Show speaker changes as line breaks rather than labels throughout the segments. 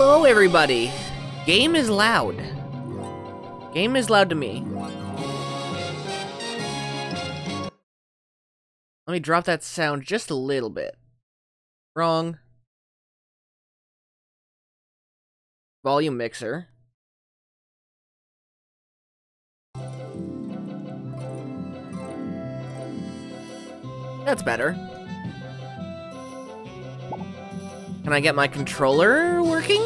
Hello, everybody. Game is loud. Game is loud to me. Let me drop that sound just a little bit. Wrong. Volume mixer. That's better. Can I get my controller working?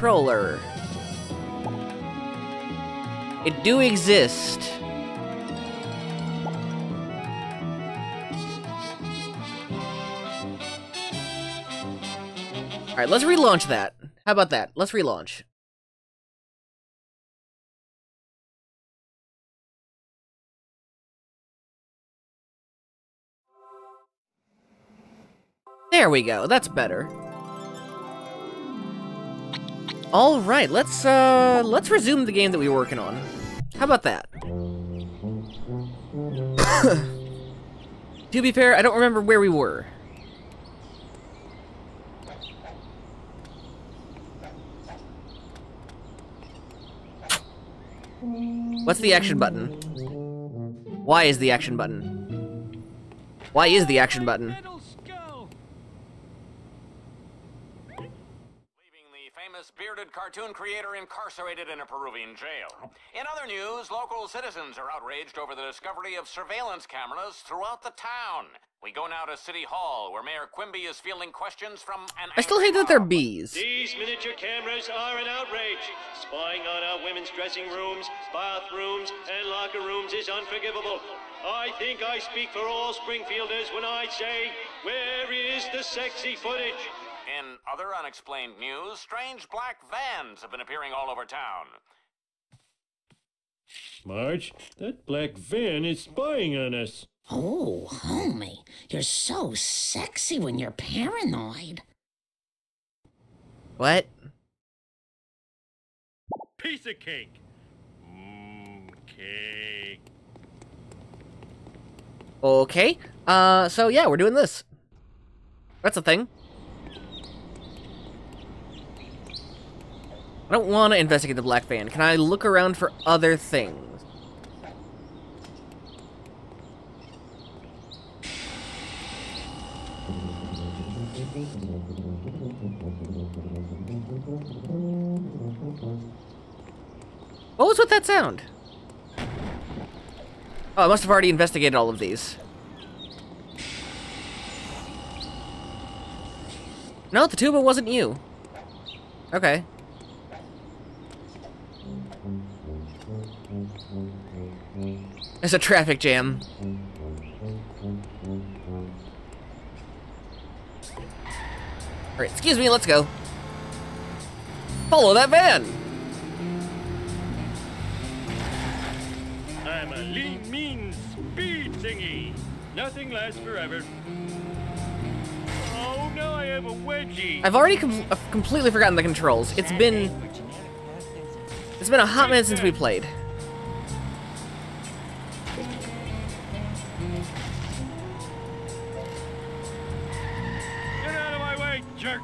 Controller. It do exist. Alright, let's relaunch that. How about that? Let's relaunch. There we go, that's better. All right, let's uh let's resume the game that we were working on. How about that? to be fair, I don't remember where we were. What's the action button? Why is the action button? Why is the action button?
Leaving the famous bearded cartoon creator incarcerated in a Peruvian jail. In other news, local citizens are outraged over the discovery of surveillance cameras throughout the town. We go now to City Hall, where Mayor Quimby is fielding questions from an.
I still hate that they're bees.
These miniature cameras are an outrage. Spying on our women's dressing rooms, bathrooms, and locker rooms is unforgivable. I think I speak for all Springfielders when I say, where is the sexy footage?
In other unexplained news, strange black vans have been appearing all over town.
Marge, that black van is spying on us.
Oh, homie, you're so sexy when you're paranoid.
What?
Piece of cake. Mmm, cake.
Okay. Uh, so yeah, we're doing this. That's a thing. I don't want to investigate the black van. Can I look around for other things? What was with that sound? Oh, I must have already investigated all of these. No, the tuba wasn't you. Okay. There's a traffic jam. Alright, excuse me, let's go. Follow that van!
I'm a lean, mean speed thingy. Nothing lasts forever. Oh, now I have a wedgie.
I've already com completely forgotten the controls. It's been... It's been a hot minute since we played.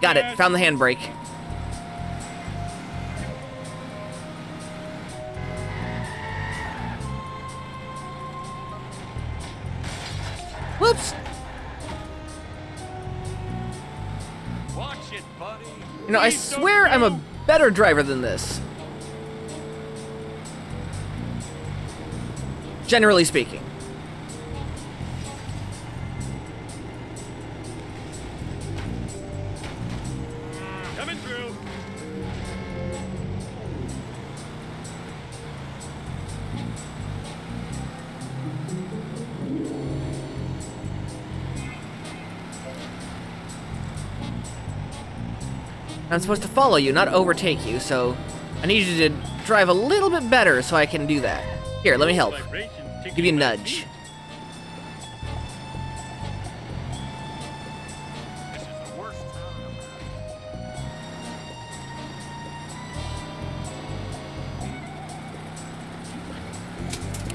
Got it, found the handbrake. Whoops!
Watch it, buddy.
You know, I swear I'm a better driver than this. Generally speaking. I'm supposed to follow you, not overtake you, so I need you to drive a little bit better so I can do that. Here, let me help. Give you a nudge.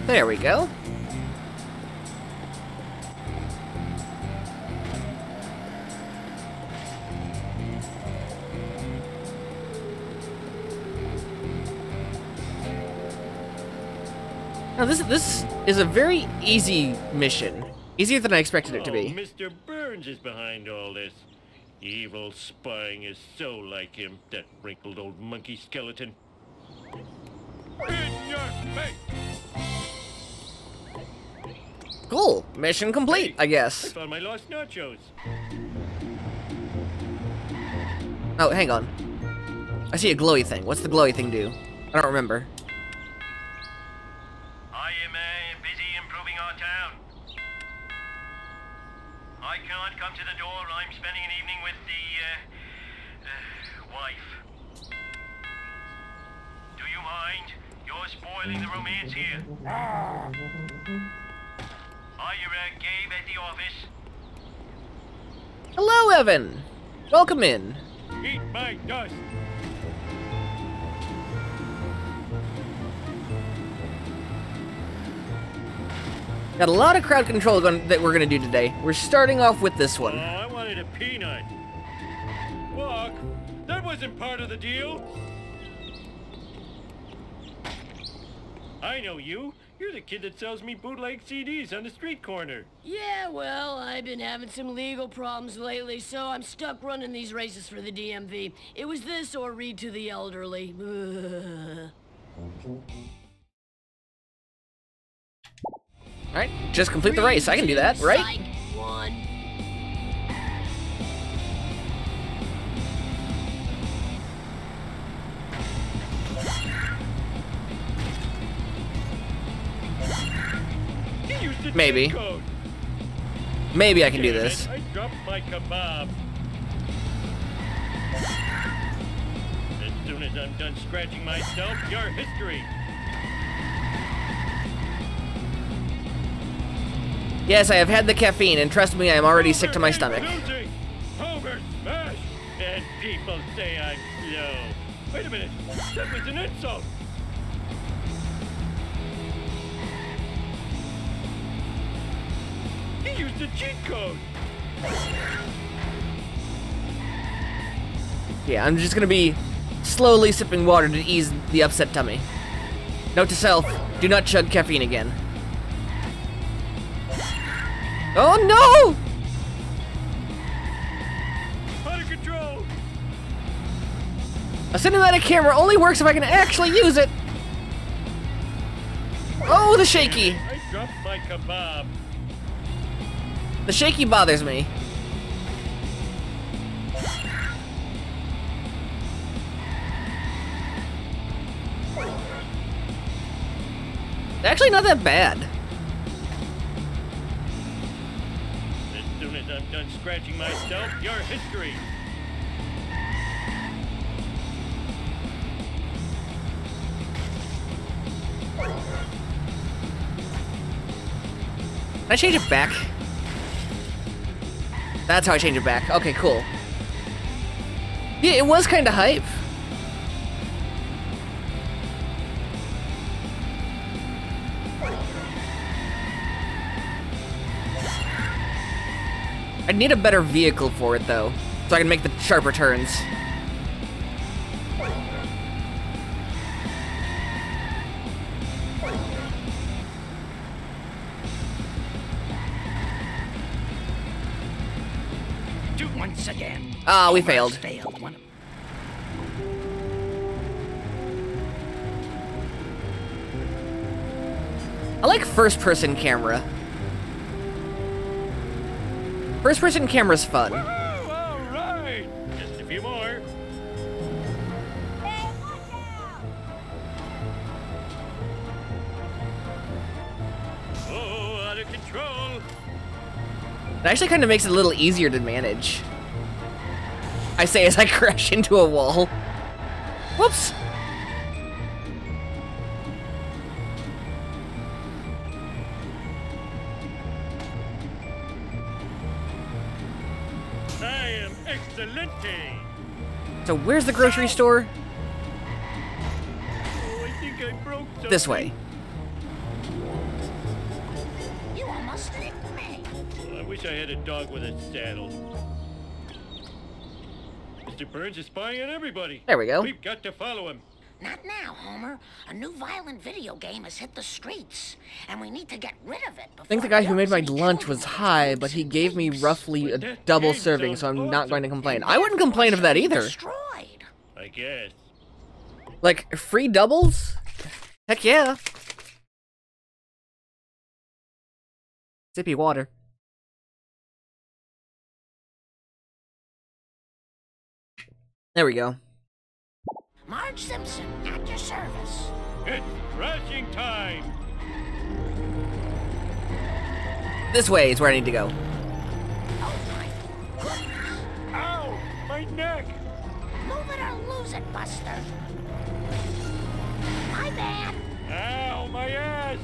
There we go. No, this this is a very easy mission. Easier than I expected it to
Oh,
be.
Mr. Burns is behind all this. Evil spying is so like him, that wrinkled old monkey skeleton. In your face!
Cool. Mission complete, I
I
guess.
found my lost nachos.
Oh, hang on. I see a glowy thing. What's the glowy thing do? I don't remember.
I can't come to the door. I'm spending an evening with the uh, uh, wife. Do you mind? You're spoiling the romance here. Are you uh, Gabe at the office?
Hello, Evan. Welcome in.
Eat my dust.
Got a lot of crowd control going, that we're gonna do today. We're starting off with this
Oh,
one.
Uh, I wanted a peanut. Walk. That wasn't part of the deal. I know you. You're the kid that sells me bootleg CDs on the street corner.
Yeah, well, I've been having some legal problems lately, so I'm stuck running these races for the DMV. It was this or read to the elderly.
Alright, just complete the race. I can do that, right?
Psych, One.
He used a
Maybe. Maybe I can do this.
I dropped my kebab. As soon as I'm done scratching myself, you're history.
Yes, I have had the caffeine, and trust me, I am already sick to my stomach.
is losing. Homer smash. And people say I'm slow. Wait a minute. That was an insult. He used a cheat code.
Yeah, I'm just gonna be slowly sipping water to ease the upset tummy. Note to self, do not chug caffeine again. Oh no!
Out of control.
A cinematic camera only works if I can actually use it! Oh, the shaky!
I dropped my kebab.
The shaky bothers me. Actually, not that bad.
Done scratching myself, you're history.
Can I change it back? That's how I change it back. Okay, cool. Yeah, it was kind of hype. I need a better vehicle for it, though, so I can make the sharper turns.
Do it once again.
Ah, we failed.
Failed. One.
I like first-person camera. First-person camera's fun. It actually kind of makes it a little easier to manage. I say as I crash into a wall. Whoops! So where's the grocery store?
Oh, I think I broke.
This way.
You almost licked me.
Well, I wish I had a dog with a saddle. Mr. Burns is spying on everybody.
There we go.
We've got to follow him.
Not now, Homer. A new violent video game has hit the streets, and we need to get rid of it.
I think the guy who made my lunch was high, but he gave me roughly a double serving, so I'm not going to complain. I wouldn't complain of that either.
Destroyed.
I guess.
Like, free doubles? Heck yeah. Sippy water. There we go.
Marge Simpson, at your service.
It's crashing time.
This way is where I need to go.
Oh my.
Ow! My neck!
Move it or lose it, Buster. My bad.
Ow! My ass!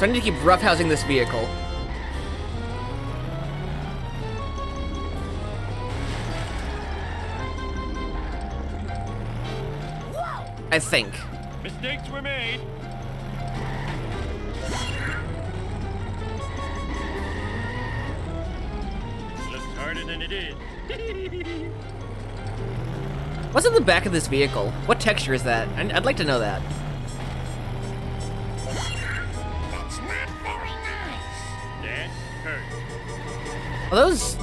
So I need to keep roughhousing this vehicle. I think.
Mistakes were made. Looks harder than it is.
What's in the back of this vehicle? What texture is that? I'd like to know that.
That's not very nice.
That hurt.
Are those...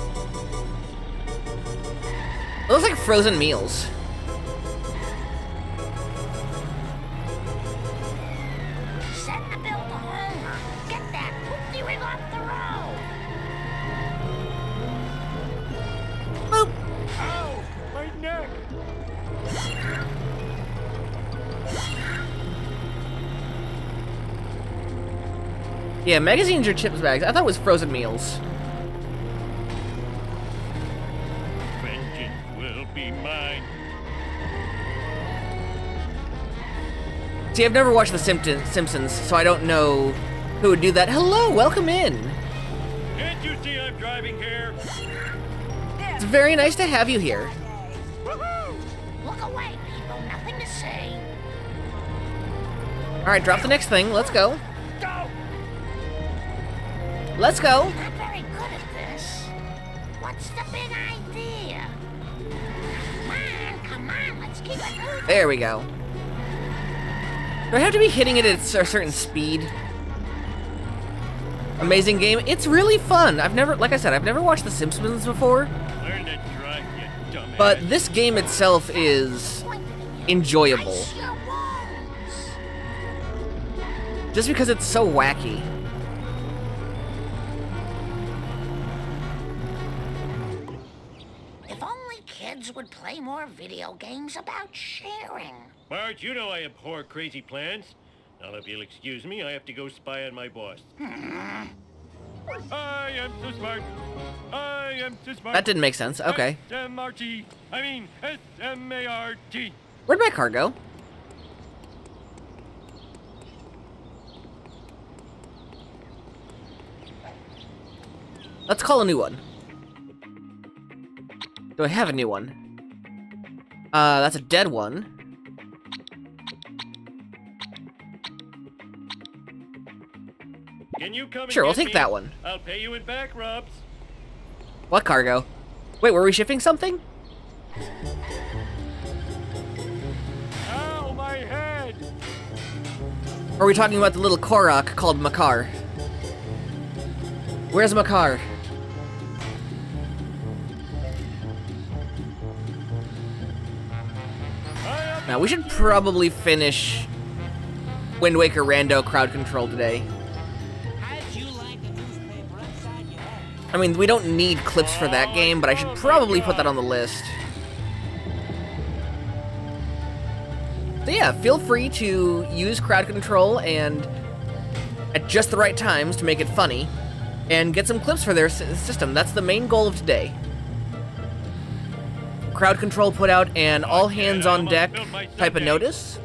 Are those like frozen meals? Yeah, magazines or chips bags. I thought it was frozen meals.
Vengeance will be mine.
See, I've never watched The Simpton- Simpsons, so I don't know who would do that. Hello, welcome in.
Can't you see I'm driving here?
It's very nice to have you here.
Look away, people. Nothing to see.
All right, drop the next thing. Let's go.
Go!
Let's go.
Not very good at this. What's the big idea? Come on, come on. Let's keep it moving.
There we go. Do I have to be hitting it at a certain speed? Amazing game. It's really fun. I've never, like I said, I've never watched The Simpsons before,
Learn to drive, you
but this game itself is enjoyable.
Ice your wounds.
Just because it's so wacky.
Kids play more video games about sharing.
Marge, you know I abhor crazy plans. Now, if you'll excuse me, I have to go spy on my boss. Hmm. I am so smart. I am so smart.
That didn't make sense. Okay.
S-M-R-T. I mean, S-M-A-R-T.
Where'd my car go? Let's call a new one. Do I have a new one? Uh, that's a dead one.
Can you come
Sure, we'll take
me?
that one.
I'll pay you in back rubs.
What cargo? Wait, were we shipping something?
Ow, my head!
Or are we talking about the little Korok called Makar? Where's Makar? Now, we should probably finish Wind Waker Rando crowd control today. I mean, we don't need clips for that game, but I should probably put that on the list. So yeah, feel free to use crowd control and at just the right times to make it funny, and get some clips for their system. That's the main goal of today. Crowd control put out an all hands on deck type of notice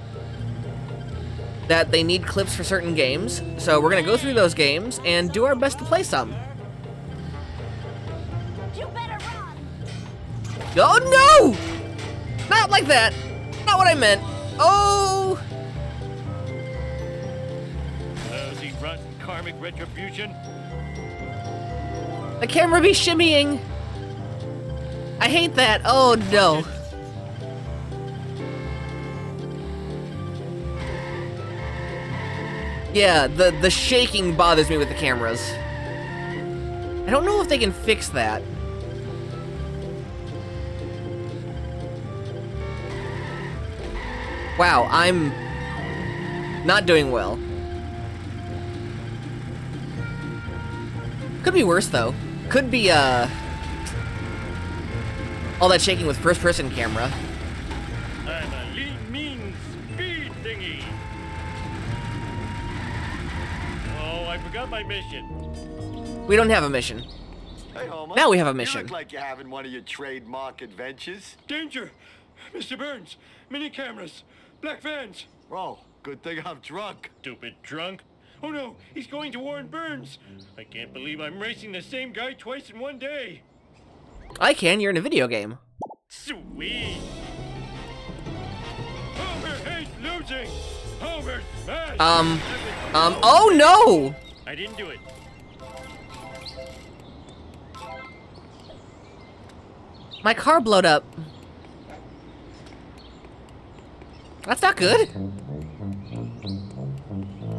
that they need clips for certain games. So we're gonna go through those games and do our best to play some.
You better run.
Oh no! Not like that. Not what I meant. Oh!
Lousy, rotten karmic retribution.
The camera be shimmying. I hate that. Oh no. Yeah, the, the shaking bothers me with the cameras. I don't know if they can fix that. Wow, I'm not doing well. Could be worse, though. Could be, uh... All that shaking with first-person camera.
I'm a lean, mean speed thingy. Oh, I forgot my mission.
We don't have a mission.
Hey, Homer.
Now we have a
You
mission.
look like you're having one of your trademark adventures.
Danger! Mr. Burns, mini cameras, black vans.
Oh, good thing I'm drunk.
Stupid drunk. Oh no, he's going to Warren Burns. I can't believe I'm racing the same guy twice in one day.
I can, you're in a video game.
Sweet. Homer hates losing. Homer smash.
Um, um, oh no!
I didn't do it.
My car blowed up. That's not good. I'm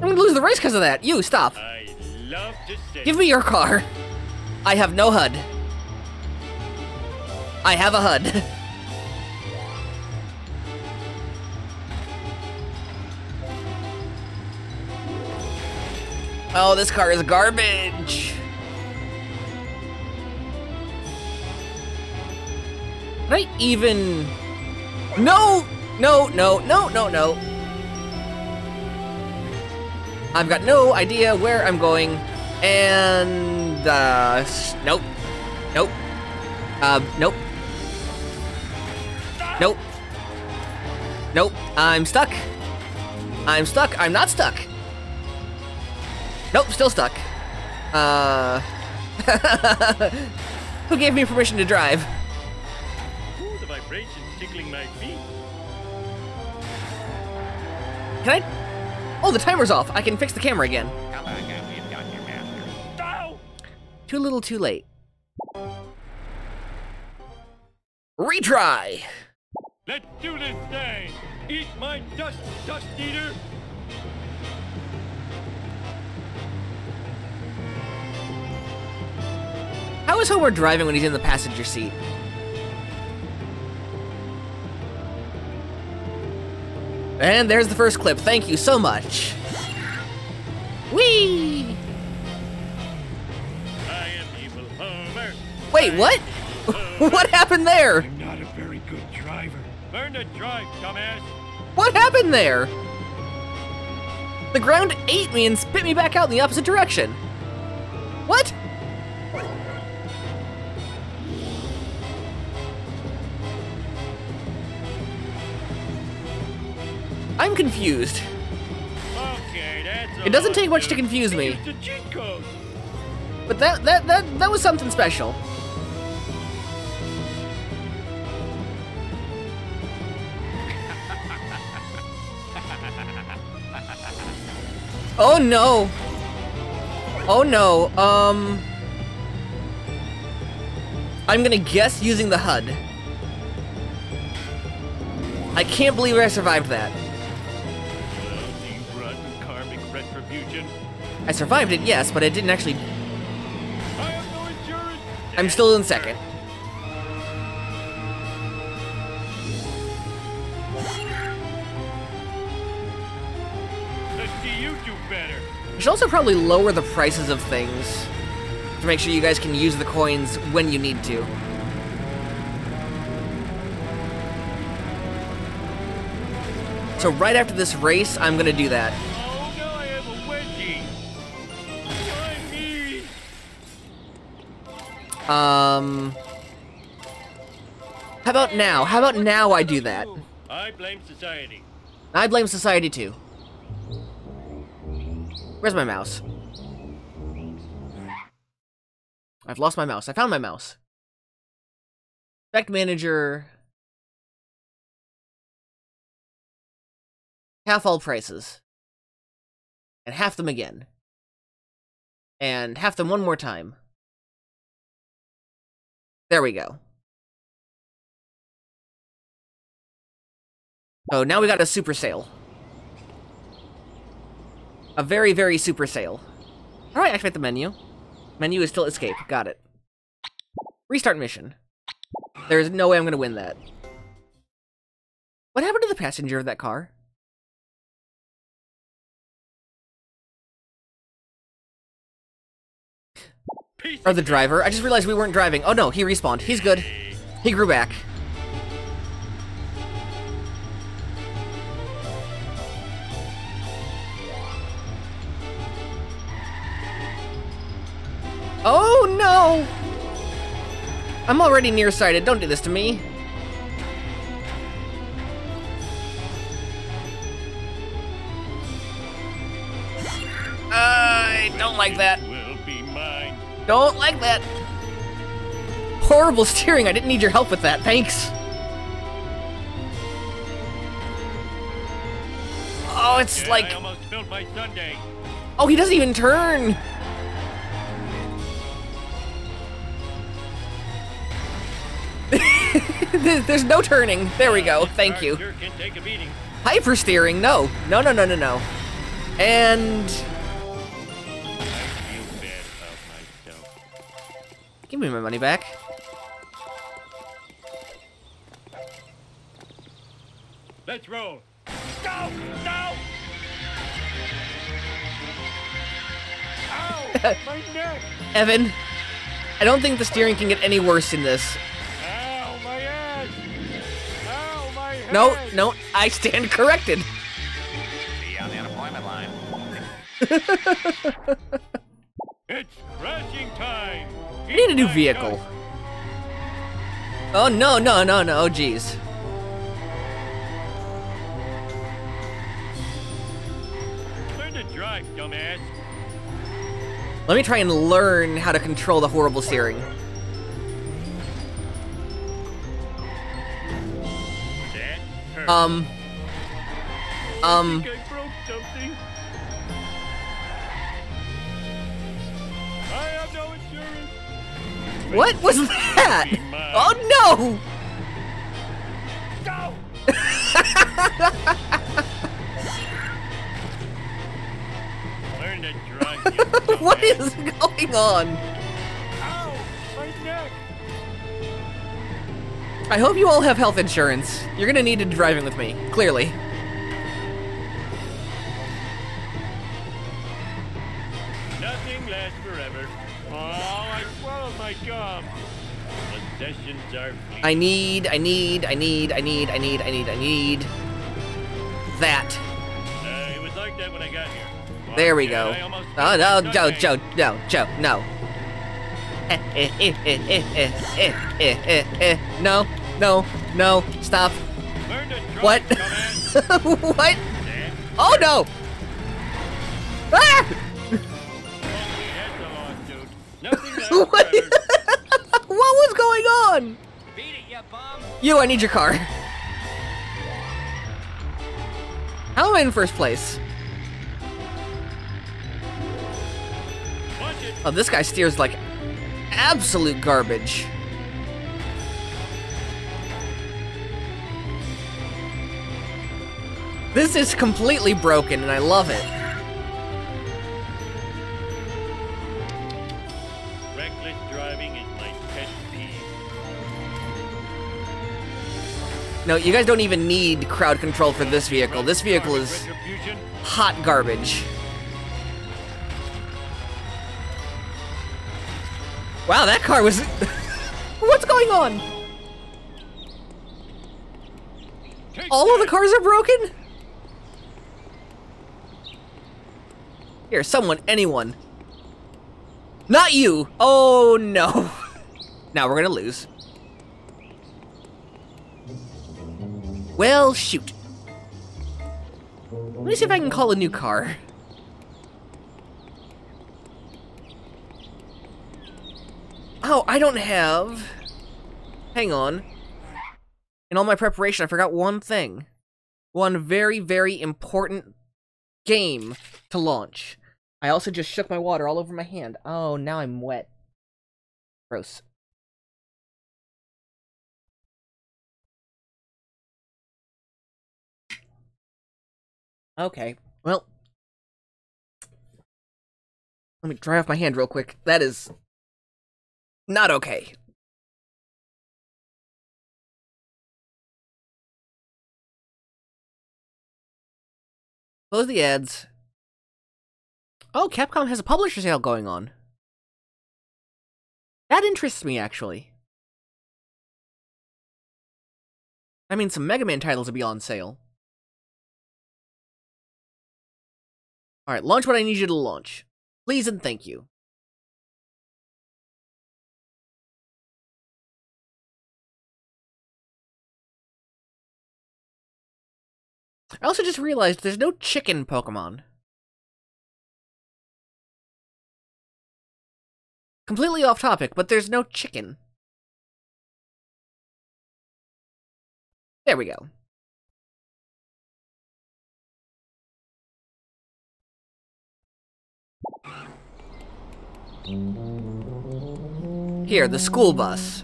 gonna lose the race because of that. You, stop.
I love to say.
Give me your car. I have no HUD. I have a HUD. Oh, this car is garbage. Did I even... No! No, no, no, no, no. I've got no idea where I'm going. And, uh, nope. Nope. Um, nope. Nope. Nope. I'm stuck. I'm stuck. I'm not stuck. Nope, still stuck. Uh. Who gave me permission to drive?
Ooh, the vibrations tickling my feet.
Can I? Oh, the timer's off. I can fix the camera again.
Come on, now we've got your master.
Ow!
Too little, too late. Retry.
Let's do this thing. Eat my dust, dust eater.
How is Homer driving when he's in the passenger seat? And there's the first clip. Thank you so much. Whee!
I am evil Homer.
Wait, what? what happened there?
Learn to drive, dumbass.
What happened there? The ground ate me and spit me back out in the opposite direction. What? I'm confused.
Okay, that's
It doesn't take much to confuse me.
Use the cheat code.
But that that that that was something special. Oh no. Oh no. Um I'm going to guess using the HUD. I can't believe I survived that.
Lousy, rotten karmic retribution.
I survived it, yes, but I didn't actually
I have no insurance.
I'm still in second. Should also probably lower the prices of things to make sure you guys can use the coins when you need to. So right after this race, I'm gonna do that.
Now I have a wedgie. Why me?
Um, how about now? How about now I do that?
I blame society.
I blame society too. Where's my mouse? I've lost my mouse. I found my mouse. Effect manager. Half all prices. And half them again. And half them one more time. There we go. Oh, now we got a super sale. A very, very super sale. How do I activate the menu? Menu is still escape. Got it. Restart mission. There's no way I'm gonna win that. What happened to the passenger of that car? Or the driver. I just realized we weren't driving. Oh no, he respawned. He's good. He grew back. Oh no! I'm already nearsighted. Don't do this to me. I don't like that.
Will be mine.
Don't like that. Horrible steering. I didn't need your help with that. Thanks. Oh, it's
Yeah,
like.
I almost my Sunday.
Oh, he doesn't even turn. There's no turning. There we go. Thank you.
Sure can take a beating.
Hyper steering. No. No, no, no, no, no. And.
I feel bad about myself.
Give me my money back.
Let's roll. Go! Go! Ow! my neck!
Evan, I don't think the steering can get any worse in this. No, no, I stand corrected.
See you on the unemployment line.
It's crashing time!
I need a new vehicle. Oh, no, no, no, no. Oh, jeez.
Learn to drive, dumbass.
Let me try and learn how to control the horrible steering. Um. Um.
I I broke something. I have no insurance.
What was that? Oh, no!
Learn to drive,
What is going on? I hope you all have health insurance. You're gonna need to driving with me, clearly.
Nothing lasts forever. Oh, I swallowed my gum. Possessions are fleeting.
I need, I need, I need, I need, I need, I need, I need. That.
Uh, it was like that when I got here. Oh,
There we go. Oh, no, Joe. Joe, no, Joe, no. No, no, no, stop.
Learn to drive,
What? what? Oh no! Ah!
only has the lawsuit. Nothing lasts
What? what was going on?
You
I need your car. How am I in first place? Oh, this guy steers like absolute garbage. This is completely broken and I love it.
Reckless driving is my pet peeve.
No, you guys don't even need crowd control for this vehicle. This vehicle is hot garbage. Wow, that car was. What's going on?
Take
All of the cars are broken? Here, someone, anyone. Not you! Oh no. now we're gonna lose. Well, shoot. Let me see if I can call a new car. Oh, I don't have. Hang on. In all my preparation, I forgot one thing. One very, very important game to launch. I also just shook my water all over my hand. Oh, now I'm wet. Gross. Okay, well. Let me dry off my hand real quick. That is not okay. Close the ads. Oh, Capcom has a publisher sale going on. That interests me, actually. I mean, some Mega Man titles will be on sale. Alright, launch what I need you to launch. Please and thank you. I also just realized there's no chicken Pokemon. Completely off topic, but there's no chicken. There we go. Here, the school bus.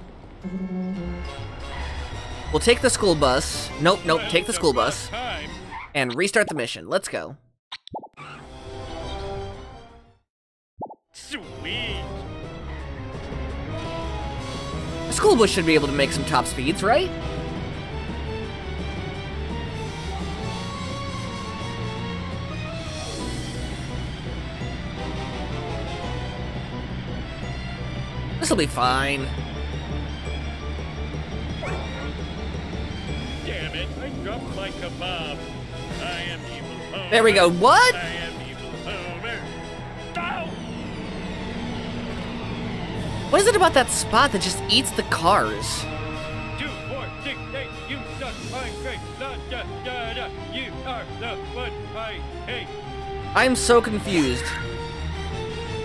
We'll take the school bus. Nope, nope, take the school bus. And restart the mission. Let's go.
Sweet.
The school bus should be able to make some top speeds, right? This'll be fine.
Damn it, I dropped my kebab.
There we go. What? What is it about that spot that just eats the cars?
Two, four, six, eight, you suck, da, da, da, da, you are the one I hate.
I'm so confused.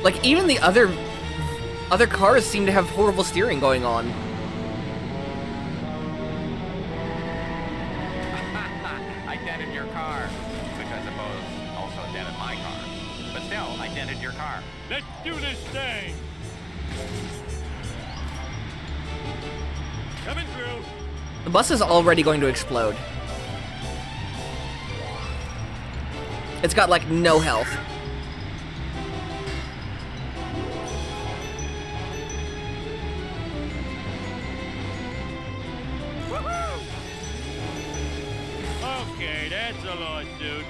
Like, even the other... Other cars seem to have horrible steering going on. The bus is already going to explode. It's got, like, no health.
Okay, that's a lawsuit.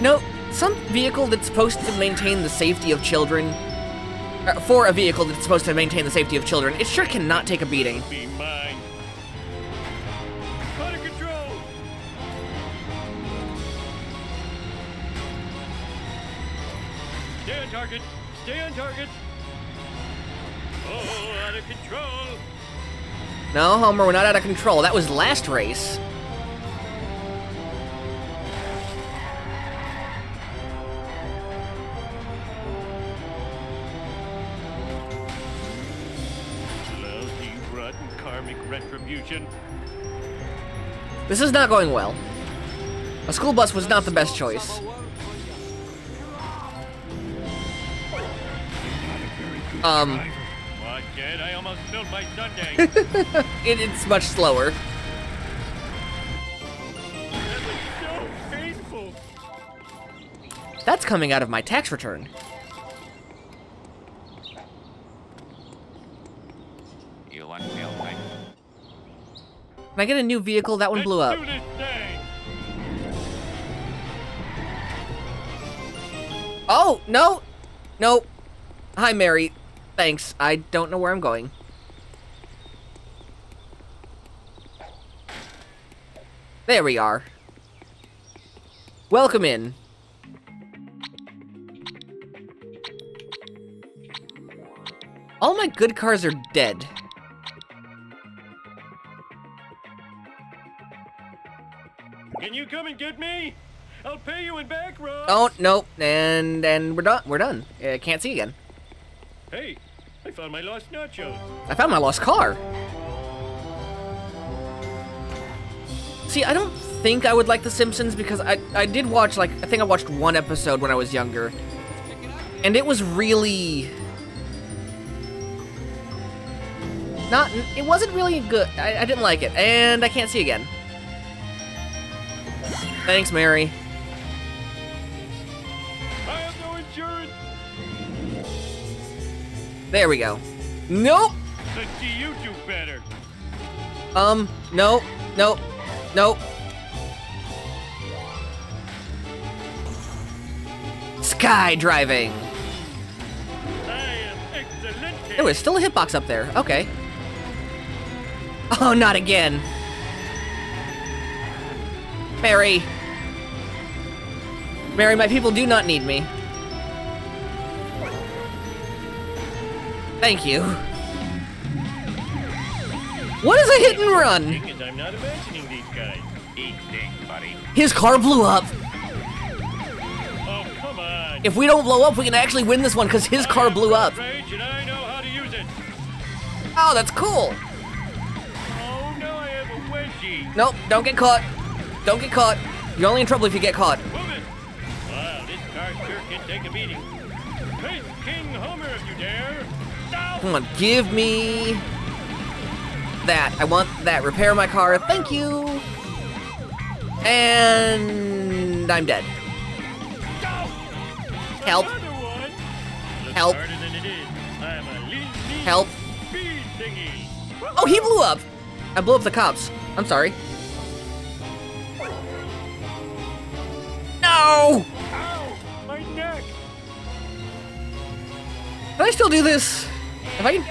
No, some vehicle that's supposed to maintain the safety of children... uh, For a vehicle that's supposed to maintain the safety of children, it sure cannot take a beating.
Be mine. Out of control. Stay on target. Stay on target. Oh, out of control.
No, Homer, we're not out of control. That was last race. This is not going well. A school bus was not the best choice. Um,
I almost my Sunday.
it, it's much slower.
that so.
That's coming out of my tax return. Can I get a new vehicle? That one
Let's
blew up.
do this thing.
Oh, no! No. Hi, Mary. Thanks. I don't know where I'm going. There we are. Welcome in. All my good cars are dead.
Can you come and get me? I'll pay you in back rubs.
Oh, nope. And and we're done. We're done. Uh, can't see again.
Hey, I found my lost nachos.
I found my lost car. See, I don't think I would like The Simpsons because I, I did watch, like, I think I watched one episode when I was younger. And it was really... not, it wasn't really good. I, I didn't like it, and I can't see again. Thanks, Mary.
I have no insurance.
There we go. Nope.
Let's see you do better.
Um, no, no, no.
Am excellent.
There was still a hitbox up there. Okay. Oh, not again. Mary. Mary, my people do not need me. Thank you. What is a hit and run?
I'm not imagining these guys.
Eat dick, buddy.
His car blew up.
Oh, come on.
If we don't blow up, we can actually win this one because his car blew up.
Rage, and I know how to use it.
Oh, that's cool.
Oh, now I have a.
Nope, don't get caught. Don't get caught. You're only in trouble if you get caught.
It. Wow, this car sure can take a beating. Face King Homer if you dare. Now.
Come on, give me that. I want that. Repair my car. Thank you. And I'm dead. Help.
Another one. Looks
Help.
harder than it is. I'm a lean, lean
Help. Oh, he blew up. I blew up the cops. I'm sorry.
Ow! My neck.
Can I still do this? If I can,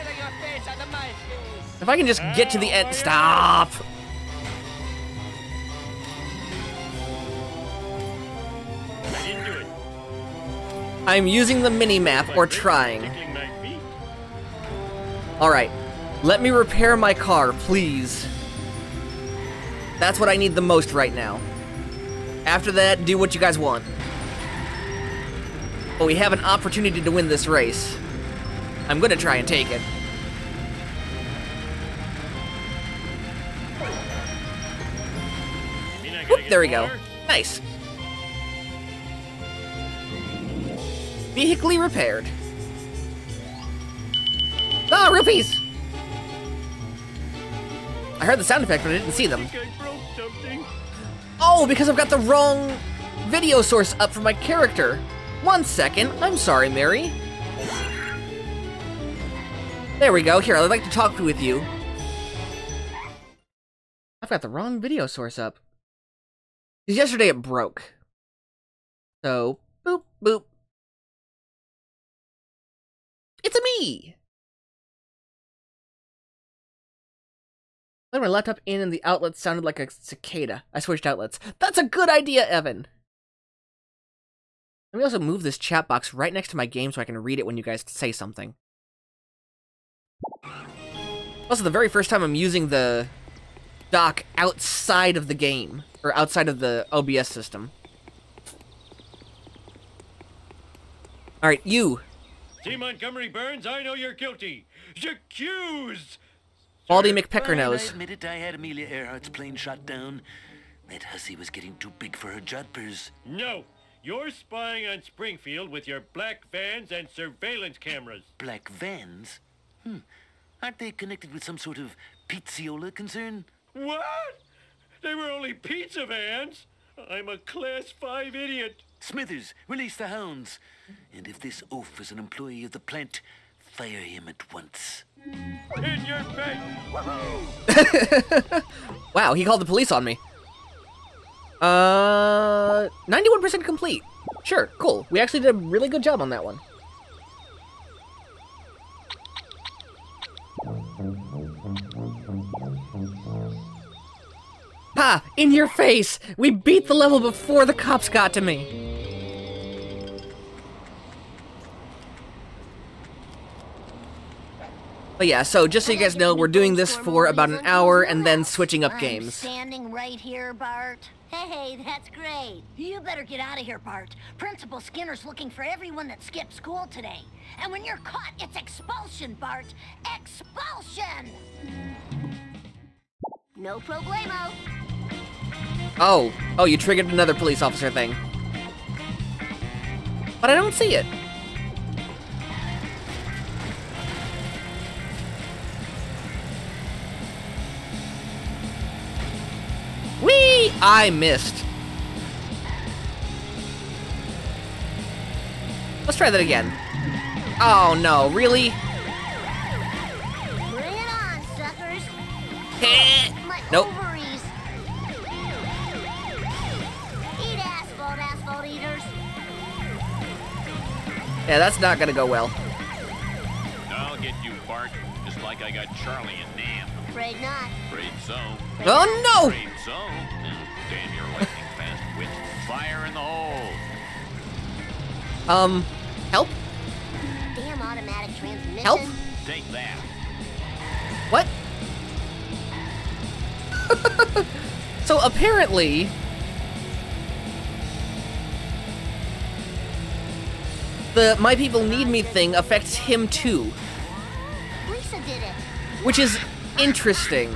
if I can just get to the end. Stop. I'm using the mini map or trying.
tickling my feet.
All right, let me repair my car, please. That's what I need the most right now. After that, do what you guys want. But we have an opportunity to win this race. I'm gonna try and take it. Whoop, there we go. Nice. Vehically repaired. Ah, rupees! I heard the sound effect, but I didn't see them. Oh, because I've got the wrong video source up for my character. One second. I'm sorry, Mary. There we go. Here, I'd like to talk with you. I've got the wrong video source up. 'Cause yesterday it broke. So, boop, boop. It's a me! Let my laptop in and the outlet sounded like a cicada. I switched outlets. That's a good idea, Evan! Let me also move this chat box right next to my game so I can read it when you guys say something. Also, the very first time I'm using the dock outside of the game, or outside of the OBS system. Alright, you,
See, Montgomery Burns, I know you're guilty. Accused.
Baldy
Sir,
McPecker
Fine, I
knows.
admit it, I had Amelia Earhart's plane shot down. That hussy was getting too big for her jodhpurs.
No, you're spying on Springfield with your black vans and surveillance cameras.
Black vans? Hmm. Aren't they connected with some sort of pizziola concern?
What? They were only pizza vans. I'm a class five idiot.
Smithers, release the hounds. And if this oaf is an employee of the plant, fire him at once.
In your face.
Wow, he called the police on me. Uh, 91% complete. Sure, cool. We actually did a really good job on that one. Ha! In your face! We beat the level before the cops got to me. But yeah, so just so you guys know, we're doing this for about an hour and then switching up games.
standing right here, Bart. Hey, that's great. You better get out of here, Bart. Principal Skinner's looking for everyone that skipped school today. And when you're caught, it's expulsion, Bart. Expulsion! No problemo.
Oh, oh, you triggered another police officer thing. But I don't see it. I missed. Let's try that again. Oh no, really?
Bring it on, suckers.
Heh.
My
Nope.
ovaries. Eat asphalt, asphalt eaters.
Yeah, that's not gonna go well.
I'll get you, Bart, just like I got Charlie and Nam.
Afraid not.
Afraid so.
Oh no!
Afraid so. Fire in the hole.
Um, help?
Damn automatic transmission.
Help?
Take that.
What? so apparently, the My People Need Me thing affects him too,
Lisa did it.
which is interesting.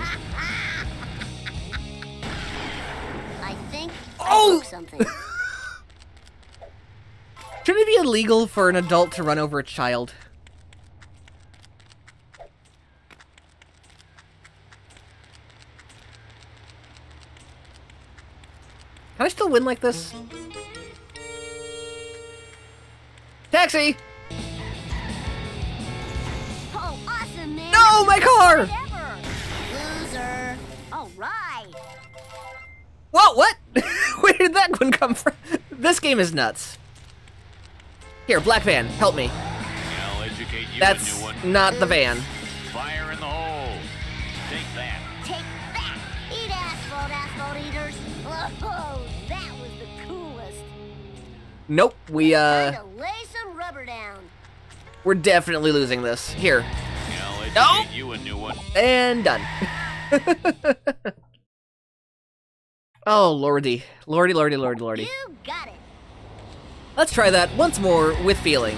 Oh!
Something.
Shouldn't it be illegal for an adult to run over a child? Can I still win like this? Taxi!
oh, awesome, man.
No, my car!
Whatever. Loser. All right.
Whoa, what? Where did that one come from? This game is nuts. Here, Black Van, help me.
I'll educate you a
That's
new one.
not the van.
Fire in the hole. Take that.
Take that. Eat asphalt, asphalt eaters. Oh, that was the coolest.
Nope, we, uh,
Time to lay some rubber down.
we're definitely losing this. Here,
I'll educate
No.
you a new one.
and done. oh, lordy. Lordy, lordy, lordy, lordy.
You got it.
Let's try that once more with feeling.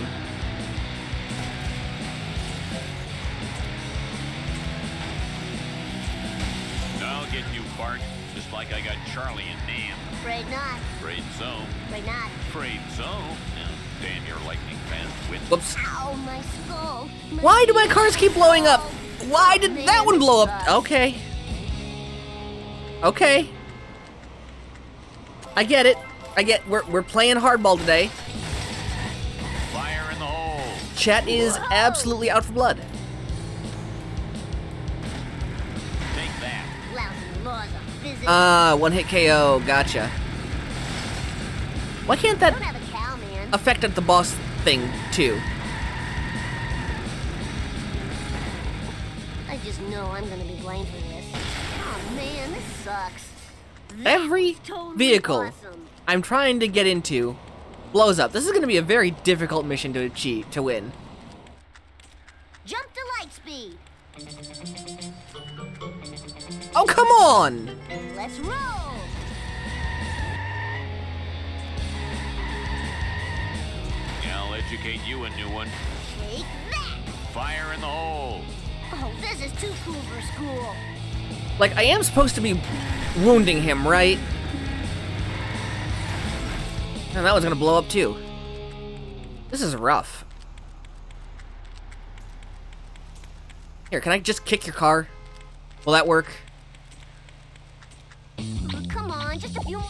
I'll get you, Bart, just like I got Charlie and Nam.
Afraid not.
Afraid so.
Afraid not.
Afraid so. Now, damn your lightning fast wit.
Whoops.
Ow, my skull. My
Why do my cars keep blowing up? Why did that one blow up? Okay. Okay. I get it. I get we're we're playing hardball today.
Fire in the hole.
Chat is absolutely out for blood.
Take that.
Lousy laws of physics.
Ah, one hit KO. Gotcha. Why can't that
don't have a cow,
affect at the boss thing too?
I just know I'm gonna
Every
totally
vehicle
awesome.
I'm trying to get into blows up. This is going to be a very difficult mission to achieve to win.
Jump to light speed.
Oh come on!
Let's roll.
I'll educate you a new one.
Take that.
Fire in the hole.
Oh, this is too cool for school.
Like I am supposed to be wounding him, right? And that one's gonna blow up too. This is rough. Here, can I just kick your car? Will that work?
Oh, come on, just a few. more-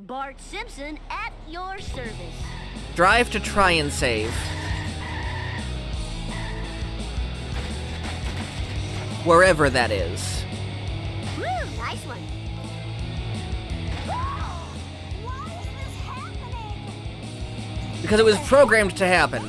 Bart Simpson at your service.
Drive to try and save. Wherever that is.
Woo, nice one. Why is this happening?
Because it was programmed to happen.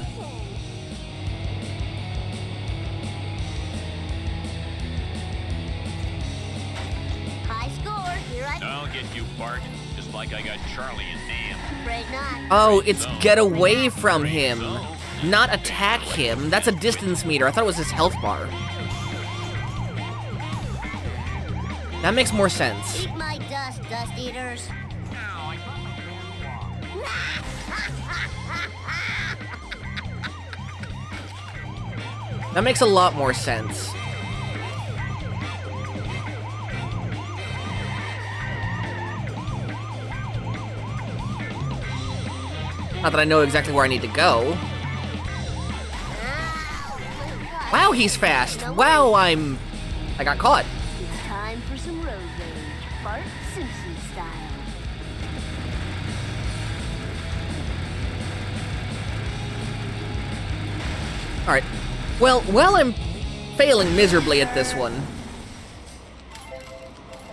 High score, here I
I'll get you, Bart, just like I got Charlie and Nam.
Oh, it's get away from him, not attack him. That's a distance meter. I thought it was his health bar. That makes more sense.
Eat my dust, dust eaters.
That makes a lot more sense. Not that I know exactly where I need to go.
Ow, my God.
Wow, Wow, he's fast. Wow, I'm... I got caught.
Time for some road rage. Bart Simpson style.
Alright. Well, while I'm failing miserably at this one,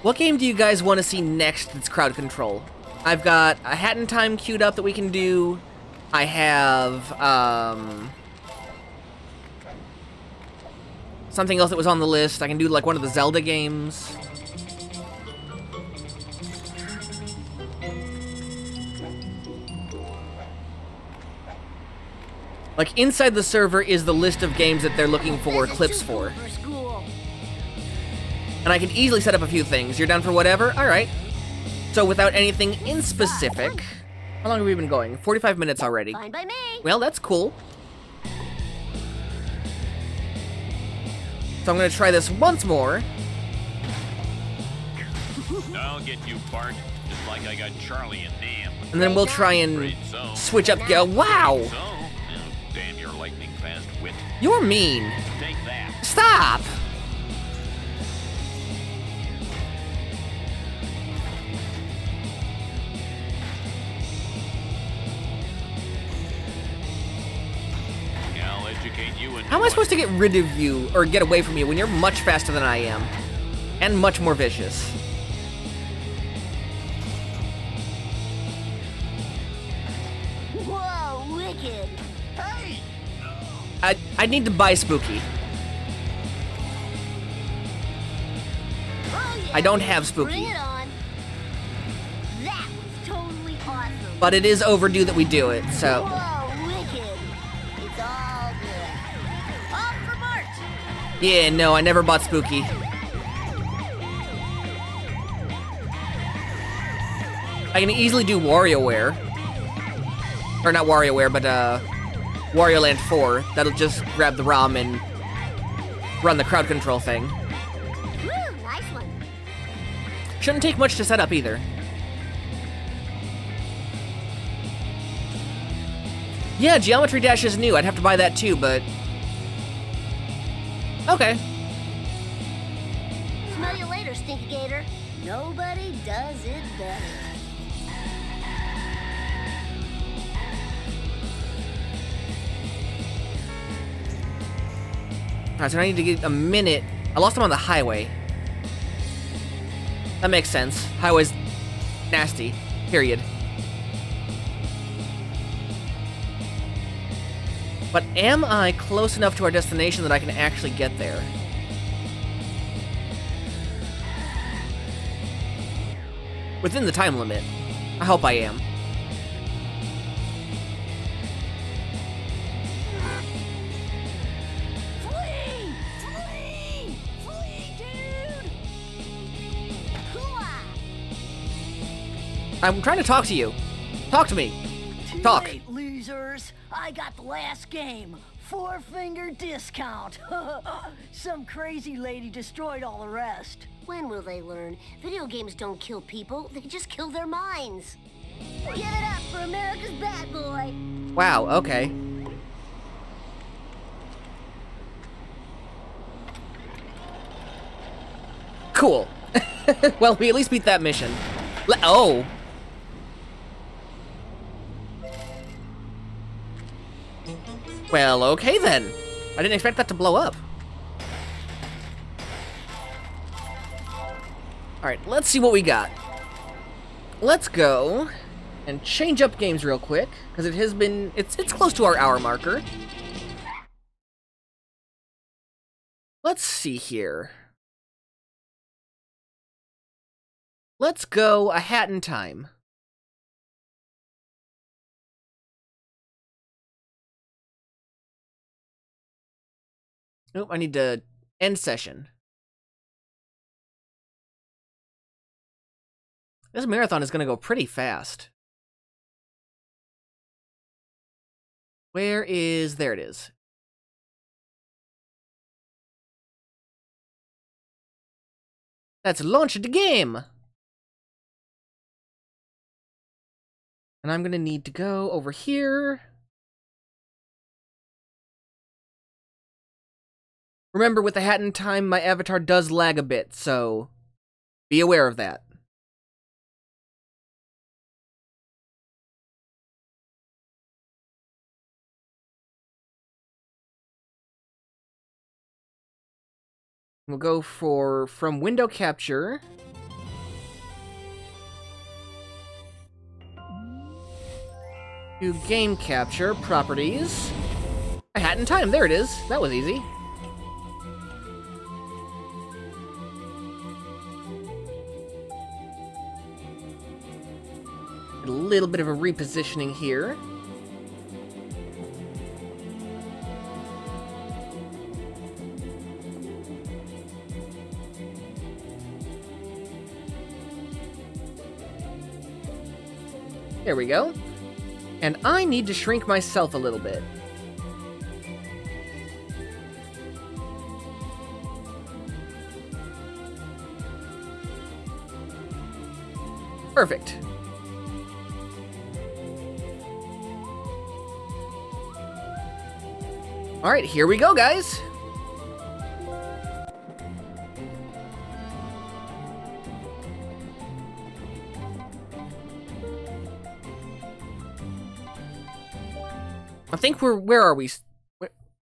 what game do you guys want to see next that's crowd control? I've got a Hat in Time queued up that we can do. I have, um... Something else that was on the list. I can do, like, one of the Zelda games. Like, inside the server is the list of games that they're looking for clips for.
cool for school.
And I can easily set up a few things. You're down for whatever? Alright. So without anything in specific... How long have we been going? 45 minutes already.
Fine by me.
Well, that's cool. So I'm gonna try this once more.
I'll get you, Bart. Just like I got Charlie and Nam.
And then we'll try and switch up... Go, wow!
Oh, damn your lightning fast wit.
You're mean.
Take that.
Stop! How am I supposed to get rid of you, or get away from you, when you're much faster than I am? And much more vicious.
Whoa, wicked.
Hey!
I, I need to buy Spooky.
Oh, yeah.
I don't have Spooky.
It. That was totally awesome.
But it is overdue that we do it, so...
Whoa,
Yeah, no, I never bought Spooky. I can easily do WarioWare. Or not WarioWare, but uh, Wario Land 4. That'll just grab the ROM and run the crowd control thing.
Nice.
Shouldn't take much to set up either. Yeah, Geometry Dash is new. I'd have to buy that too, but... Okay.
Smell you later, Stinky Gator. Nobody does it better.
Alright, so I need to get a minute. I lost him on the highway. That makes sense. Highway's nasty. Period. But am I close enough to our destination that I can actually get there? Within the time limit. I hope I am.
Flee! Flee! Flee, dude!
I'm trying to talk to you. Talk to me.
Too
Talk.
late, losers. I got the last game. Four finger discount. Some crazy lady destroyed all the rest.
When will they learn? Video games don't kill people, they just kill their minds. Give it up for America's bad boy.
Wow, okay. Cool. well, we at least beat that mission. Le- oh. Well, okay then. I didn't expect that to blow up. Alright, let's see what we got. Let's go and change up games real quick, because it has been, it's, it's close to our hour marker. Let's see here. Let's go a hat in time. Nope, I need to end session. This marathon is going to go pretty fast. Where is... There it is. Let's launch the game! And I'm going to need to go over here. Remember, with the hat in time, my avatar does lag a bit, so be aware of that. We'll go for from window capture. To game capture properties. A hat in time. There it is. That was easy. Little bit of a repositioning here. There we go. And I need to shrink myself a little bit. Perfect. Alright, here we go, guys! I think we're... Where are we?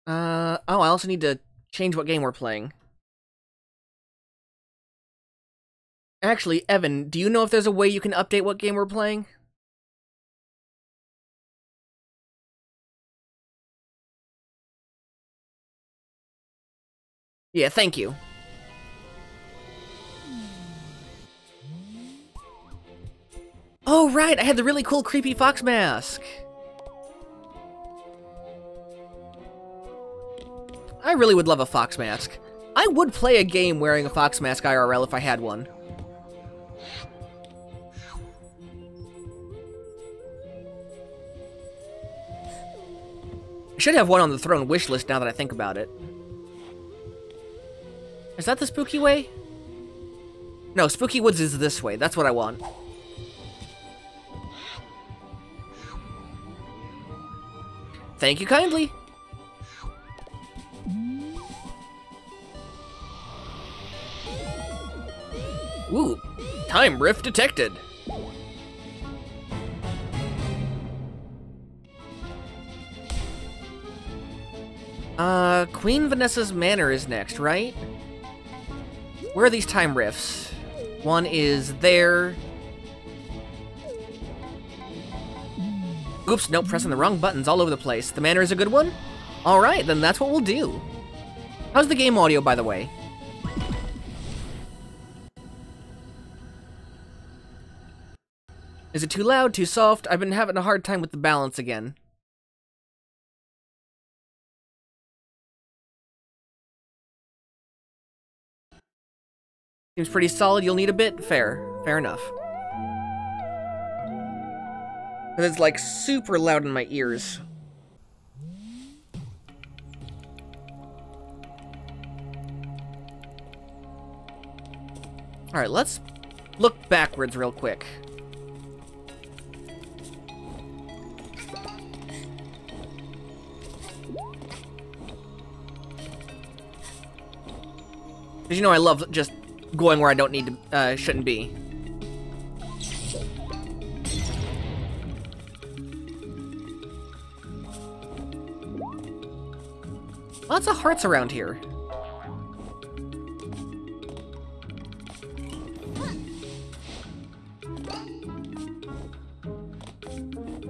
Uh, oh, I also need to change what game we're playing. Actually, Evan, do you know if there's a way you can update what game we're playing? Yeah, thank you. Oh, right, I had the really cool creepy fox mask. I really would love a fox mask. I would play a game wearing a fox mask IRL if I had one. I should have one on the throne wish list now that I think about it. Is that the spooky way? No, Spooky Woods is this way. That's what I want. Thank you kindly. Ooh, time rift detected. Uh, Queen Vanessa's Manor is next, right? Where are these time rifts? One is there. Oops, nope, pressing the wrong buttons all over the place. The manor is a good one? Alright, then that's what we'll do. How's the game audio, by the way? Is it too loud, too soft? I've been having a hard time with the balance again. Seems pretty solid. You'll need a bit. Fair. Fair enough. And it's like super loud in my ears. Alright, let's look backwards real quick. Because you know I love just going where I don't need to, uh, shouldn't be. Lots of hearts around here.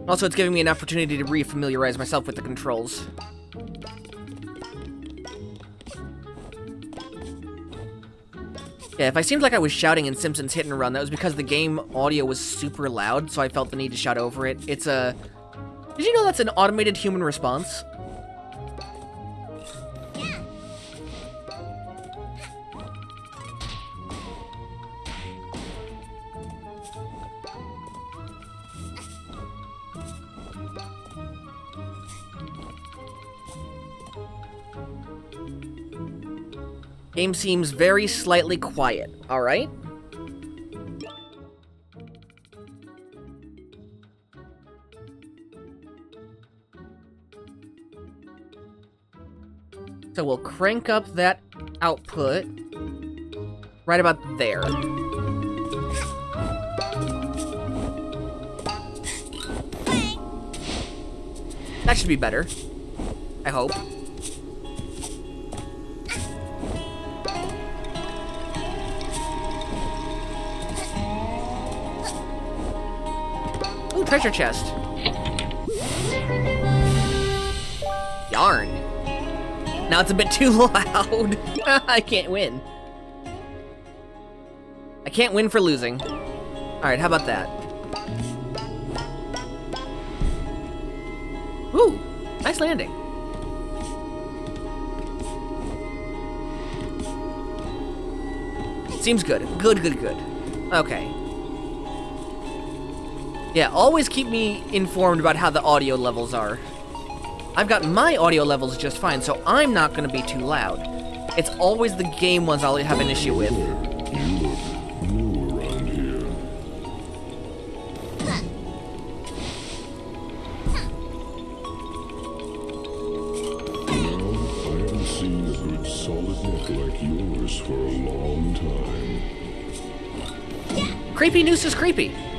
Also, it's giving me an opportunity to re-familiarize myself with the controls. Yeah, if I seemed like I was shouting in Simpsons Hit and Run, that was because the game audio was super loud, so I felt the need to shout over it. It's a... Did you know that's an automated human response? Game seems very slightly quiet, alright? So we'll crank up that output right about there. That should be better. I hope. Treasure chest. Yarn. Now it's a bit too loud. I can't win. I can't win for losing. Alright, how about that? Ooh, nice landing. Seems good. Good, good, good. Okay. Yeah, always keep me informed about how the audio levels are. I've got my audio levels just fine, so I'm not going to be too loud. It's always the game ones I'll have an issue with. Creepy noose is No,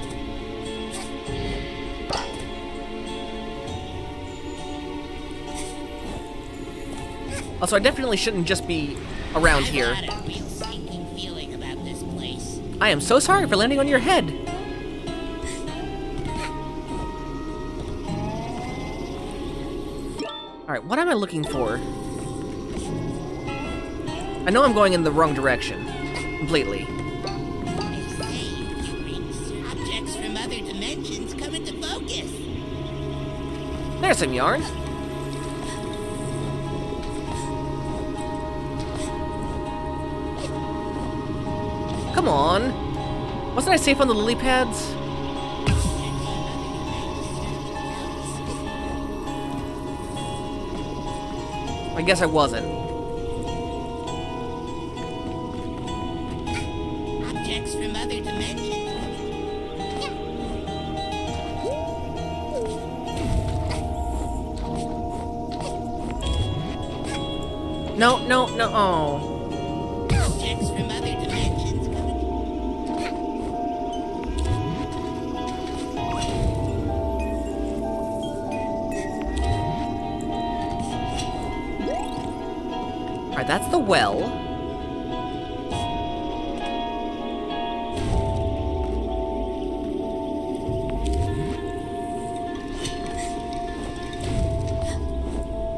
Also, I definitely shouldn't just be around here.
I a real about this place.
I am so sorry for landing on your head. Alright, what am I looking for? I know I'm going in the wrong direction. Completely. There's some you I safe on the lily pads? I guess I wasn't.
Objects from other dimensions.
No, no, no. Oh. Well.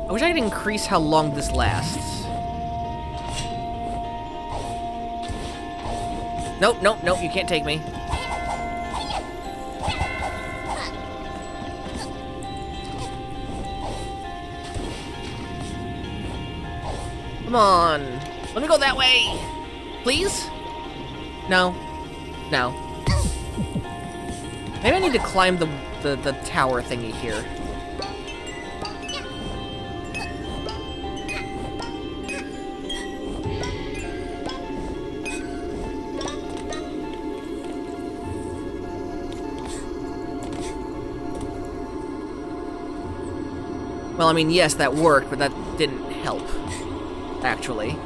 I wish I could increase how long this lasts. Nope, nope, nope, you can't take me. Come on. Let me go that way. Please? No. No. Maybe I need to climb the, the, the tower thingy here. Well, I mean, yes, that worked, but that didn't help, actually.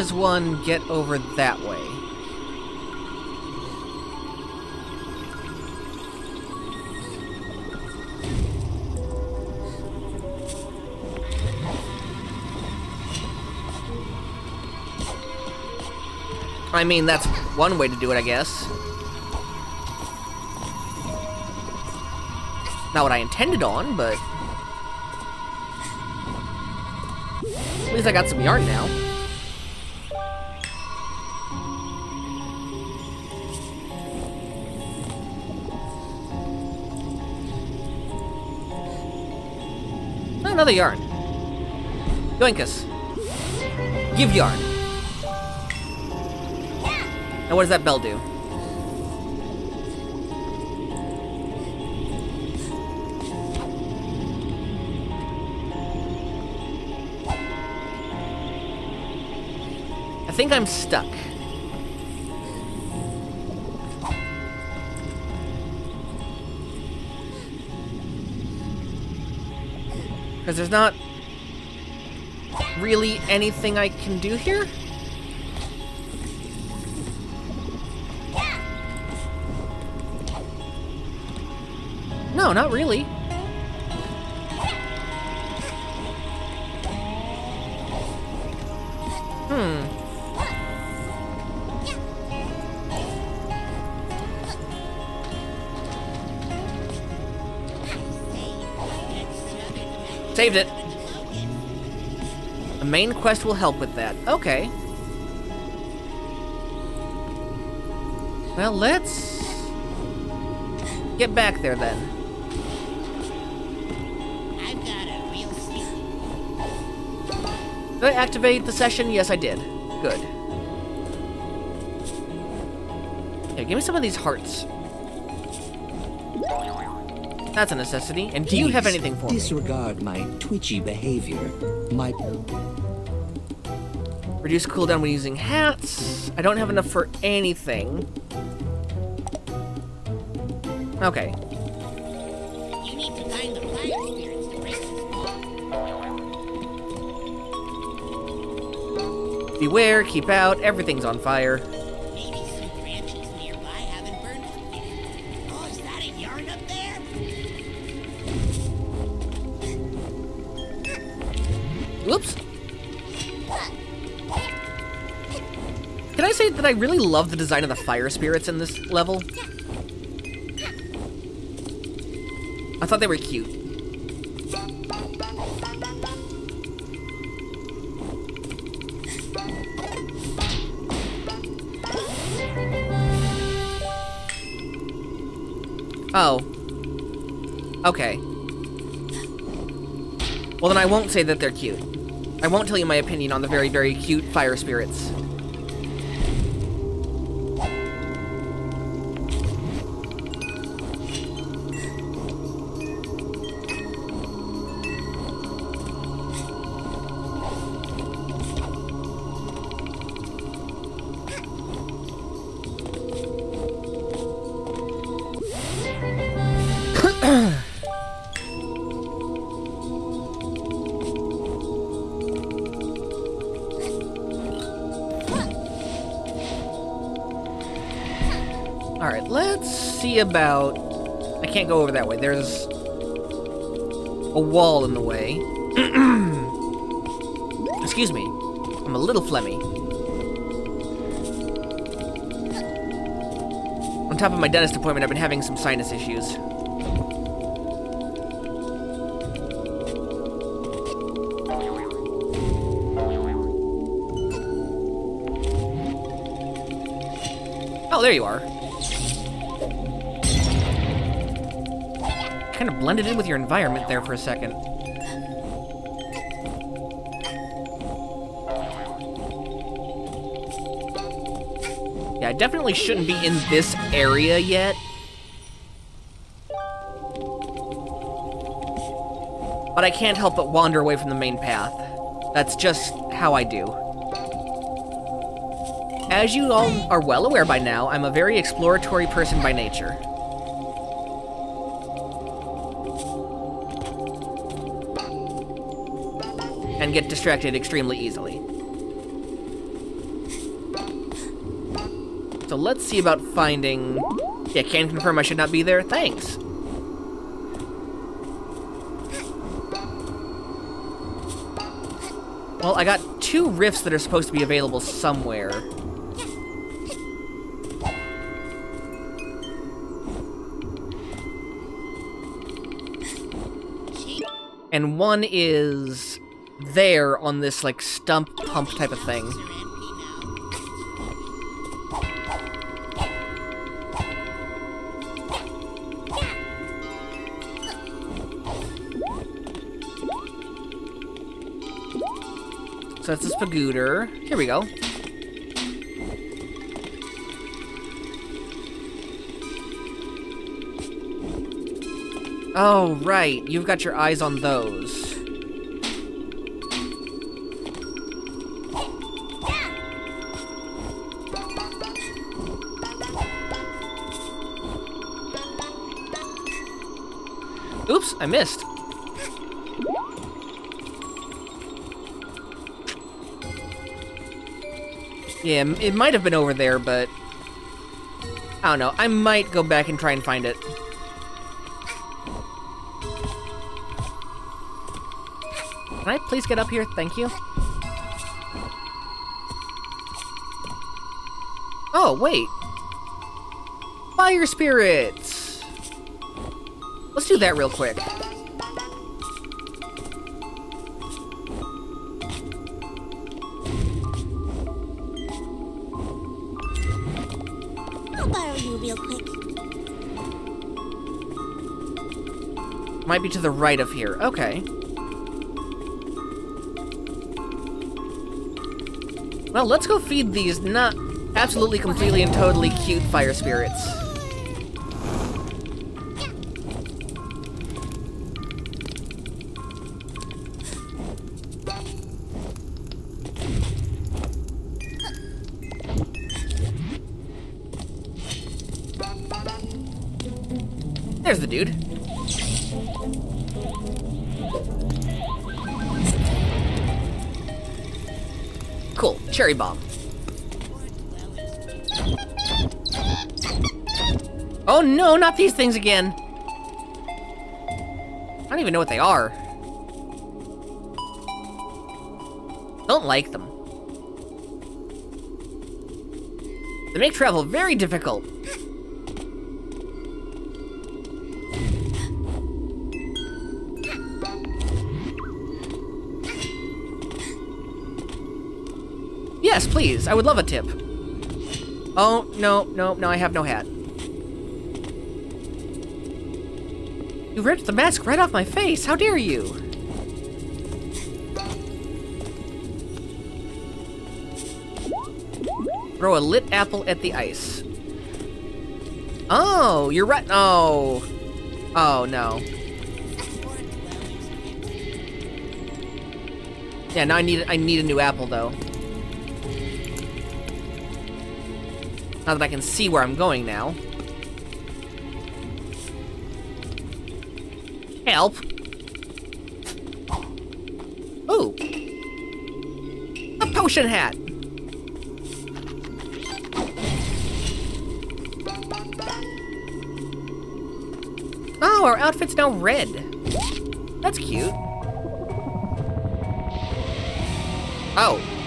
Does one get over that way? I mean, that's one way to do it, I guess. Not what I intended on, but... At least I got some yarn now. Another yarn. Yoinkus. Give yarn. And what does that bell do? I think I'm stuck. Because there's not really anything I can do here? No, not really. Saved it. The main quest will help with that. Okay. Well, let's get back there then.
I've got a real.
Did I activate the session? Yes, I did. Good. Yeah, give me some of these hearts. That's a necessity. And do you have anything for me?
Disregard my twitchy behavior. My
Reduce cooldown when using hats. I don't have enough for anything. Okay.
You need to find the fire spirits to break.
Beware, keep out, everything's on fire. I really love the design of the fire spirits in this level? I thought they were cute. Oh. Okay. Well, then I won't say that they're cute. I won't tell you my opinion on the very, very cute fire spirits. About... I can't go over that way. There's a wall in the way. Excuse me. I'm a little phlegmy. On top of my dentist appointment, I've been having some sinus issues. Oh, there you are. Blended in with your environment there for a second. Yeah, I definitely shouldn't be in this area yet. But I can't help but wander away from the main path. That's just how I do. As you all are well aware by now, I'm a very exploratory person by nature. Get distracted extremely easily. So let's see about finding... Yeah, can confirm I should not be there. Thanks. Well, I got two rifts that are supposed to be available somewhere. And one is there on this, like, stump pump type of thing. So that's a Spagooter. Here we go. Oh, right. You've got your eyes on those. I missed. Yeah, it might have been over there, but... I don't know. I might go back and try and find it. Can I please get up here? Thank you. Oh, wait. Fire spirits! Let's do that real quick. Might be to the right of here. Okay. Well, let's go feed these not absolutely, completely, and totally cute fire spirits. There's the dude. Cherry bomb. Oh no, not these things again. I don't even know what they are. Don't like them. They make travel very difficult. Yes, please. I would love a tip. Oh, no, no, no, I have no hat. You ripped the mask right off my face. How dare you? Throw a lit apple at the ice. Oh, you're right. Oh. Oh, no. Yeah, now I need I need a new apple though. Now that I can see where I'm going now. Help. Ooh. A potion hat. Oh, our outfit's now red. That's cute. Oh.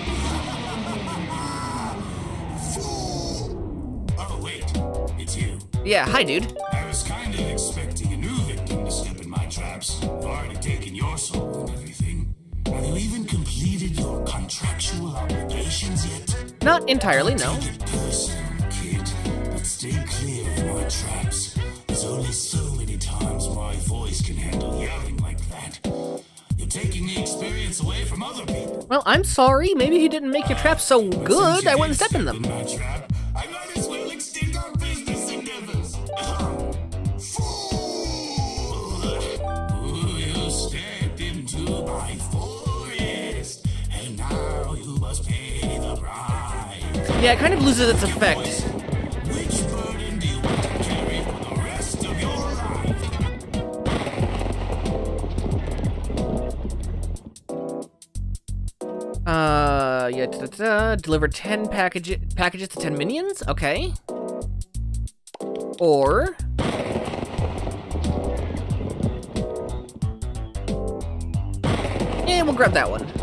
Yeah, hi, dude.
I was kind of expecting a new victim to step in my traps. I've already taken your soul and everything. Have you even completed your contractual obligations yet?
Not entirely, no.
Take it personal, kid. But stay clear of my traps. There's only so many times my voice can handle yelling like that. You're taking the experience away from other people.
Well, I'm sorry. Maybe he didn't make your traps so good, I wouldn't step in them.
My
Yeah, it kind of loses its effect. Uh, yeah, da, da, da, deliver 10 package packages to 10 minions? Okay. Or... Yeah, we'll grab that one.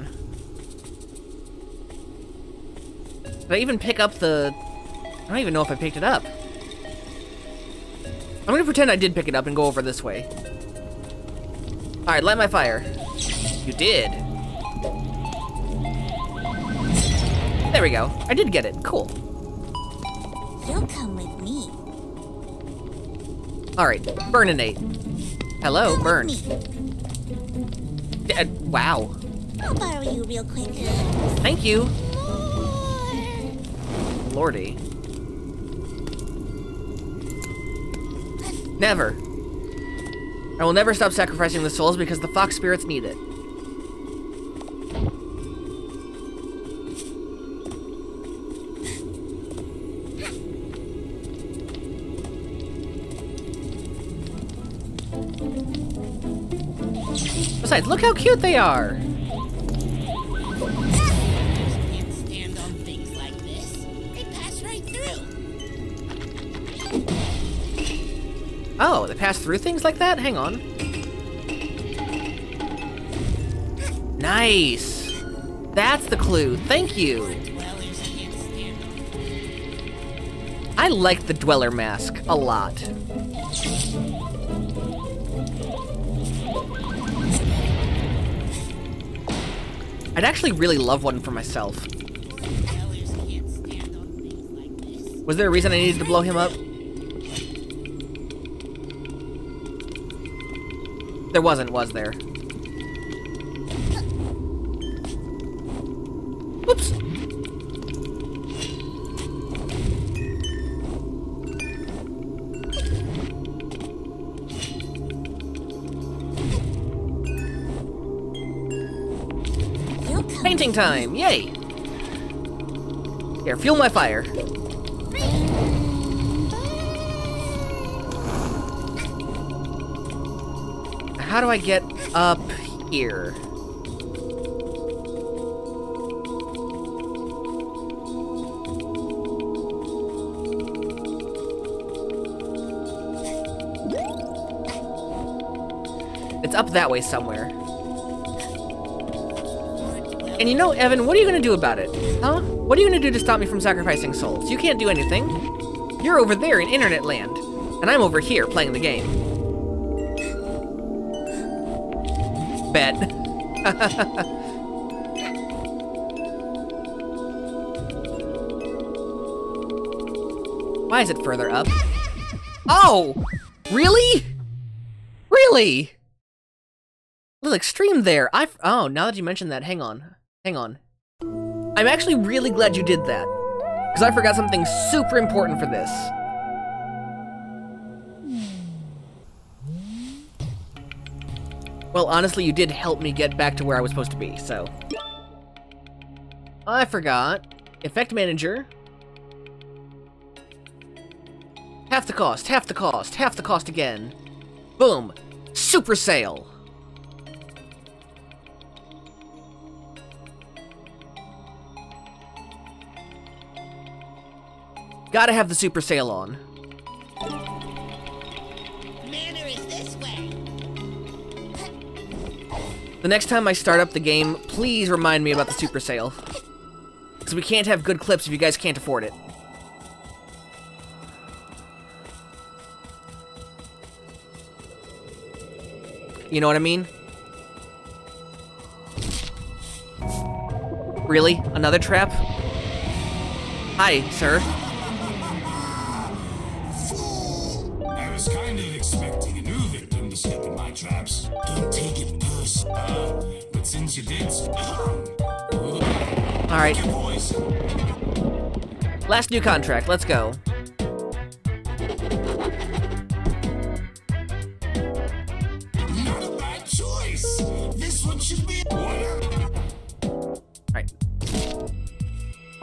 Did I even pick up the... I don't even know if I picked it up. I'm gonna pretend I did pick it up and go over this way. Alright, light my fire. You did. There we go. I did get it. Cool.
You'll come with me.
Alright, Burninate. Hello, Burn. Uh, wow.
I'll borrow you real quick.
Thank you. Lordy. Never. I will never stop sacrificing the souls because the fox spirits need it. Besides, look how cute they are! Oh, they pass through things like that? Hang on. Nice! That's the clue. Thank you! I like the Dweller mask a lot. I'd actually really love one for myself. Was there a reason I needed to blow him up? There wasn't, was there? Oops. Painting time! Yay! Here, fuel my fire. How do I get up here? It's up that way somewhere. And you know, Evan, what are you gonna do about it? Huh? What are you gonna do to stop me from sacrificing souls? You can't do anything. You're over there in internet land, and I'm over here playing the game. Bet. Why is it further up? Oh! Really? Really? A little extreme there. I oh, now that you mentioned that, hang on. Hang on. I'm actually really glad you did that. Because I forgot something super important for this. Well, honestly, you did help me get back to where I was supposed to be, so. I forgot. Effect Manager. Half the cost, half the cost, half the cost again. Boom. Super sale. Gotta have the super sale on. The next time I start up the game, please remind me about the super sale. Because we can't have good clips if you guys can't afford it. You know what I mean? Really? Another trap? Hi, sir. All right. Last new contract. Let's go.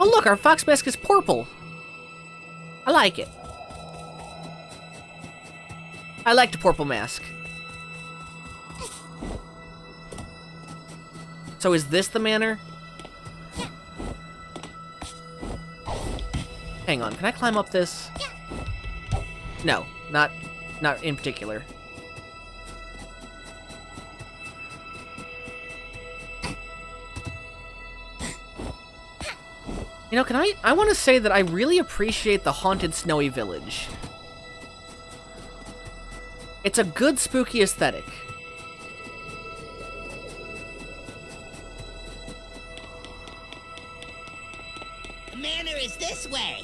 Oh look, our fox mask is purple. I like it. I like the Purple Mask. So is this the manor? Hang on, can I climb up this? No, not not in particular. You know, can I I want to say that I really appreciate the haunted snowy village. It's a good spooky aesthetic.
Manor is this way.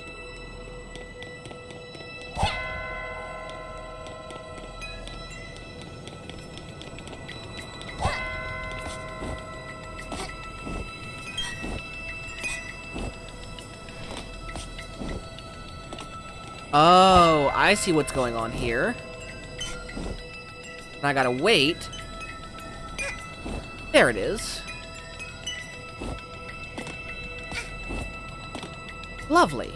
Oh, I see what's going on here. I gotta wait. There it is. Lovely.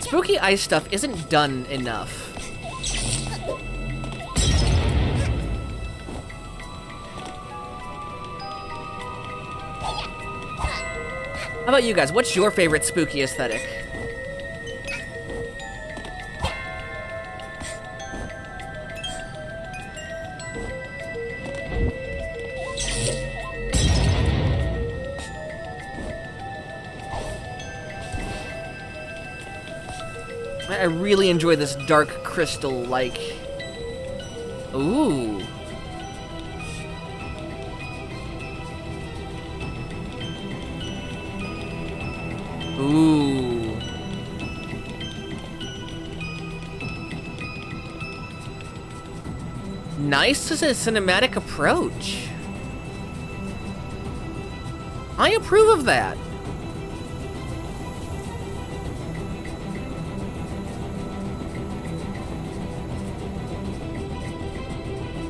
Spooky ice stuff isn't done enough. How about you guys? What's your favorite spooky aesthetic? I really enjoy this dark crystal, like... Ooh. Ooh. Nice as a cinematic approach. I approve of that.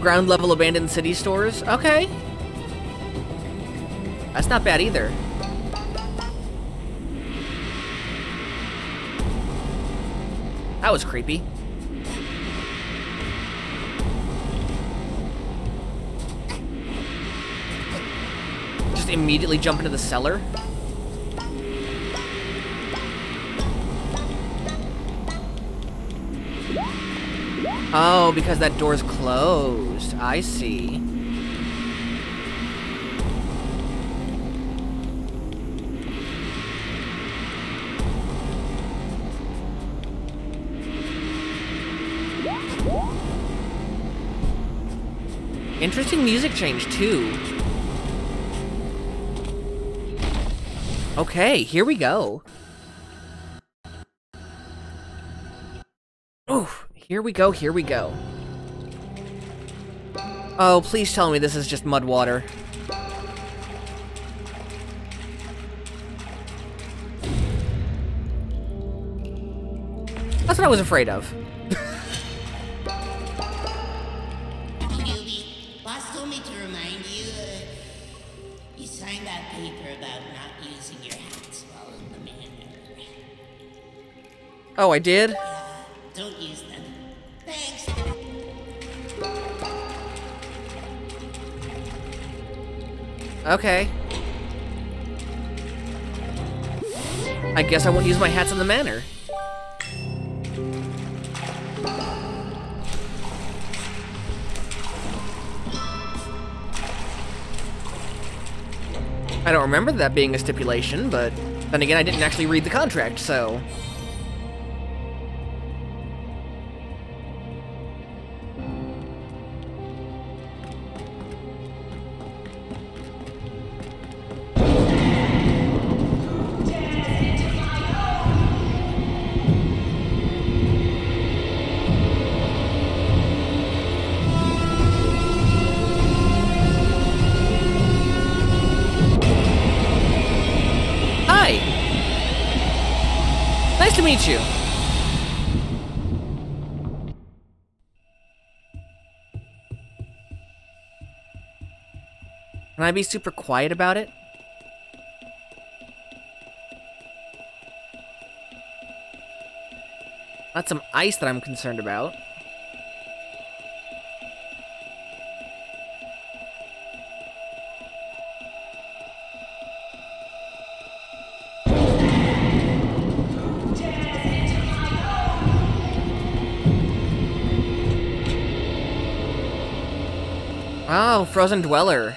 Ground level abandoned city stores? Okay. That's not bad either. That was creepy. Just immediately jump into the cellar? Oh, because that door's closed. I see. Interesting music change, too. Okay, here we go. Here we go, here we go. Oh, please tell me this is just mud water. That's what I was afraid of.
Yubi, boss told
Okay. I guess I won't use my hats in the manor. I don't remember that being a stipulation, but then again, I didn't actually read the contract, so... I be super quiet about it? That's some ice that I'm concerned about. Oh, Frozen Dweller.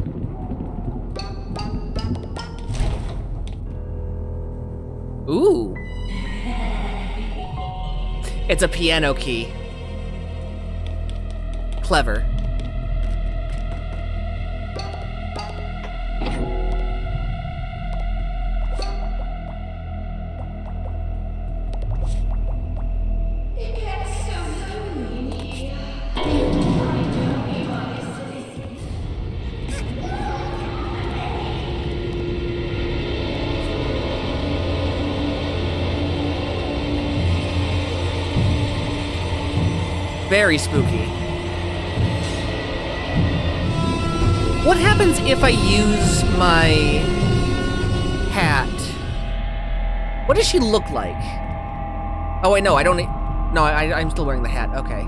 Ooh. It's a piano key. Clever. Very spooky. What happens if I use my hat? What does she look like? Oh wait, no, I don't. No, I, I'm still wearing the hat. Okay.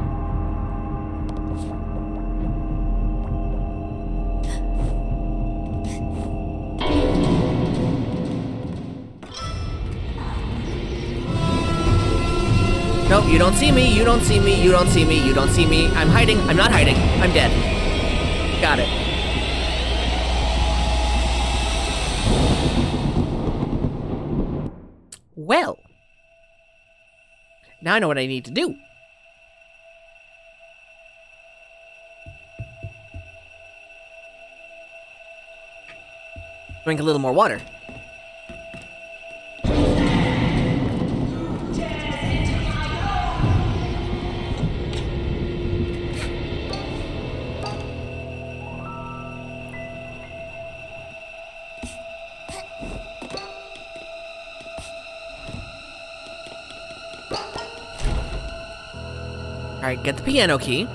You don't see me, you don't see me, you don't see me, you don't see me. I'm hiding, I'm not hiding, I'm dead. Got it. Well. Now I know what I need to do. Drink a little more water. Get the piano key.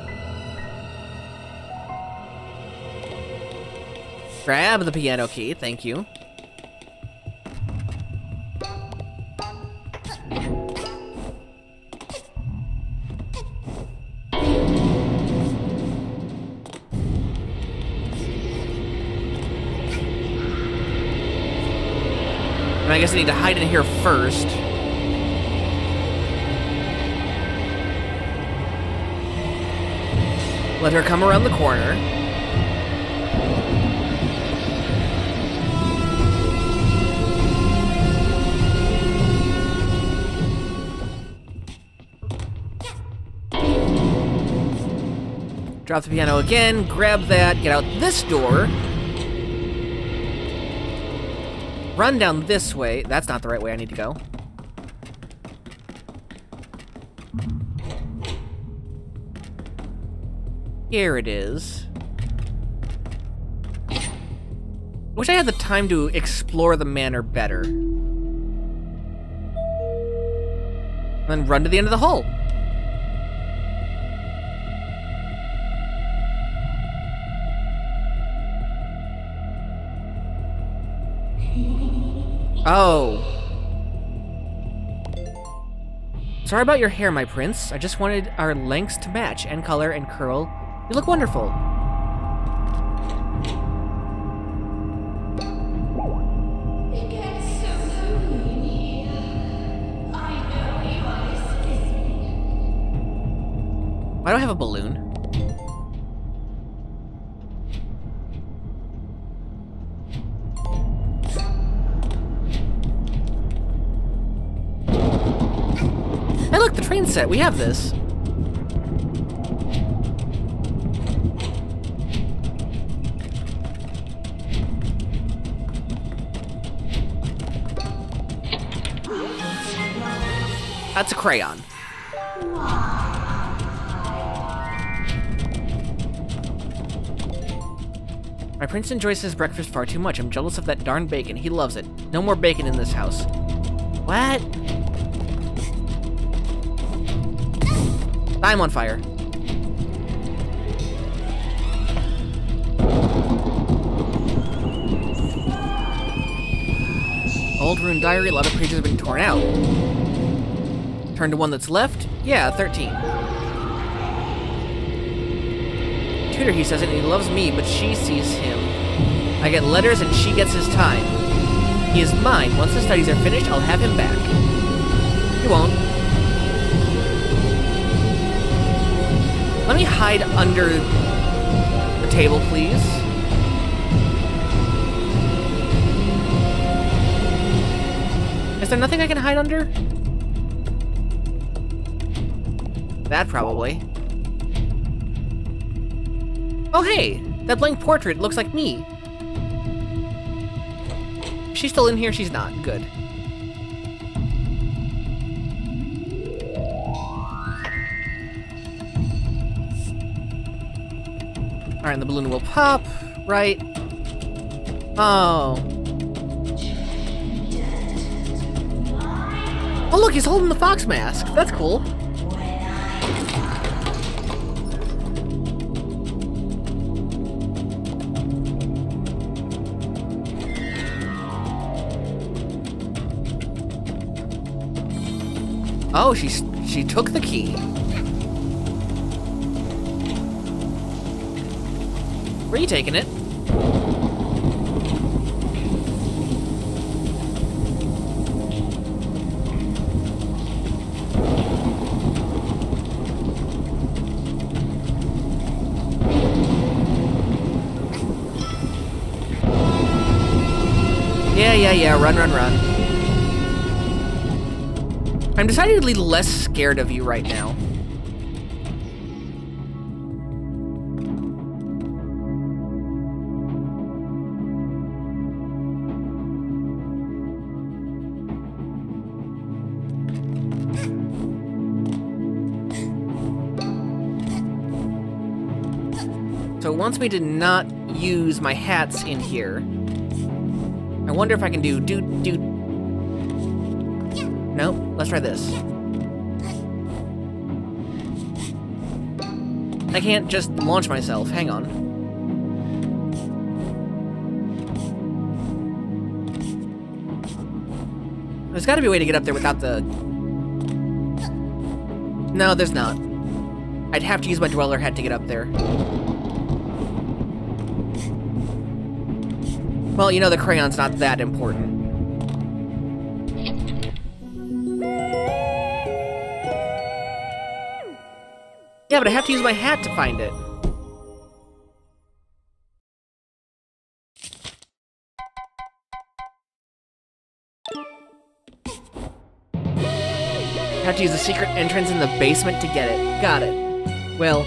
Grab the piano key, thank you. I guess I need to hide in here first. Let her come around the corner. Drop the piano again, grab that, get out this door. Run down this way. That's not the right way I need to go. Here it is. Wish I had the time to explore the manor better. Then run to the end of the hole. Oh. Sorry about your hair, my prince. I just wanted our lengths to match, and color and curl. You look wonderful.
It gets so lonely in here. I know you are listening.
Why do I have a balloon? Hey, look, the train set. We have this. That's a crayon. My prince enjoys his breakfast far too much. I'm jealous of that darn bacon. He loves it. No more bacon in this house. What? I'm on fire. Old rune diary, a lot of pages have been torn out. Turn to one that's left? Yeah, 13. Tutor, he says it, he loves me, but she sees him. I get letters and she gets his time. He is mine. Once the studies are finished, I'll have him back. He won't. Let me hide under the table, please. Is there nothing I can hide under? That probably. Oh hey! That blank portrait looks like me. She's still in here? She's not. Good. Alright, and the balloon will pop, right? Oh. Oh look, he's holding the fox mask. That's cool. Oh, she she took the key. Are you taking it? Yeah, yeah, yeah, run, run, run. I'm decidedly less scared of you right now. So it wants me to not use my hats in here. I wonder if I can do do do. Let's try this. I can't just launch myself. Hang on. There's got to be a way to get up there without the. No, there's not. I'd have to use my dweller hat to get up there. Well, you know the crayon's not that important. Yeah, but I have to use my hat to find it. Have to use the secret entrance in the basement to get it. Got it. Well,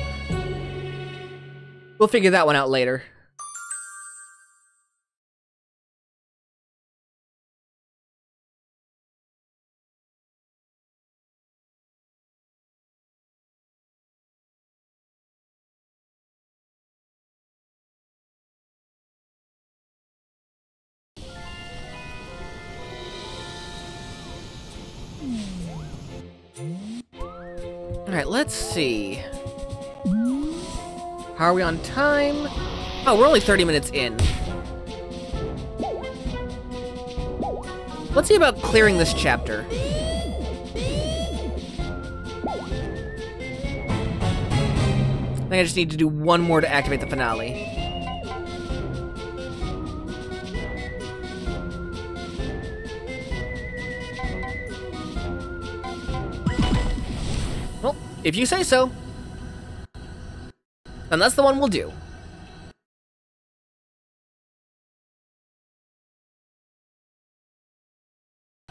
we'll figure that one out later. Alright, let's see. How are we on time? Oh, we're only 30 minutes in. Let's see about clearing this chapter. I think I just need to do one more to activate the finale. If you say so. Then that's the one we'll do.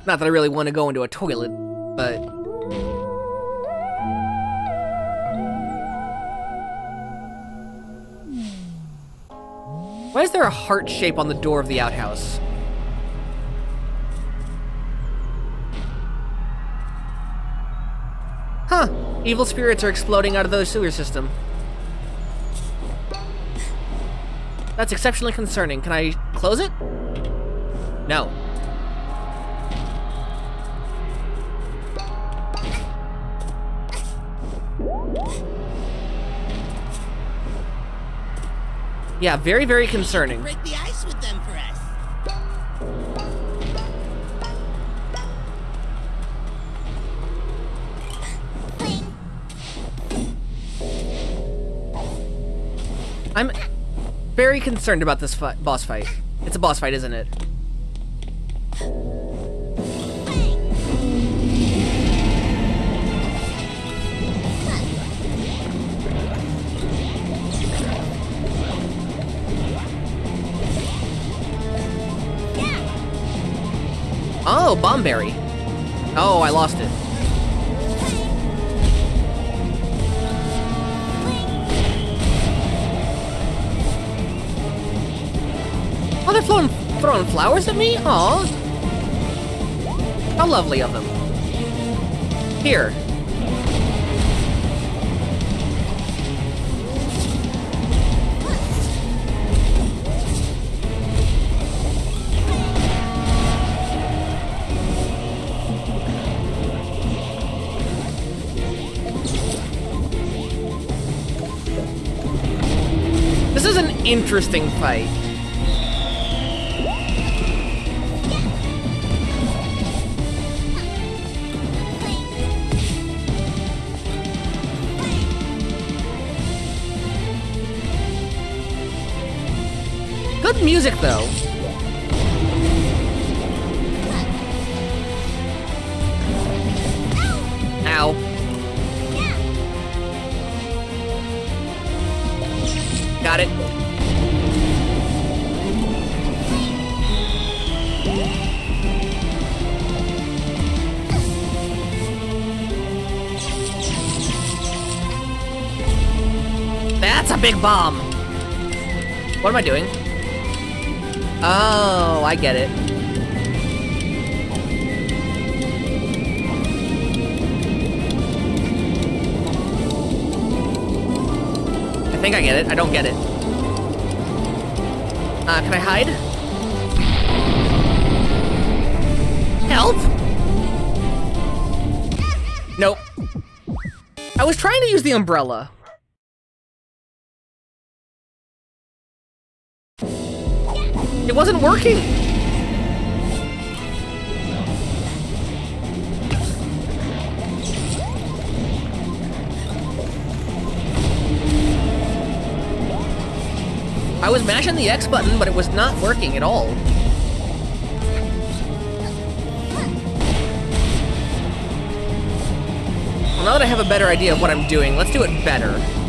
Not that I really want to go into a toilet, but... Why is there a heart shape on the door of the outhouse? Evil spirits are exploding out of the sewer system. That's exceptionally concerning. Can I close it? No. Yeah, very, very concerning. Very concerned about this fi boss fight. It's a boss fight, isn't it? Oh, Bomberry. Oh, I lost it. They're throwing, throwing flowers at me? Aw. How lovely of them. Here. This is an interesting fight. Music, though. Ow. Got it. That's a big bomb. What am I doing? Oh, I get it. I think I get it. I don't get it. Uh, can I hide? Help? Nope. I was trying to use the umbrella. Was the X button, but it was not working at all. Well, now that I have a better idea of what I'm doing, let's do it better.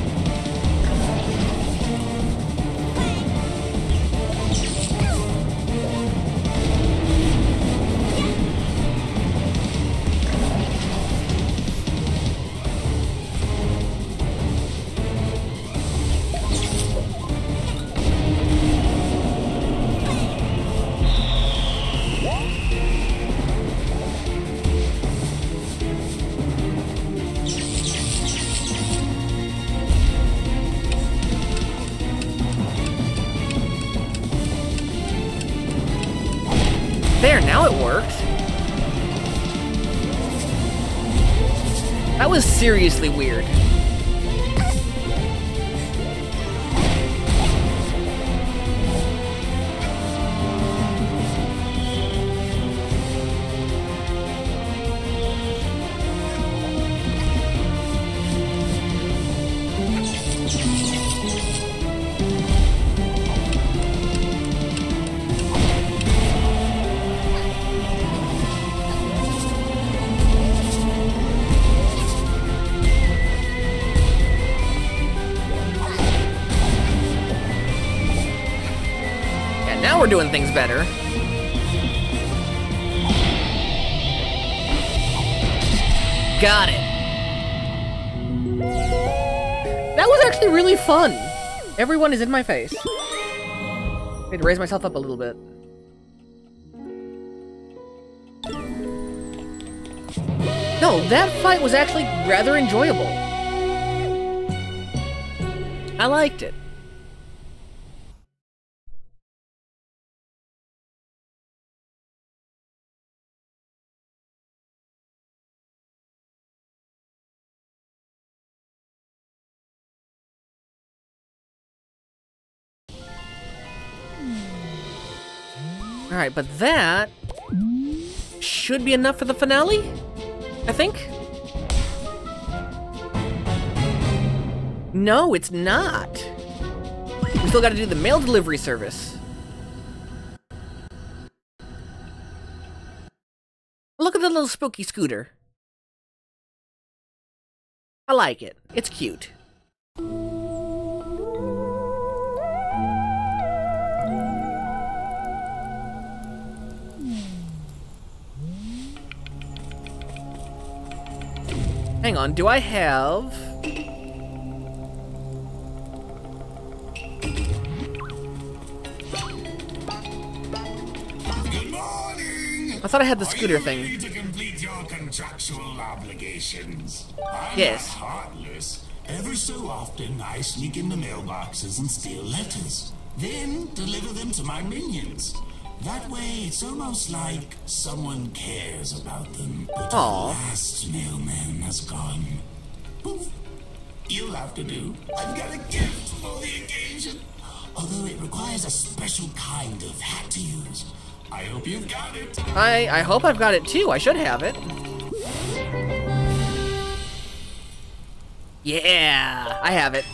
Doing things better. Got it. That was actually really fun. Everyone is in my face. I need to raise myself up a little bit. No, that fight was actually rather enjoyable. I liked it. Alright, but that should be enough for the finale? I think? No, it's not. We still gotta do the mail delivery service. Look at the little spooky scooter. I like it. It's cute. Hang on, do I have... I thought I had the scooter thing.
To complete your contractual obligations. I'm
Yes.
heartless. Ever so often, I sneak into mailboxes and steal letters. Then deliver them to my minions. That way, it's almost like someone cares about them. But the last mailman has gone. Poof. You'll have to do. I've got a gift for the occasion. Although it requires a special kind of hat to use. I hope you've got it.
I, I hope I've got it too. I should have it. Yeah, I have it.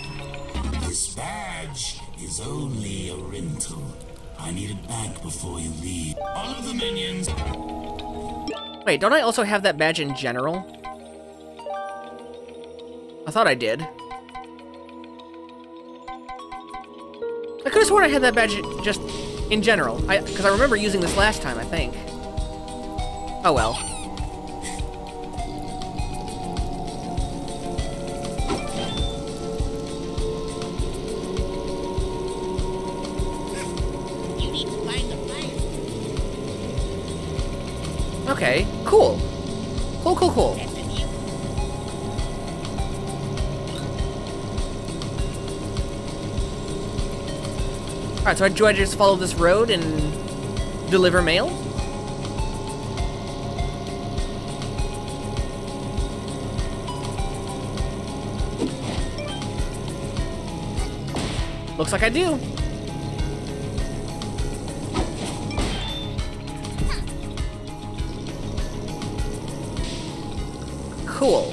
This badge is only a rental. I need it back before you leave. All of the minions.
Wait, don't I also have that badge in general? I thought I did. I could have sworn I had that badge just in general. I because I remember using this last time, I think. Oh well. Okay, cool. Cool, cool, cool. Alright, so do I just follow this road and deliver mail? Looks like I do. Cool.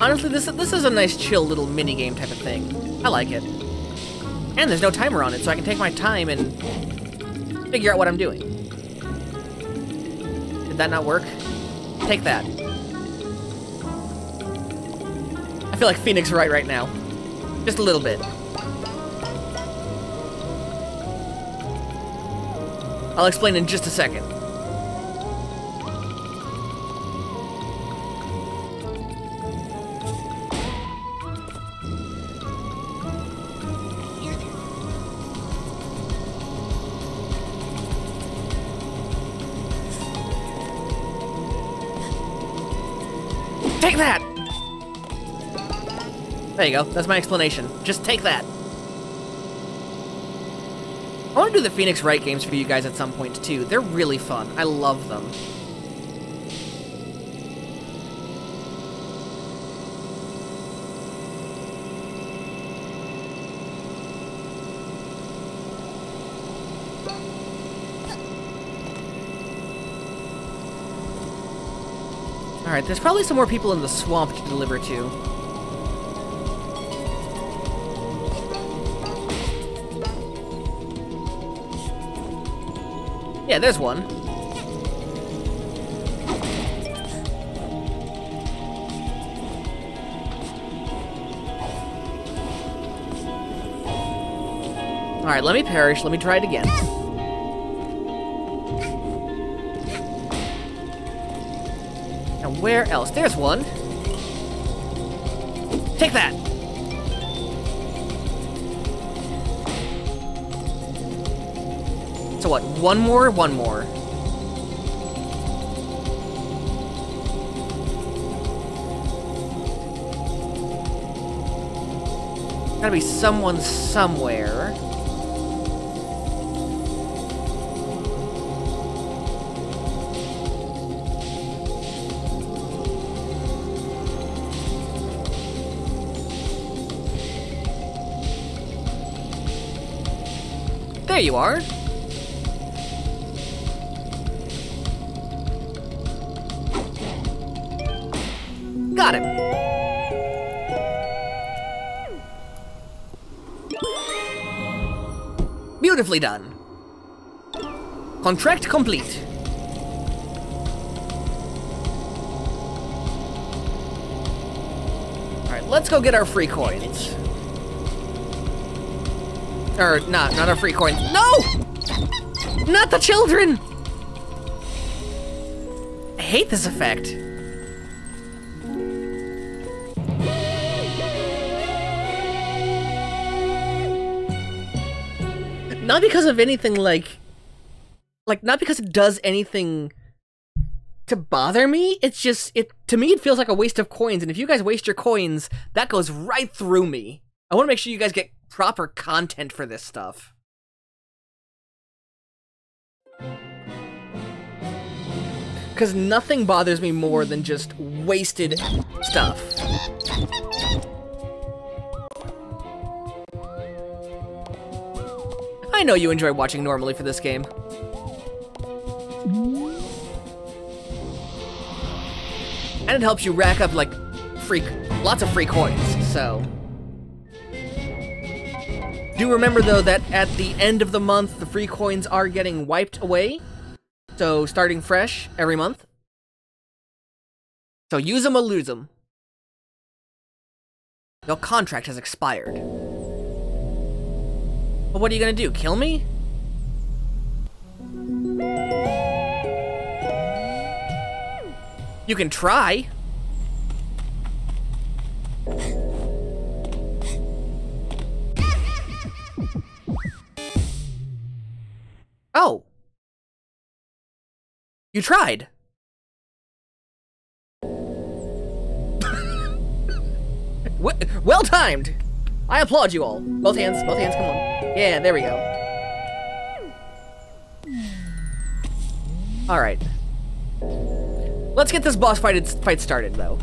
Honestly, this this is a nice chill little mini game type of thing. I like it. And there's no timer on it, so I can take my time and figure out what I'm doing. Did that not work? Take that. I feel like Phoenix Wright right now. Just a little bit. I'll explain in just a second. There you go. That's my explanation. Just take that. I want to do the Phoenix Wright games for you guys at some point, too. They're really fun. I love them. Alright, there's probably some more people in the swamp to deliver to. Yeah, there's one. Alright, let me perish. Let me try it again. And where else? There's one. Take that! So what, one more, one more? Gotta be someone somewhere. There you are. Beautifully done. Contract complete. Alright, let's go get our free coins. Or, not, not our free coins. No! Not the children! I hate this effect. Not because of anything like... Like, not because it does anything to bother me. It's just, it to me, it feels like a waste of coins. And if you guys waste your coins, that goes right through me. I want to make sure you guys get proper content for this stuff. Because nothing bothers me more than just wasted stuff. I know you enjoy watching normally for this game. And it helps you rack up, like, free, lots of free coins, so... Do remember, though, that at the end of the month, the free coins are getting wiped away. So, starting fresh every month. So, use them or lose them. Your contract has expired. But what are you gonna do, kill me? You can try. Oh. You tried. well, well timed. I applaud you all. Both hands, both hands, come on. Yeah, there we go. Alright. Let's get this boss fight, fight started, though.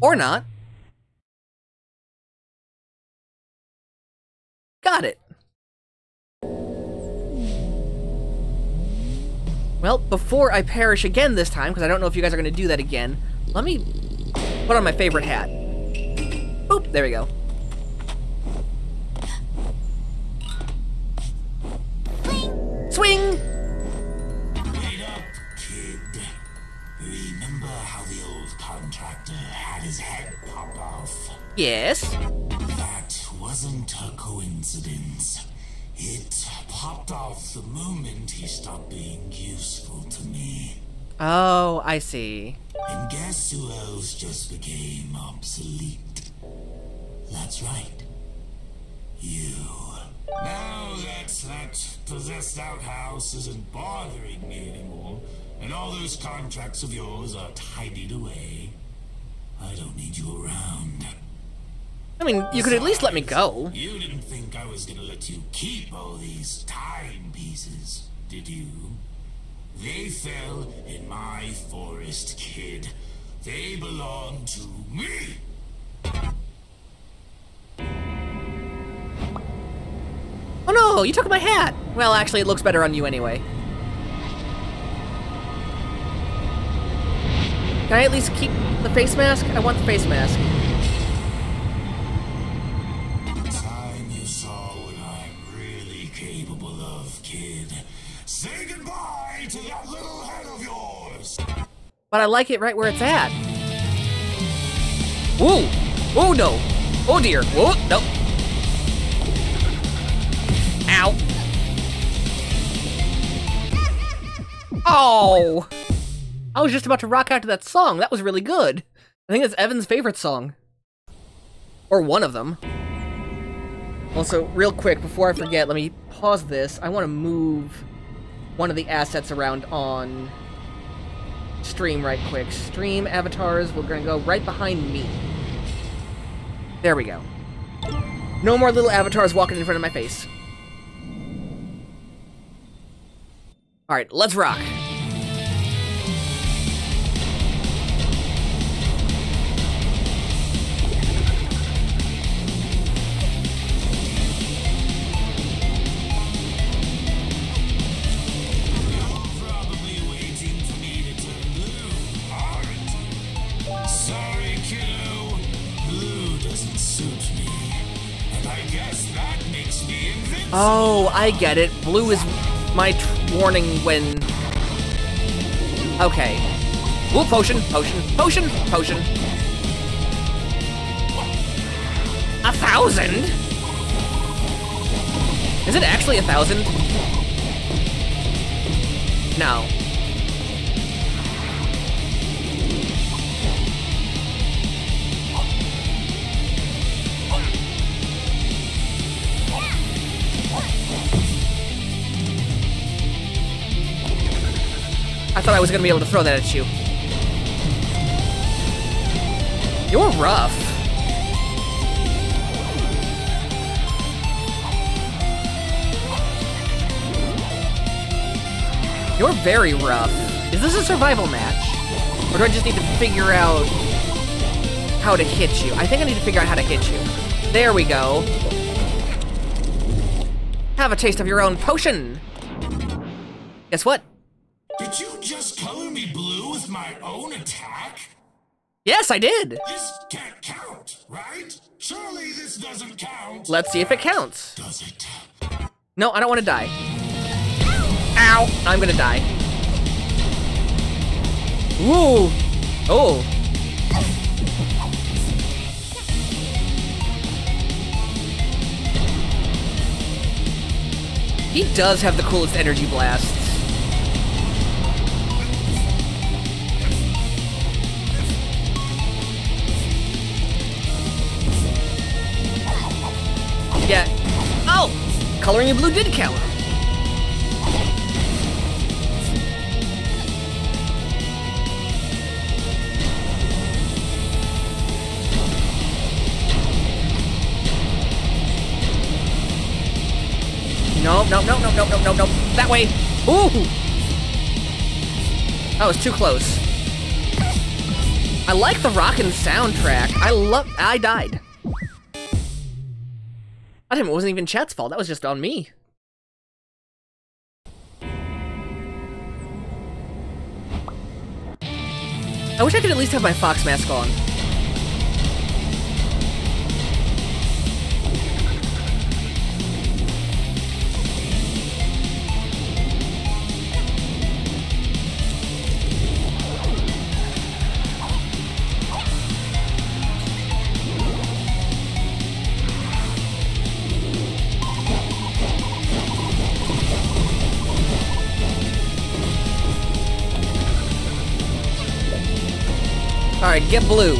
Or not. Got it. Well, before I perish again this time, because I don't know if you guys are going to do that again, let me put on my favorite hat. Boop, there we go. Swing!
Wait up, kid. Remember how the old contractor had his head popped off?
Yes?
That wasn't a coincidence. It popped off the moment he stopped being useful to me.
Oh, I see.
And guess who else just became obsolete? That's right. You. Now that that possessed outhouse isn't bothering me anymore, and all those contracts of yours are tidied away, I don't need you around.
I mean, you could at least let me go.
You didn't think I was gonna let you keep all these timepieces, did you? They fell in my forest, kid. They belong to me.
Oh no, you took my hat! Well, actually, it looks better on you anyway. Can I at least keep the face mask? I want the face mask.
Time you saw what I'm really capable of, kid. Say goodbye to that little head of yours.
But I like it right where it's at. Whoa! Oh no! Oh dear! Whoa! nope. Ow! Oh! I was just about to rock out to that song. That was really good. I think that's Evan's favorite song. Or one of them. Also, real quick, before I forget, let me pause this. I want to move one of the assets around on stream right quick. Stream avatars, we're going to go right behind me. There we go. No more little avatars walking in front of my face. Alright, let's rock. Oh, I get it. Blue is my warning when... Okay. Ooh, potion, potion, potion, potion. A thousand? Is it actually a thousand? No. Thought I was gonna be able to throw that at you. You're rough. You're very rough. Is this a survival match? Or do I just need to figure out how to hit you? I think I need to figure out how to hit you. There we go. Have a taste of your own potion. Guess what? Yes, I did.
This can't count, right? Surely this doesn't count.
Let's see if it counts. Does it? No, I don't want to die. Ow! I'm gonna die. Ooh! Oh! He does have the coolest energy blasts. Coloring in blue did count. No, no, no, no, no, no, no, no. That way. Ooh! That was too close. I like the rockin' soundtrack. I love. I died. I. It wasn't even chat's fault. That was just on me. I wish I could at least have my fox mask on. Get blue.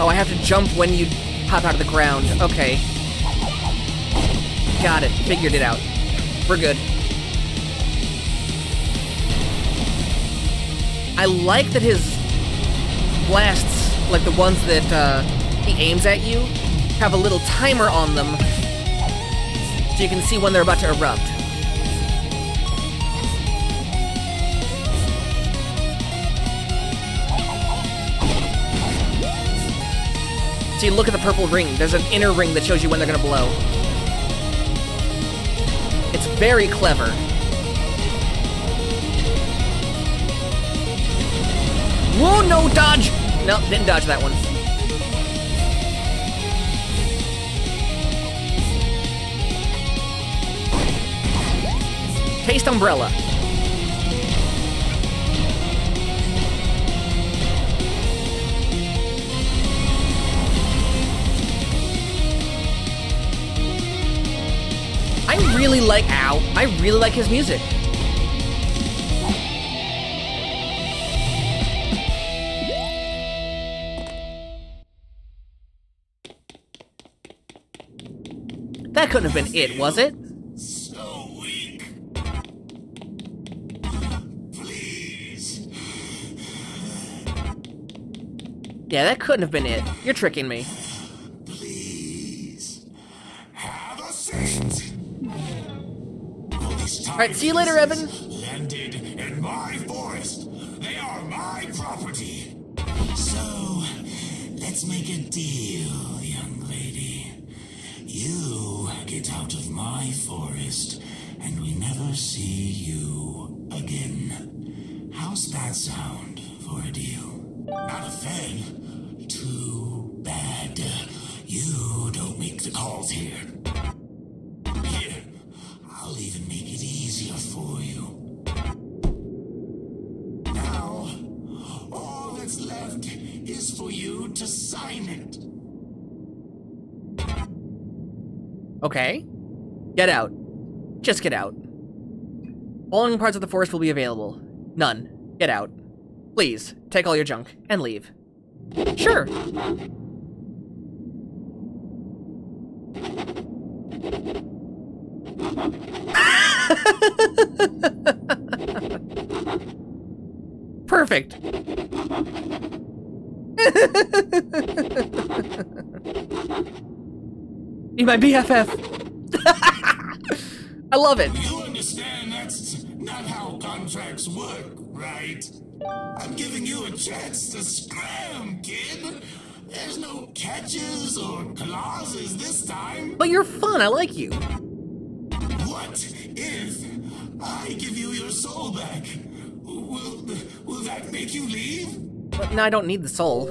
Oh, I have to jump when you pop out of the ground. Okay. Got it. Figured it out. We're good. I like that his blasts, like the ones that uh, he aims at you, have a little timer on them so you can see when they're about to erupt. See, look at the purple ring. There's an inner ring that shows you when they're gonna blow. It's very clever. Whoa, no, dodge! No, didn't dodge that one. Taste Umbrella. I really like, ow, I really like his music. That couldn't have been it, was it? Yeah, that couldn't have been it. You're tricking me.
Please. Have a seat.
Alright, see you later, Evan.
landed in my forest. They are my property. So, let's make a deal, young lady. You get out of my forest, and we never see you again. How's that sound for a deal? Not a fan? Too bad. You don't make the calls here. Here, I'll even make it easier for you. Now, all that's left is for you to sign it.
Okay. Get out. Just get out. Following parts of the forest will be available. None. Get out. Please, take all your junk and leave. Sure. Perfect. Be my BFF. I love it.
You understand that's not how contracts work, right? I'm giving chance to scram, kid. There's no catches or clauses this time.
But you're fun. I like you.
What if I give you your soul back? Will, will that make you leave?
But no, I don't need the soul.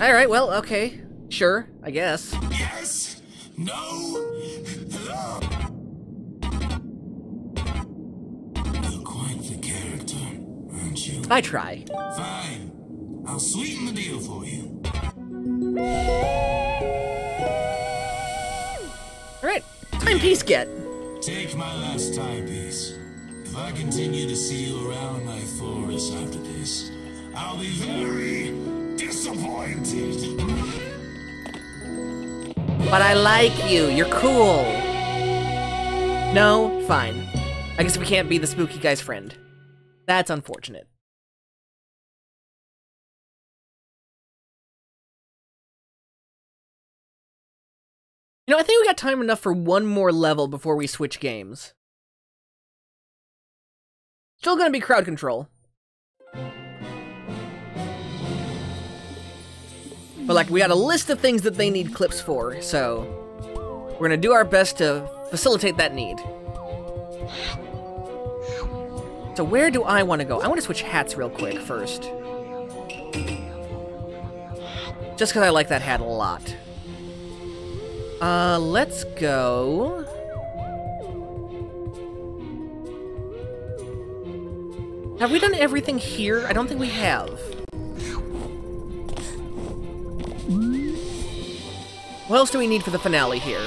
Alright, well, okay. Sure, I guess.
Yes? No?
I try.
Fine. I'll sweeten the deal for you.
Alright, timepiece get.
Take my last timepiece. If I continue to see you around my forest after this, I'll be very disappointed.
But I like you. You're cool. No? Fine. I guess we can't be the spooky guy's friend. That's unfortunate. You know, I think we got time enough for one more level before we switch games. Still gonna be crowd control. But like, we got a list of things that they need clips for, so we're gonna do our best to facilitate that need. So where do I want to go? I want to switch hats real quick first. Just because I like that hat a lot. Uh, let's go... Have we done everything here? I don't think we have. What else do we need for the finale here?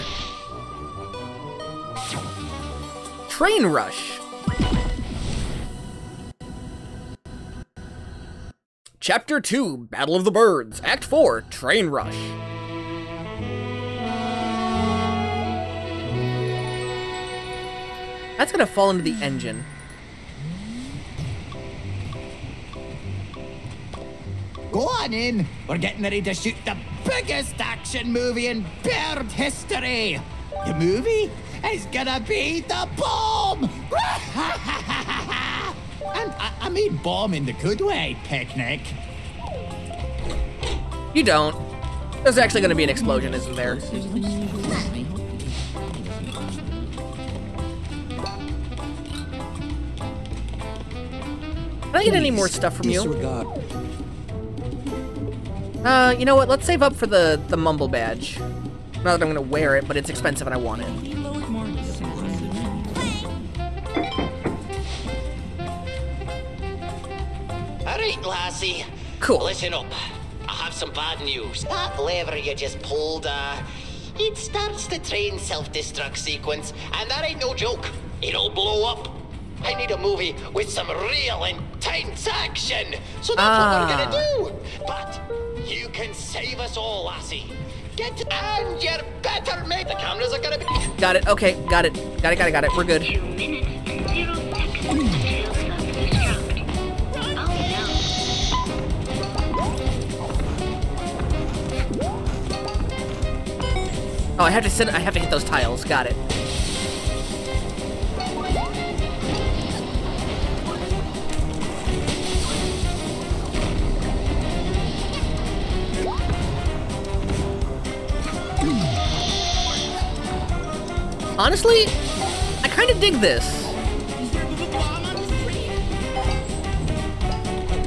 Train Rush! Chapter 2, Battle of the Birds. Act 4, Train Rush. That's gonna fall into the engine.
Go on in. We're getting ready to shoot the biggest action movie in bird history. The movie is gonna be the bomb. and I, I mean bomb in the good way, picnic.
You don't. There's actually gonna be an explosion, isn't there? Can I get any more stuff from you?
Disregard.
Uh, you know what? Let's save up for the the mumble badge. Not that I'm gonna wear it, but it's expensive and I want it.
All right, lassie.
Cool.
Listen up. I have some bad news. That lever you just pulled, uh, it starts the train self-destruct sequence, and that ain't no joke. It'll blow up. I need a movie with some real intense action. So that's what we're
Ah.
gonna do. But you can save us all, lassie. Get and you better make the cameras are gonna be.
Got it. Okay, got it. Got it, got it, got it. We're good. Oh, I have to sit. I have to hit those tiles. Got it. Honestly, I kind of dig this.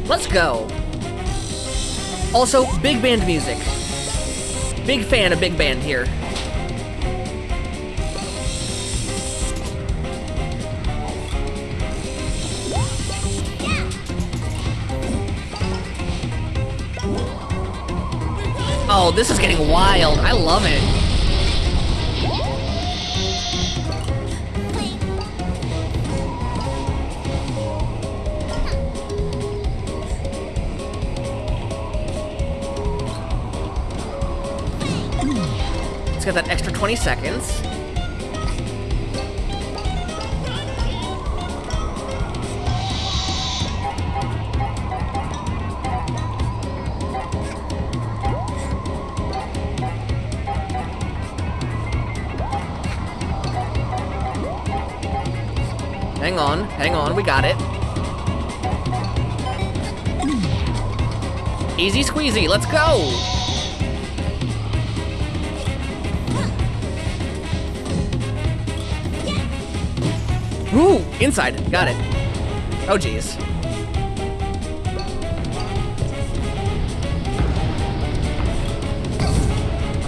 Let's go. Also, big band music. Big fan of big band here. Oh, this is getting wild. I love it. Let's that extra 20 seconds. Hang on, hang on, we got it. Easy squeezy, let's go! Ooh, inside, got it. Oh jeez.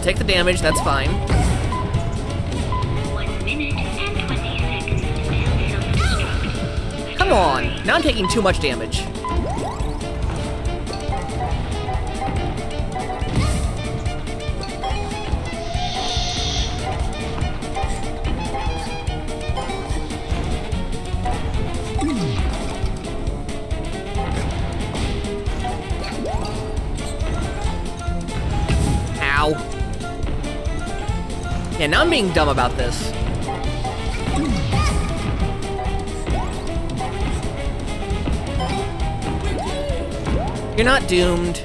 Take the damage, that's fine. Come on, now I'm taking too much damage. Being dumb about this. You're not doomed.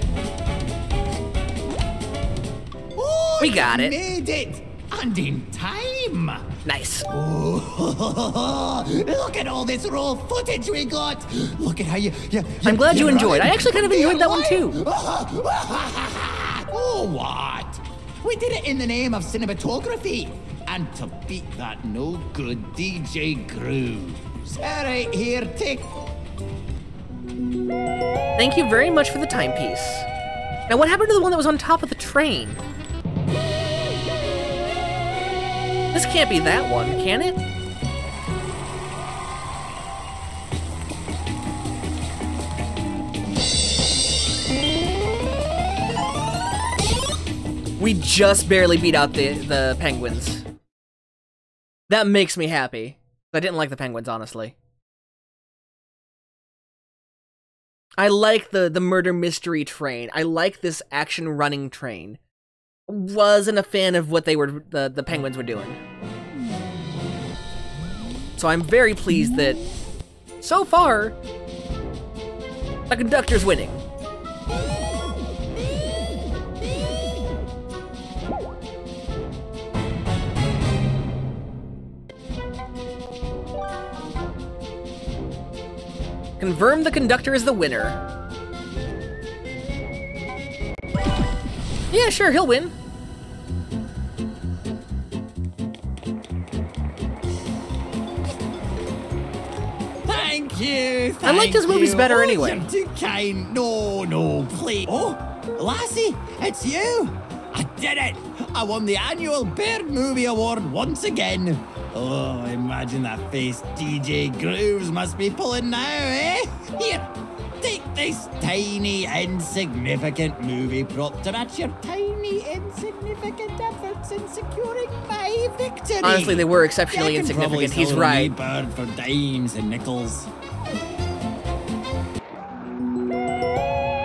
Oh,
We got it.
Made it, and in time.
Nice.
Oh, look at all this raw footage we got. Look at how you. you
I'm glad you enjoyed. I actually kind of enjoyed that one too.
oh, what? We did it in the name of cinematography. And to beat that no good DJ Grooves. All right, here, take.
Thank you very much for the timepiece. Now, what happened to the one that was on top of the train? This can't be that one, can it? We just barely beat out the, the penguins. That makes me happy. I didn't like the penguins, honestly. I like the the murder mystery train. I like this action running train. Wasn't a fan of what they were the the penguins were doing. So I'm very pleased that so far the conductor's winning. Confirm the conductor is the winner. Yeah, sure, he'll win.
Thank you.
I like his
thank
movies
you.
better
Oh,
anyway.
You're too kind. No, no, please. Oh, Lassie, it's you. I did it. I won the annual Bird Movie Award once again. Oh, imagine that face DJ Grooves must be pulling now, eh? Here, take this tiny, insignificant movie prop to match your tiny, insignificant efforts in securing my victory.
Honestly, they were exceptionally
probably
insignificant. He's right.
bird for dimes and nickels.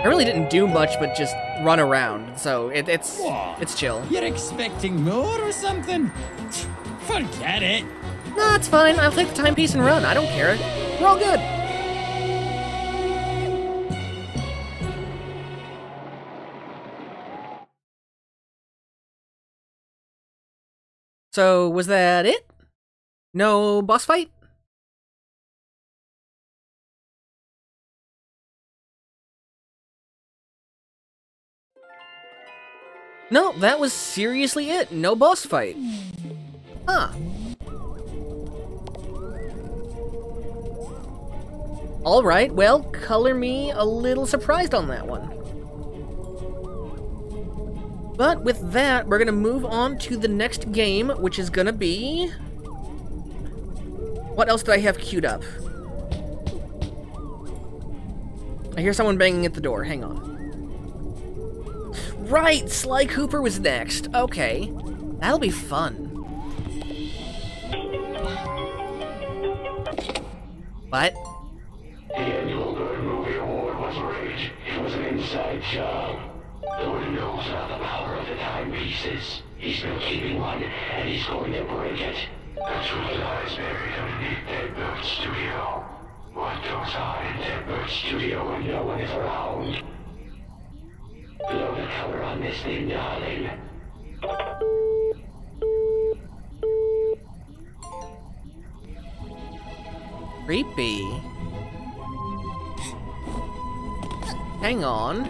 I really didn't do much but just run around, so it, it's it's chill.
You're expecting more or something? Forget it.
No, it's fine. I'll take the timepiece and run. I don't care. We're all good. So, was that it? No boss fight? No, that was seriously it. No boss fight. Huh. Alright, well, color me a little surprised on that one. But with that, we're gonna move on to the next game, which is gonna be... What else did I have queued up? I hear someone banging at the door. Hang on. Right, Sly Cooper was next. Okay. That'll be fun. What?
The annual Bird Movie Award was rigged. It was an inside job. Lord knows now the power of the timepieces. He's been keeping one, and he's going to break it. The truth lies buried underneath Deadbird Studio. What goes on in Deadbird Studio when no one is around? Blow the cover on this thing, darling.
Creepy. Hang on.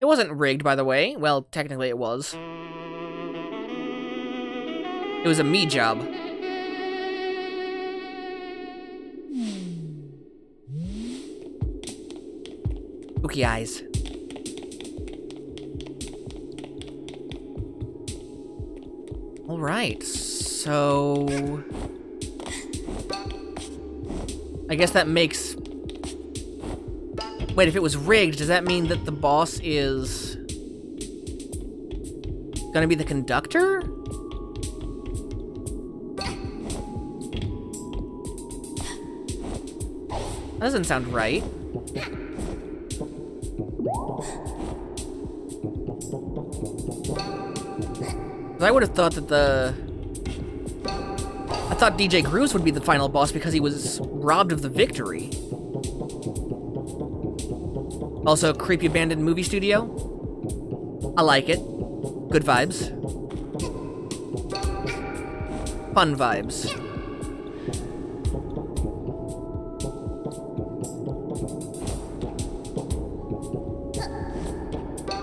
It wasn't rigged, by the way. Well, technically it was. It was a me job. Spooky eyes. All right, so I guess that makes. Wait, if it was rigged, does that mean that the boss is gonna be the conductor? That doesn't sound right. I would have thought that the... I thought DJ Grooves would be the final boss because he was robbed of the victory. Also, creepy abandoned movie studio. I like it. Good vibes. Fun vibes.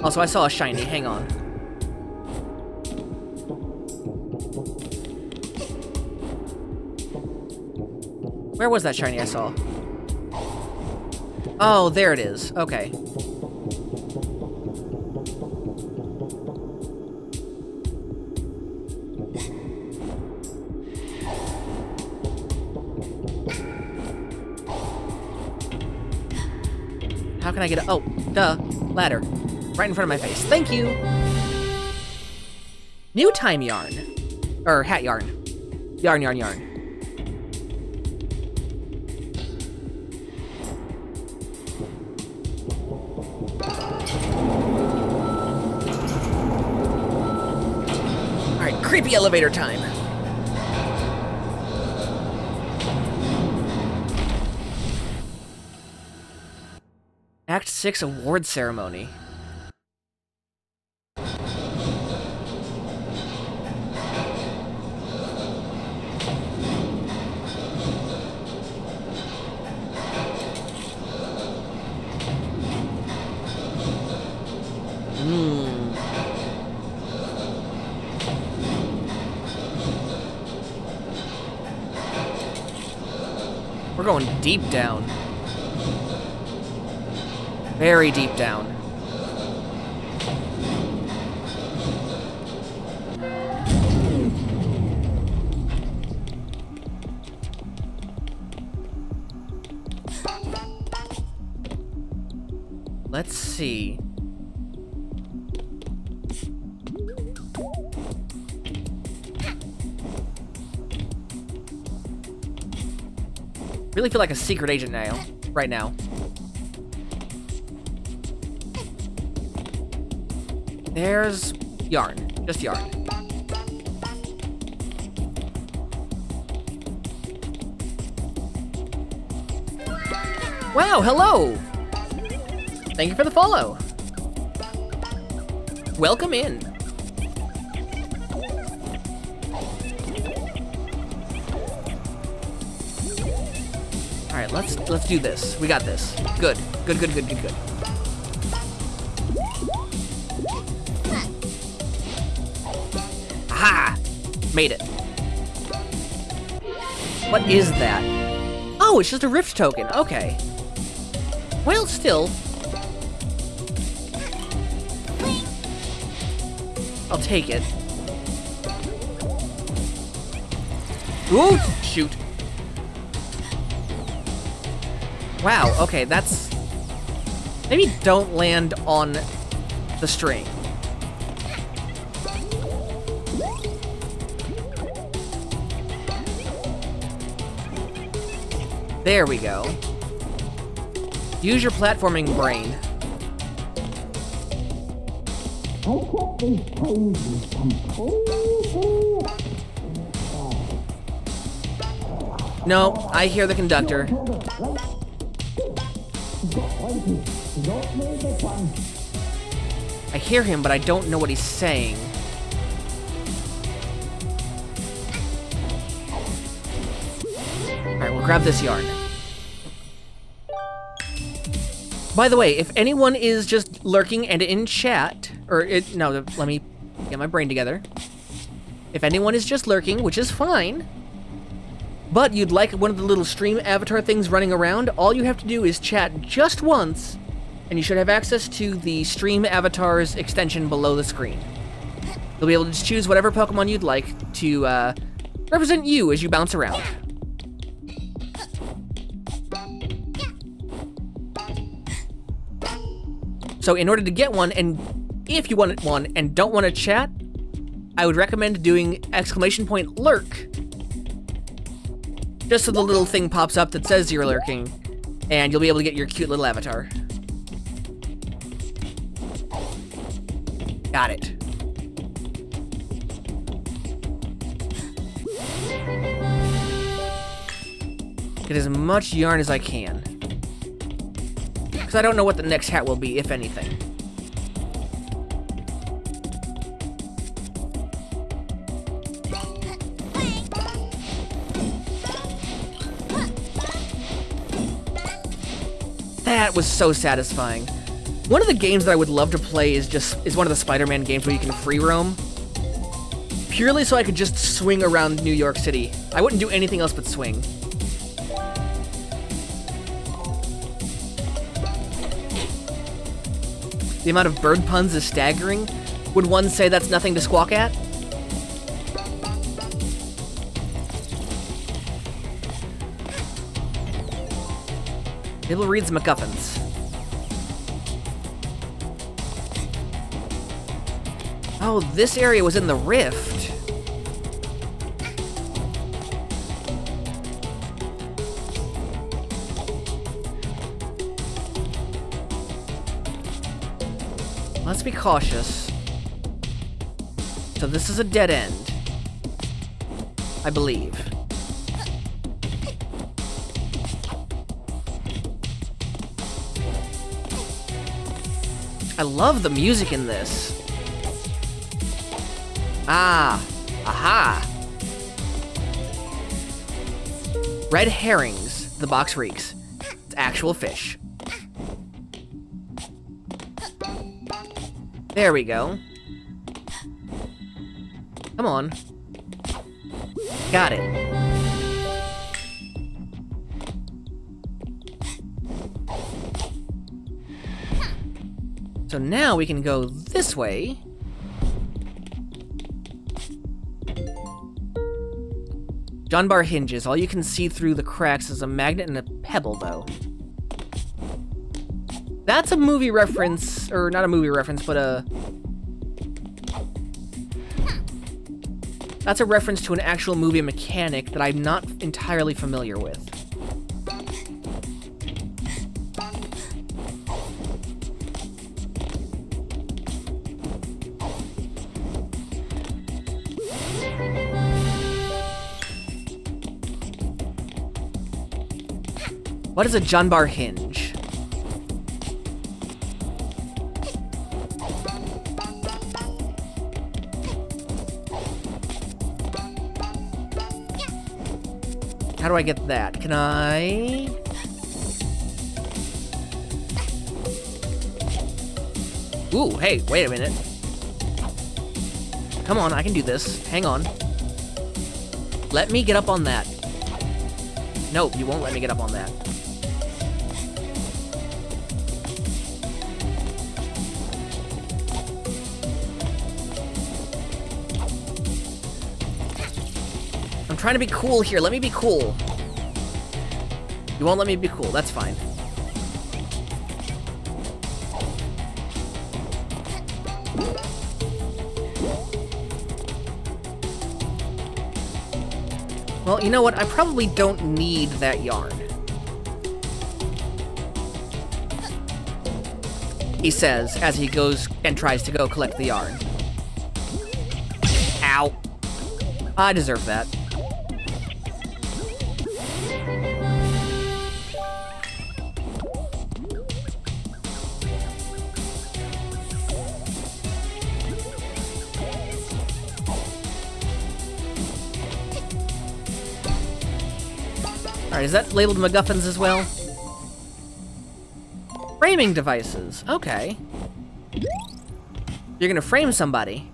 Also, I saw a shiny. Hang on. Where was that shiny I saw? Oh, there it is. Okay. How can I get a- oh, duh, ladder. Right in front of my face. Thank you! New time yarn. Or hat yarn. Yarn, yarn, yarn. Creepy elevator time. Act 6 award ceremony. Deep down. Very deep down. Really feel like a secret agent now, right now. There's yarn, just yarn. Wow, hello! Thank you for the follow. Welcome in. Let's do this. We got this. Good. Good, good, good, good, good. Aha! Made it. What is that? Oh, it's just a rift token. Okay. Well, still. I'll take it. Ooh, Okay, that's... Maybe don't land on the string. There we go. Use your platforming brain. No, I hear the conductor. I hear him, but I don't know what he's saying. Alright, we'll grab this yarn. By the way, if anyone is just lurking and in chat, or it, no, let me get my brain together. If anyone is just lurking, which is fine, but you'd like one of the little stream avatar things running around, all you have to do is chat just once, and you should have access to the stream avatars extension below the screen. You'll be able to just choose whatever Pokemon you'd like to uh, represent you as you bounce around. So in order to get one, and if you want one and don't want to chat, I would recommend doing exclamation point lurk. Just so the little thing pops up that says you're lurking, and you'll be able to get your cute little avatar. Got it. Get as much yarn as I can. Because I don't know what the next hat will be, if anything. Was so satisfying. One of the games that I would love to play is just is one of the Spider-Man games where you can free roam. Purely so I could just swing around New York City. I wouldn't do anything else but swing. The amount of bird puns is staggering. Would one say that's nothing to squawk at? Bill reads MacGuffins. Oh, this area was in the rift. Let's be cautious. So this is a dead end. I believe. Love the music in this. Ah, aha. Red herrings, the box reeks. It's actual fish. There we go. Come on. Got it. So now we can go this way. John bar hinges. All you can see through the cracks is a magnet and a pebble, though. That's a movie reference, or not a movie reference, but a... That's a reference to an actual movie mechanic that I'm not entirely familiar with. What is a Junbar hinge? How do I get that? Can I... Ooh, hey, wait a minute. Come on, I can do this. Hang on. Let me get up on that. Nope, you won't let me get up on that. Trying to be cool here. Let me be cool. You won't let me be cool. That's fine. Well, you know what? I probably don't need that yarn. He says as he goes and tries to go collect the yarn. Ow. I deserve that. Is that labeled MacGuffins as well? Framing devices. Okay. You're gonna frame somebody.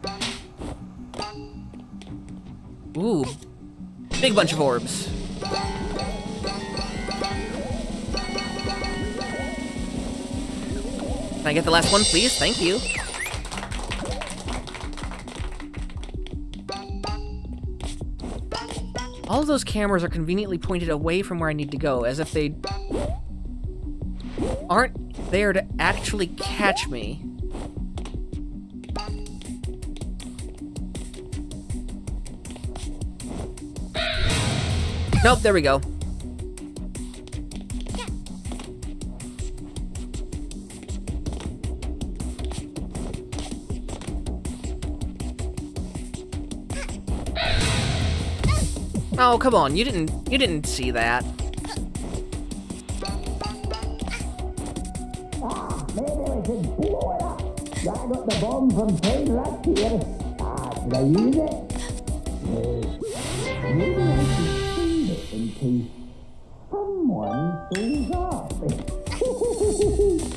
Ooh. Big bunch of orbs. Can I get the last one, please? Thank you. All of those cameras are conveniently pointed away from where I need to go, as if they aren't there to actually catch me. Nope, there we go. Oh, come on. You didn't you didn't see that.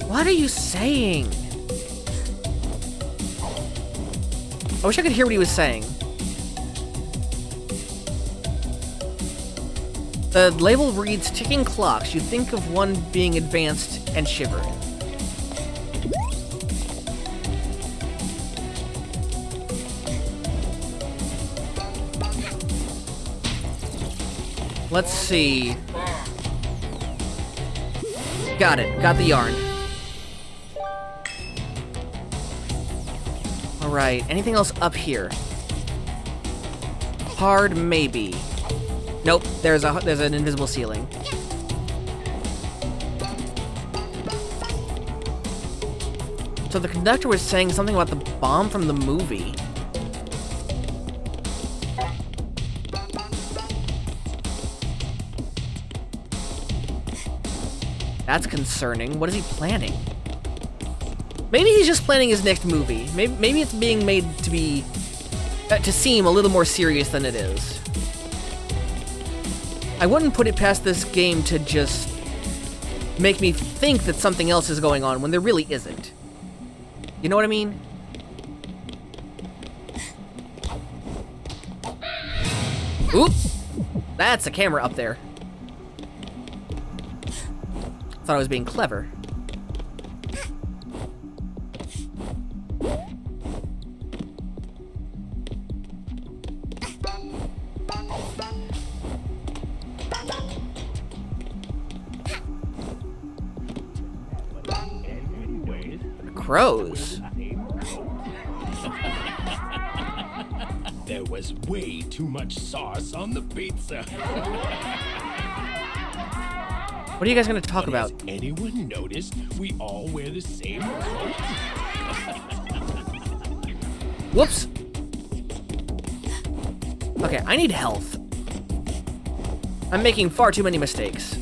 What are you saying? I wish I could hear what he was saying. The label reads ticking clocks. You'd think of one being advanced and shivering. Let's see. Got it. Got the yarn. Alright, anything else up here? Hard, maybe. Nope, there's a there's an invisible ceiling. So the conductor was saying something about the bomb from the movie. That's concerning. What is he planning? Maybe he's just planning his next movie. Maybe, maybe it's being made to be... Uh, to seem a little more serious than it is. I wouldn't put it past this game to just make me think that something else is going on when there really isn't. You know what I mean? Oop! That's a camera up there. Thought I was being clever. Crows.
There was way too much sauce on the pizza.
What are you guys gonna talk about?
Has anyone noticed we all wear the same coat?
Whoops. Okay, I need health. I'm making far too many mistakes.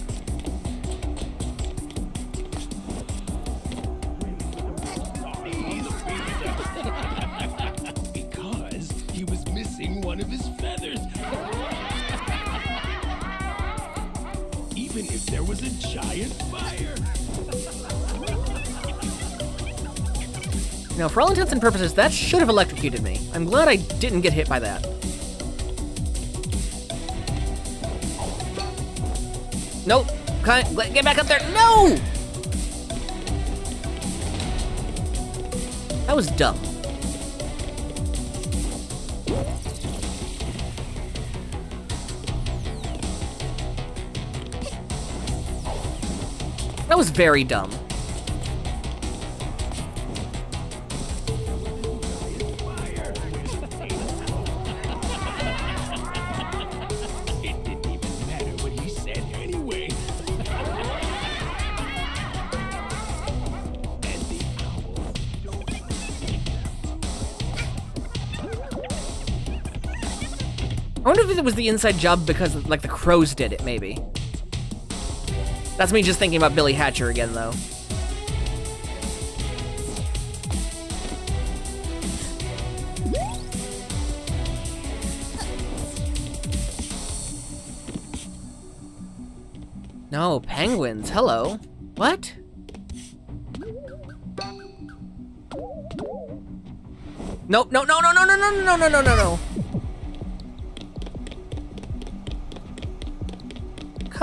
Intents and purposes, that should have electrocuted me. I'm glad I didn't get hit by that. Nope. Get back up there. No! That was dumb. That was very dumb. It was the inside job because, like, the crows did it, maybe. That's me just thinking about Billy Hatcher again, though. No, penguins, hello. What? Nope, no, no, no, no, no, no, no, no, no, no, no.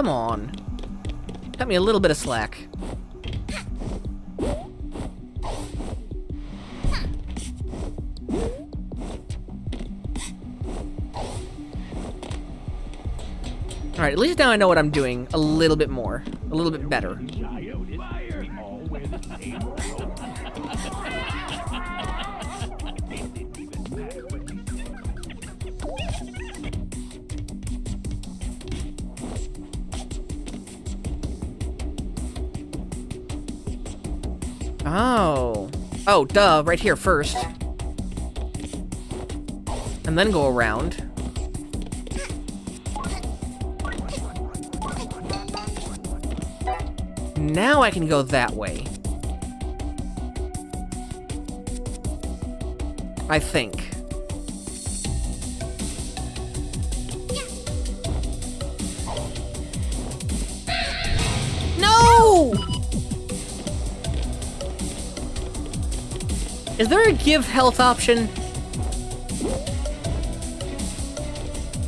Come on. Cut me a little bit of slack. Alright, at least now I know what I'm doing a little bit more. A little bit better. Oh. Duh, right here first. And then go around. Now I can go that way. I think. Is there a give health option?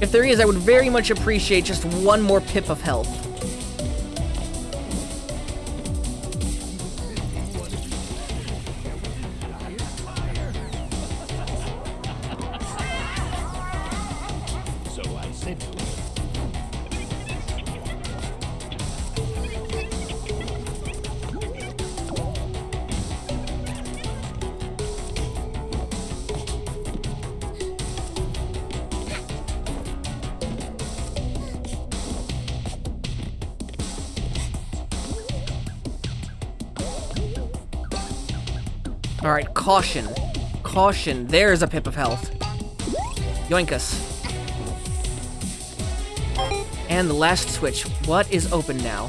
If there is, I would very much appreciate just one more pip of health. Alright, caution. Caution, there's a pip of health. Yoinkus. And the last switch. What is open now?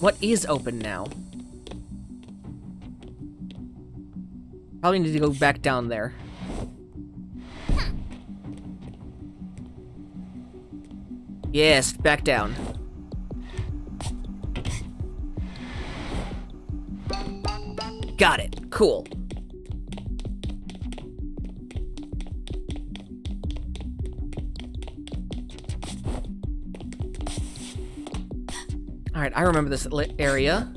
What is open now? Probably need to go back down there. Yes, back down. Cool. Alright, I remember this area.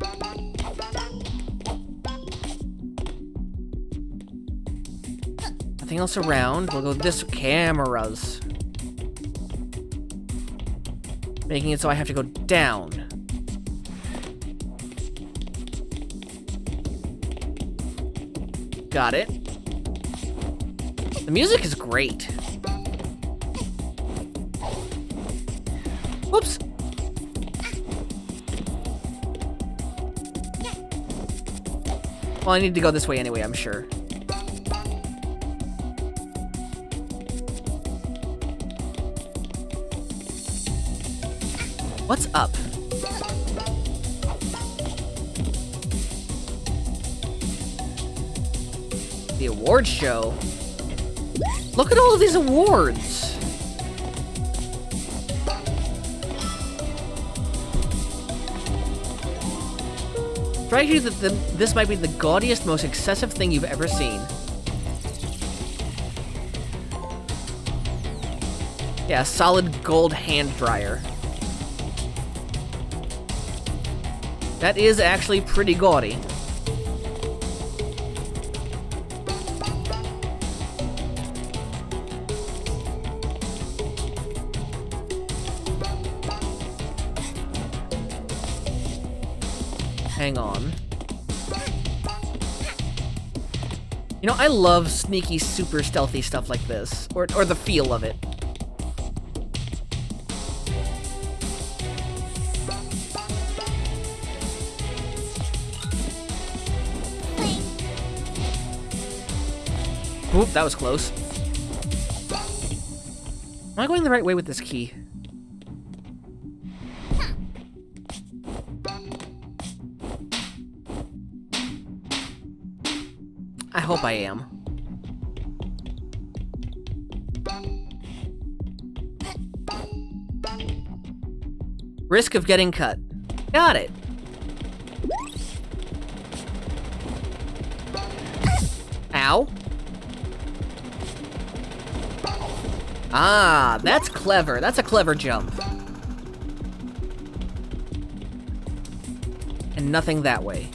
Nothing else around. We'll go this cameras. Making it so I have to go down. Got it. The music is great. Whoops. Well, I need to go this way anyway, I'm sure. What's up? Award show? Look at all of these awards! Strike you that the, this might be the gaudiest, most excessive thing you've ever seen. Yeah, solid gold hand dryer. That is actually pretty gaudy. I love sneaky, super stealthy stuff like this, or, or the feel of it. Oop, that was close. Am I going the right way with this key? I am. Risk of getting cut. Got it. Ow. Ah, that's clever. That's a clever jump. And nothing that way.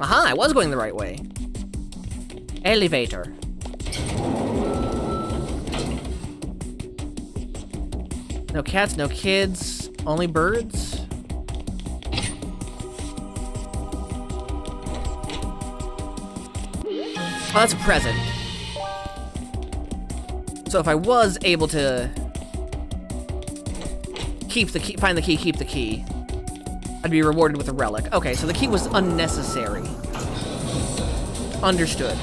Aha, I was going the right way. Elevator. No cats, no kids, only birds. Oh, that's a present. So if I was able to keep the key, find the key, keep the key, I'd be rewarded with a relic. Okay, so the key was unnecessary. Understood.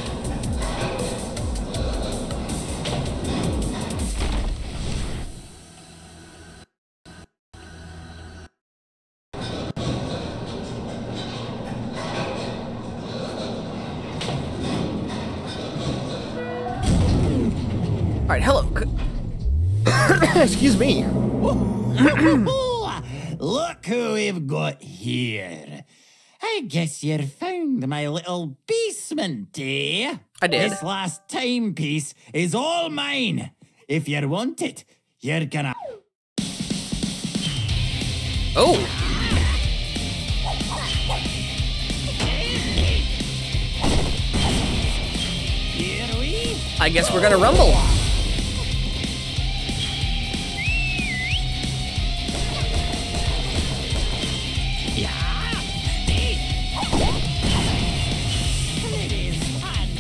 Guess you found my little basement, eh?
I did.
This last timepiece is all mine. If you want it, you're gonna.
Oh.
Here we.
I guess we're gonna rumble.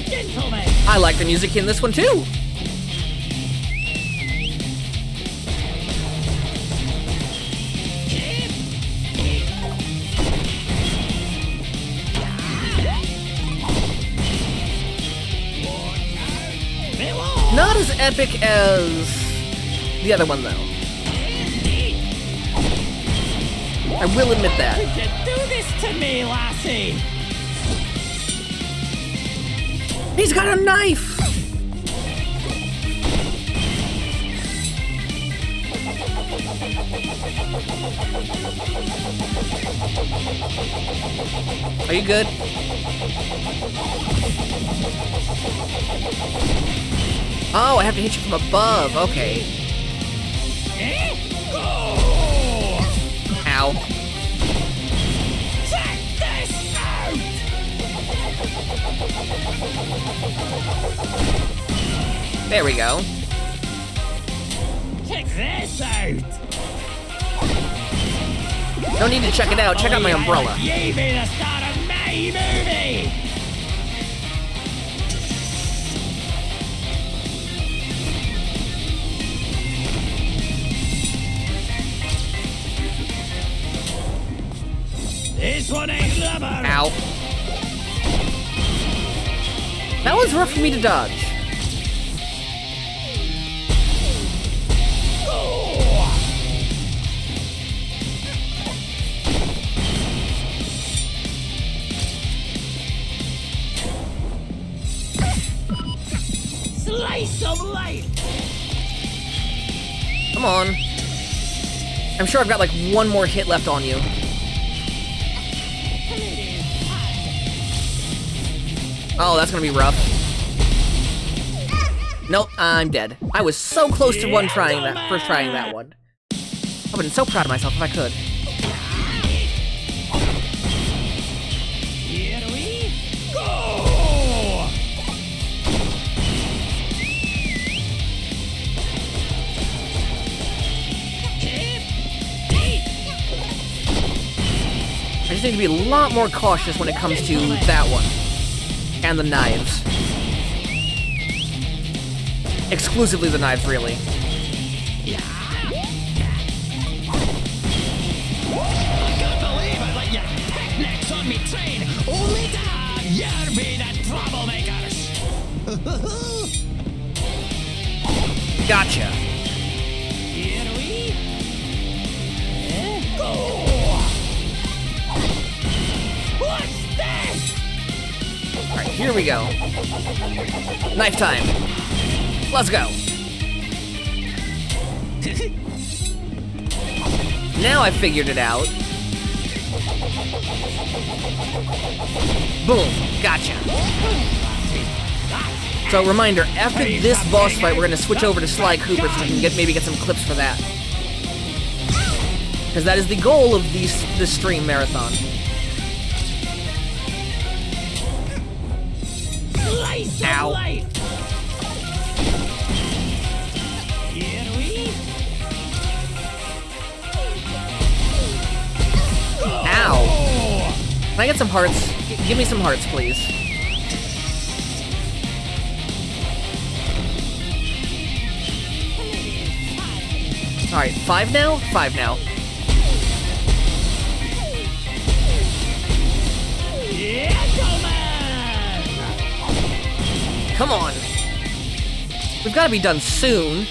Gentlemen.
I like the music in this one too. Not as epic as the other one, though. I will admit that.
You do this to me, lassie?
He's got a knife! Are you good? Oh, I have to hit you from above. Okay. Ow. There we go.
Check this out!
No need to check it out. Check out my oh, umbrella.
You be the star of my movie! This one ain't rubber!
Ow. That was rough for me to dodge.
Slice of life!
Come on. I'm sure I've got like one more hit left on you. Oh, that's gonna be rough. Nope, I'm dead. I was so close to one trying that, first trying that one. I would've been so proud of myself if I could.
Here we go!
I just need to be a lot more cautious when it comes to that one. And the knives. Exclusively the knives, really.
I here we go.
Knife time. Let's go. now I figured it out. Boom. Gotcha. So reminder, after this boss fight, we're gonna switch over to Sly Cooper so we can get maybe get some clips for that. Because that is the goal of these this stream marathon.
Life! We
Ow. Can I get some hearts? Give me some hearts, please. Alright, five now? Five now. Come on. We've got to be done soon.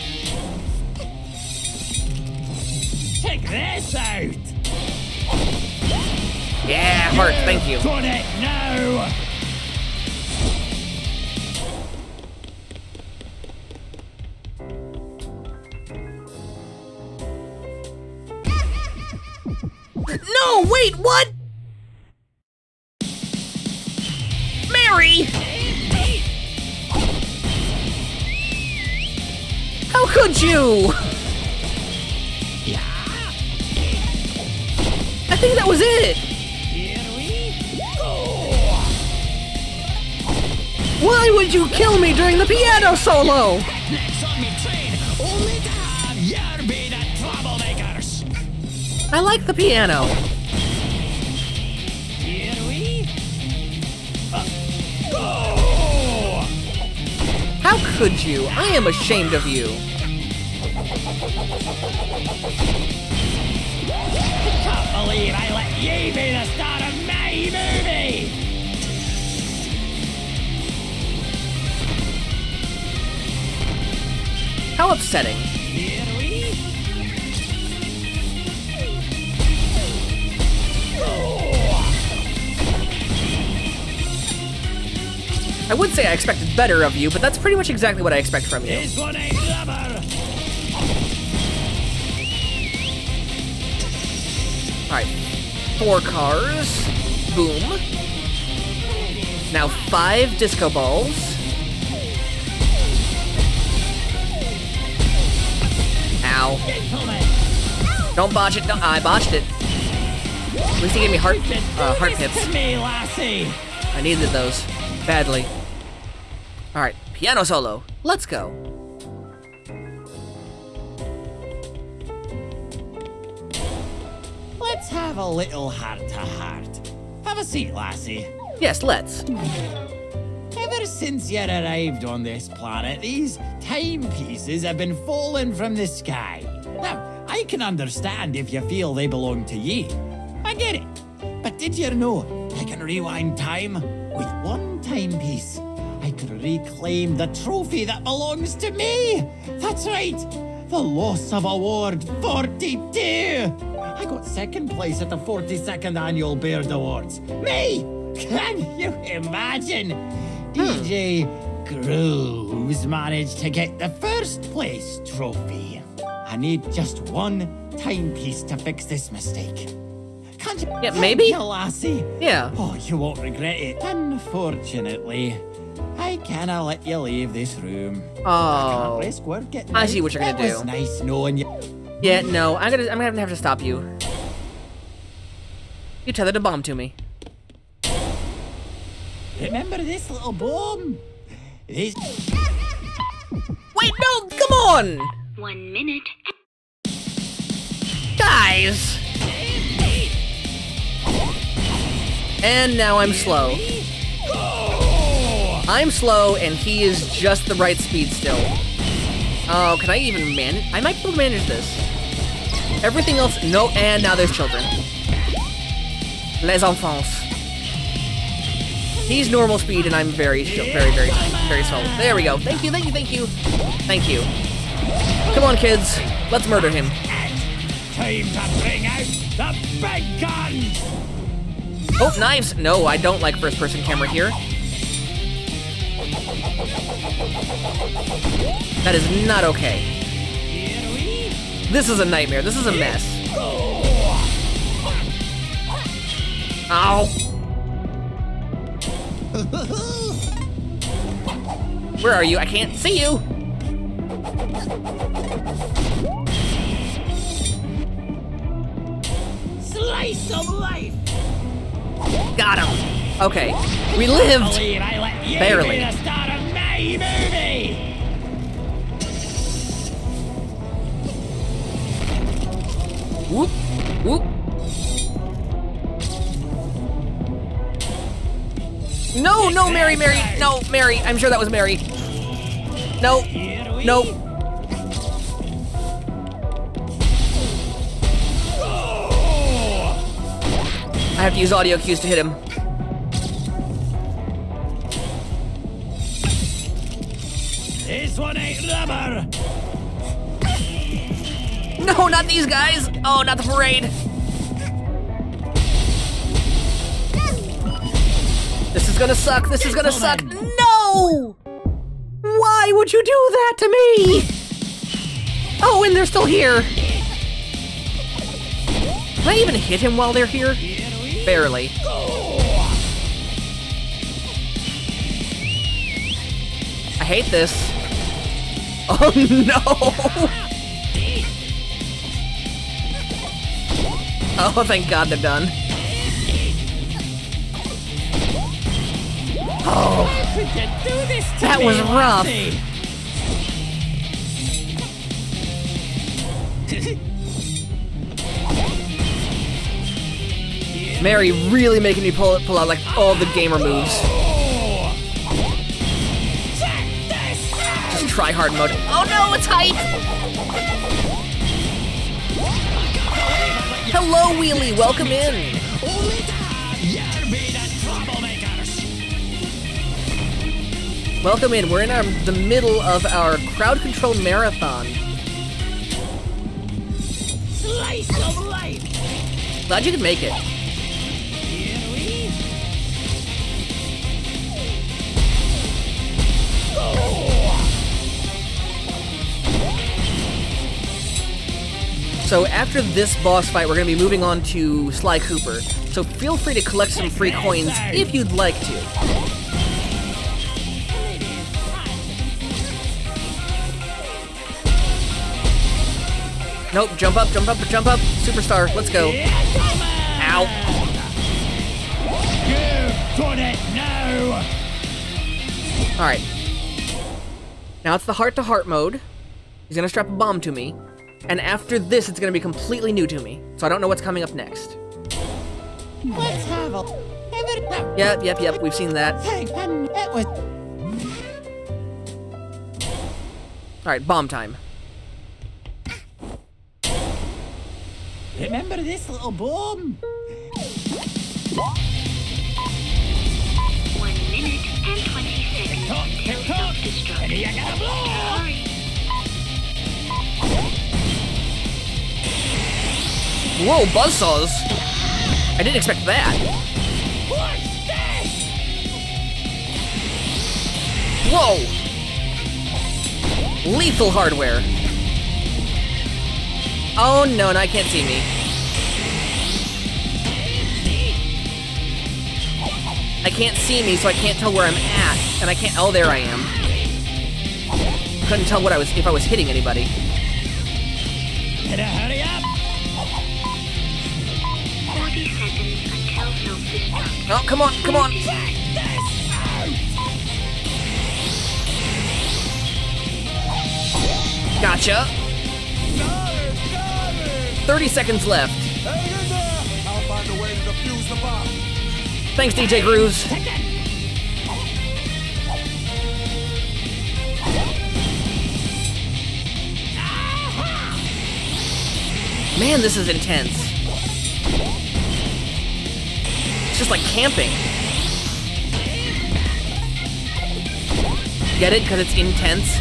Check this out!
Yeah, heart, thank you.
Got it now!
The
troublemakers!
I like the piano. How could you? I am ashamed of you. How upsetting. I would say I expected better of you, but that's pretty much exactly what I expect from you. Alright. Four cars. Boom. Now five disco balls. Don't botch it. No, I botched it. At least he gave me heart, uh, heart pips. I needed those. Badly. Alright, piano solo. Let's go.
Let's have a little heart to -heart. Have a seat, lassie.
Yes, let's.
Ever since you arrived on this planet, these timepieces have been falling from the sky. Now, I can understand if you feel they belong to ye. I get it. But did you know I can rewind time? With one timepiece, I could reclaim the trophy that belongs to me. That's right. The Loss of Award 42. I got second place at the 42nd Annual Beard Awards. Me! Can you imagine? Hmm. DJ Grooves managed to get the first place trophy. I need just one timepiece to fix this mistake. Can't you?
Yeah, maybe?
You lassie.
Yeah.
Oh, you won't regret it. Unfortunately, I cannot let you leave this room.
Oh.
I can't oh. risk work getting
I see what you're gonna
It was
do.
nice knowing you.
Yeah, no, I'm gonna I'm gonna have to stop you. You tethered a bomb to me.
Remember this little bomb? This.
Wait, no, come on!
One minute.
Guys! And now I'm slow. I'm slow, and he is just the right speed still. Oh, can I even manage? I might be able to manage this. Everything else, no, and now there's children. Les enfants. He's normal speed, and I'm very, very, very, very slow. There we go. Thank you, thank you, thank you. Thank you. Come on, kids. Let's murder him.
Time to bring out the big guns!
Oh, knives! No, I don't like first-person camera here. That is not okay. This is a nightmare. This is a mess. Ow! Where are you? I can't see you!
Slice of life!
Got him! Okay. We lived!
I let you
Barely.
be the star of my movie!
Whoop! Whoop! No, no, Mary, Mary! No, Mary! I'm sure that was Mary. No. No. I have to use audio cues to hit him.
This one ain't rubber!
No, not these guys! Oh, not the parade! Is gonna suck, this is gonna suck! No! Why would you do that to me? Oh, and they're still here! Can I even hit him while they're here? Barely. I hate this. Oh no! Oh, thank God they're done. Oh,
could you do this to
that
me,
was rough. Mary really making me pull pull out like all the gamer moves. Just try hard mode. Oh no, it's hype! Hello, Wheelie. Welcome in. Welcome in. We're in our, the middle of our crowd control marathon.
Slice of life!
Glad you could make it. So after this boss fight, we're going to be moving on to Sly Cooper. So feel free to collect some free coins if you'd like to. Nope, jump up, jump up, jump up. Superstar, let's go. Ow.
You've done it now!
Alright. Now it's the heart to heart mode. He's gonna strap a bomb to me. And after this, it's gonna be completely new to me. So I don't know what's coming up next.
Let's have a.
Yep, yep, yep, we've seen that.
And it was.
Alright, bomb time.
Remember this little bomb?
One minute and 20 seconds
Talk,
until
talk,
self-destruct.
and you gotta blow!
Hurry.
Whoa, buzzsaws! I didn't expect that.
What's this?
Whoa! Lethal hardware. Oh no, now I can't see me. I can't see me, so I can't tell where I'm at, and I can't. Oh, there I am. Couldn't tell what I was if I was hitting anybody.
Better hurry up!
40 seconds until.
Oh, come on, come on.
Check this out!
Gotcha. 30 seconds left. Thanks, DJ Grooves. Man, this is intense. It's just like camping. Get it? Because it's intense?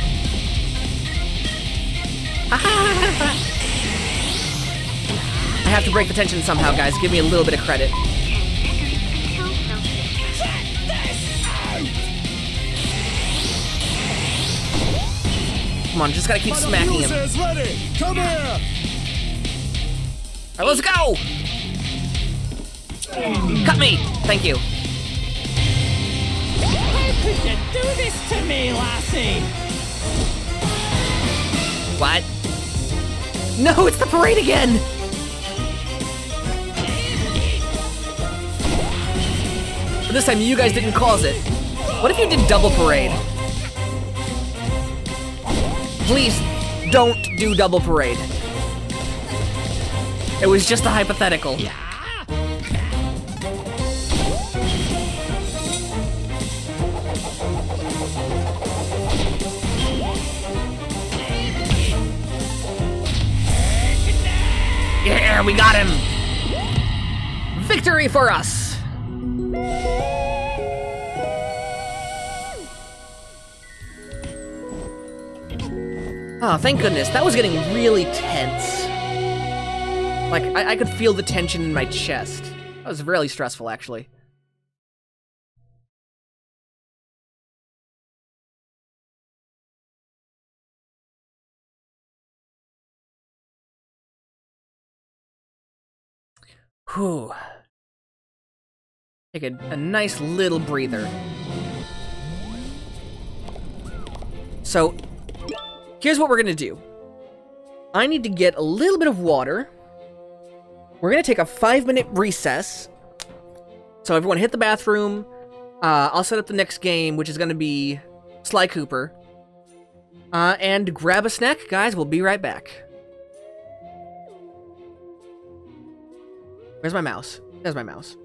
I have to break the tension somehow, guys. Give me a little bit of credit.
10 seconds until self-destruct.
Check this out!
Come on, just gotta keep smacking him.
Come here!
Alright, let's go! Cut me! Thank you.
How could you do this to me, lassie?
What? No, it's the parade again! But this time you guys didn't cause it. What if you did double parade? Please, don't do double parade. It was just a hypothetical.
Yeah?
Yeah, we got him! Victory for us! Oh, thank goodness. That was getting really tense. Like, I, I could feel the tension in my chest. That was really stressful, actually. Whew. Take a, a nice little breather. So, here's what we're gonna do. I need to get a little bit of water. We're gonna take a five minute recess. So everyone hit the bathroom. Uh, I'll set up the next game, which is gonna be Sly Cooper. Uh, and grab a snack, guys. We'll be right back. Where's my mouse? There's my mouse.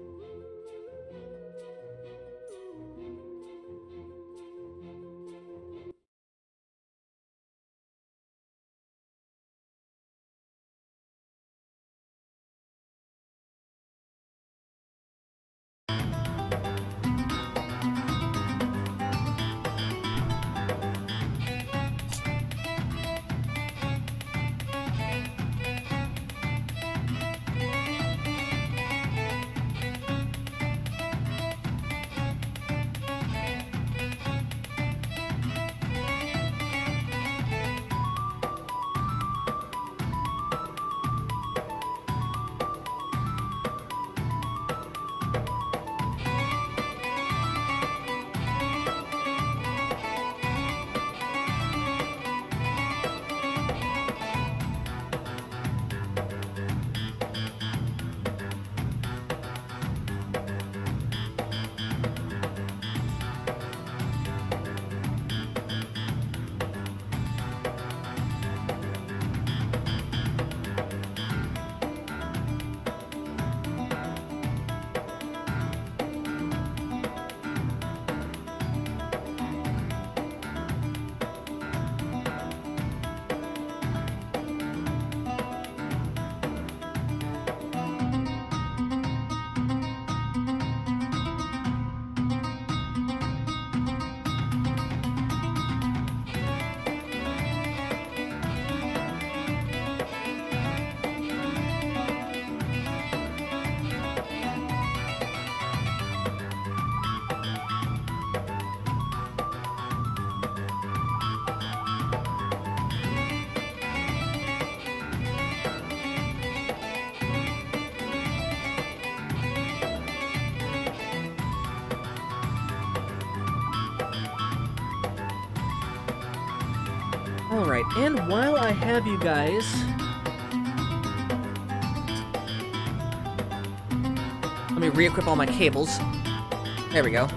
And while I have you guys... Let me re-equip all my cables. There we go.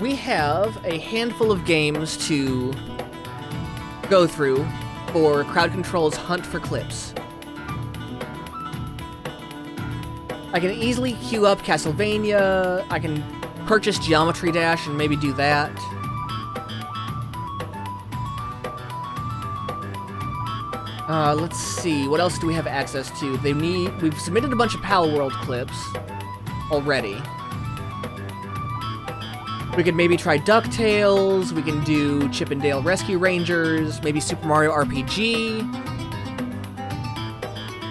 We have a handful of games to go through for Crowd Control's Hunt for Clips. I can easily queue up Castlevania, I can purchase Geometry Dash and maybe do that. Uh, let's see, what else do we have access to? They need, we've submitted a bunch of Palworld clips already. We could maybe try DuckTales, we can do Chip and Dale Rescue Rangers, maybe Super Mario RPG.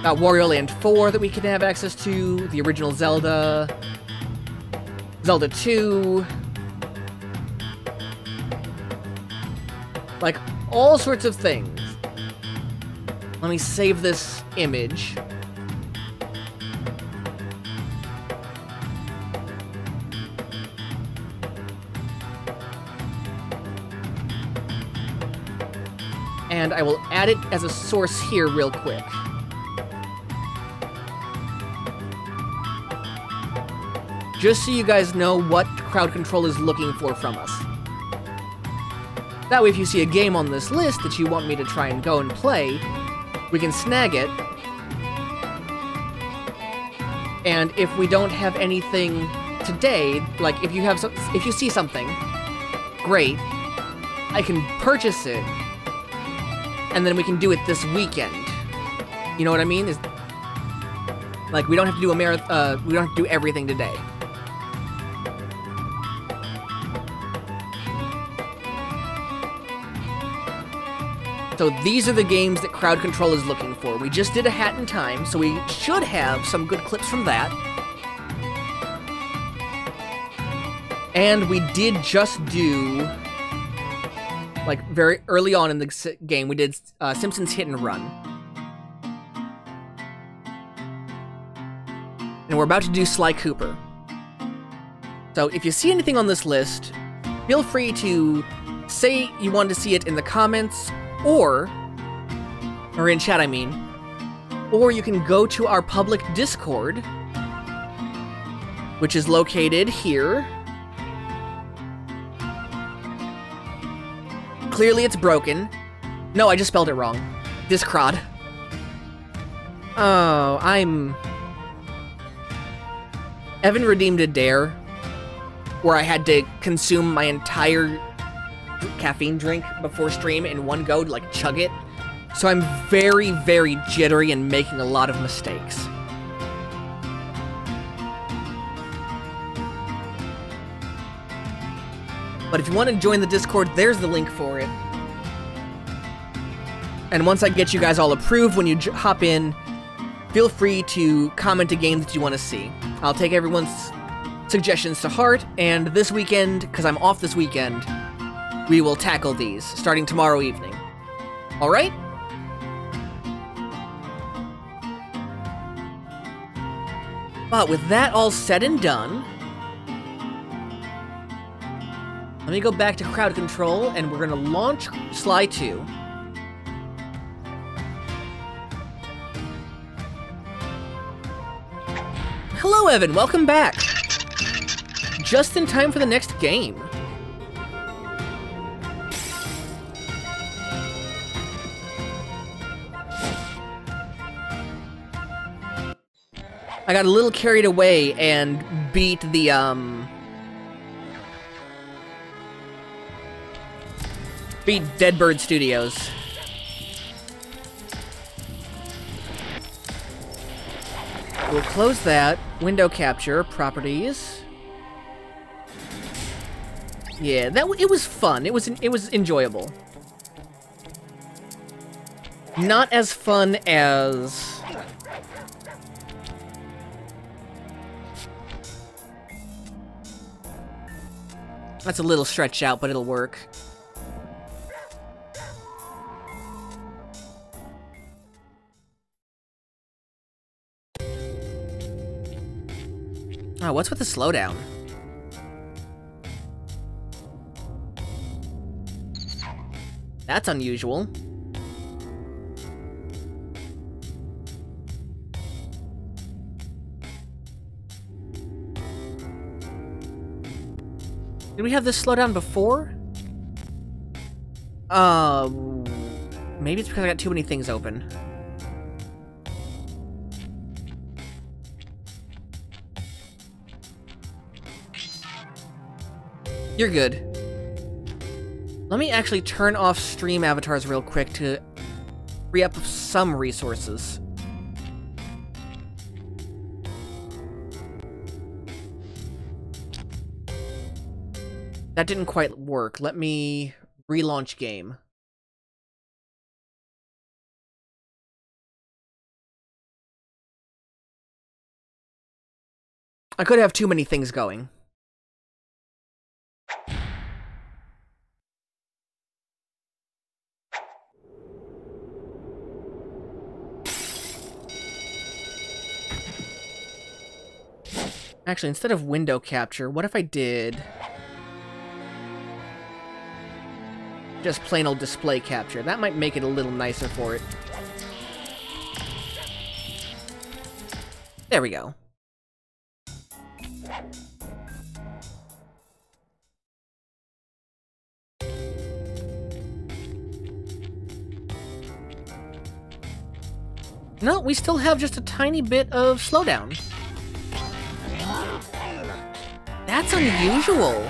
Got Wario Land 4 that we can have access to, the original Zelda, Zelda 2. Like, all sorts of things. Let me save this image. And I will add it as a source here real quick. Just so you guys know what crowd control is looking for from us. That way if you see a game on this list that you want me to try and go and play, we can snag it. And if we don't have anything today, like if you have if you see something, great. I can purchase it, and then we can do it this weekend. You know what I mean? Is like we don't have to do a marathon. Uh, we don't have to do everything today. So these are the games that crowd control is looking for. We just did a hat in time, so we should have some good clips from that. And we did just do, like, very early on in the game, we did uh, Simpsons Hit and Run. And we're about to do Sly Cooper. So if you see anything on this list, feel free to say you want to see it in the comments, or, or in chat I mean, or you can go to our public Discord, which is located here. Clearly it's broken. No, I just spelled it wrong. Discrod. Oh, I'm... Evan redeemed a dare where I had to consume my entire caffeine drink before stream in one go like chug it. So I'm very, very jittery and making a lot of mistakes. But if you want to join the Discord, there's the link for it. And once I get you guys all approved when you hop in, feel free to comment a game that you want to see. I'll take everyone's suggestions to heart, and this weekend, because I'm off this weekend, we will tackle these starting tomorrow evening. Alright? But with that all said and done, let me go back to crowd control and we're gonna launch Sly 2. Hello, Evan. Welcome back. Just in time for the next game. I got a little carried away and beat the, um... Beat Deadbird Studios. We'll close that. Window capture, properties. Yeah, that it was fun. It was it was enjoyable. Not as fun as That's a little stretched out, but it'll work. Oh, what's with the slowdown? That's unusual. Did we have this slowdown before? Um, maybe it's because I got too many things open. You're good. Let me actually turn off stream avatars real quick to free up some resources. That didn't quite work. Let me relaunch game. I could have too many things going. Actually, instead of window capture, what if I did... Just plain old display capture. That might make it a little nicer for it. There we go. No, we still have just a tiny bit of slowdown. That's unusual.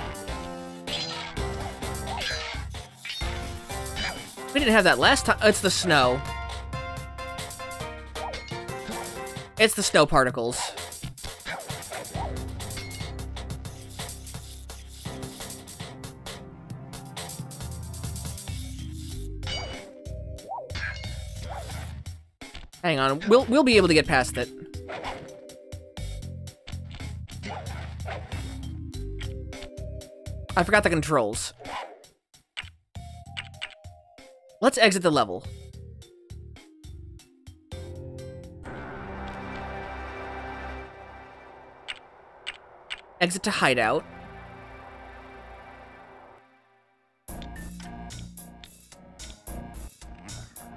We didn't have that last time. It's the snow. It's the snow particles. Hang on, we'll we'll be able to get past it. I forgot the controls. Let's exit the level. Exit to hideout.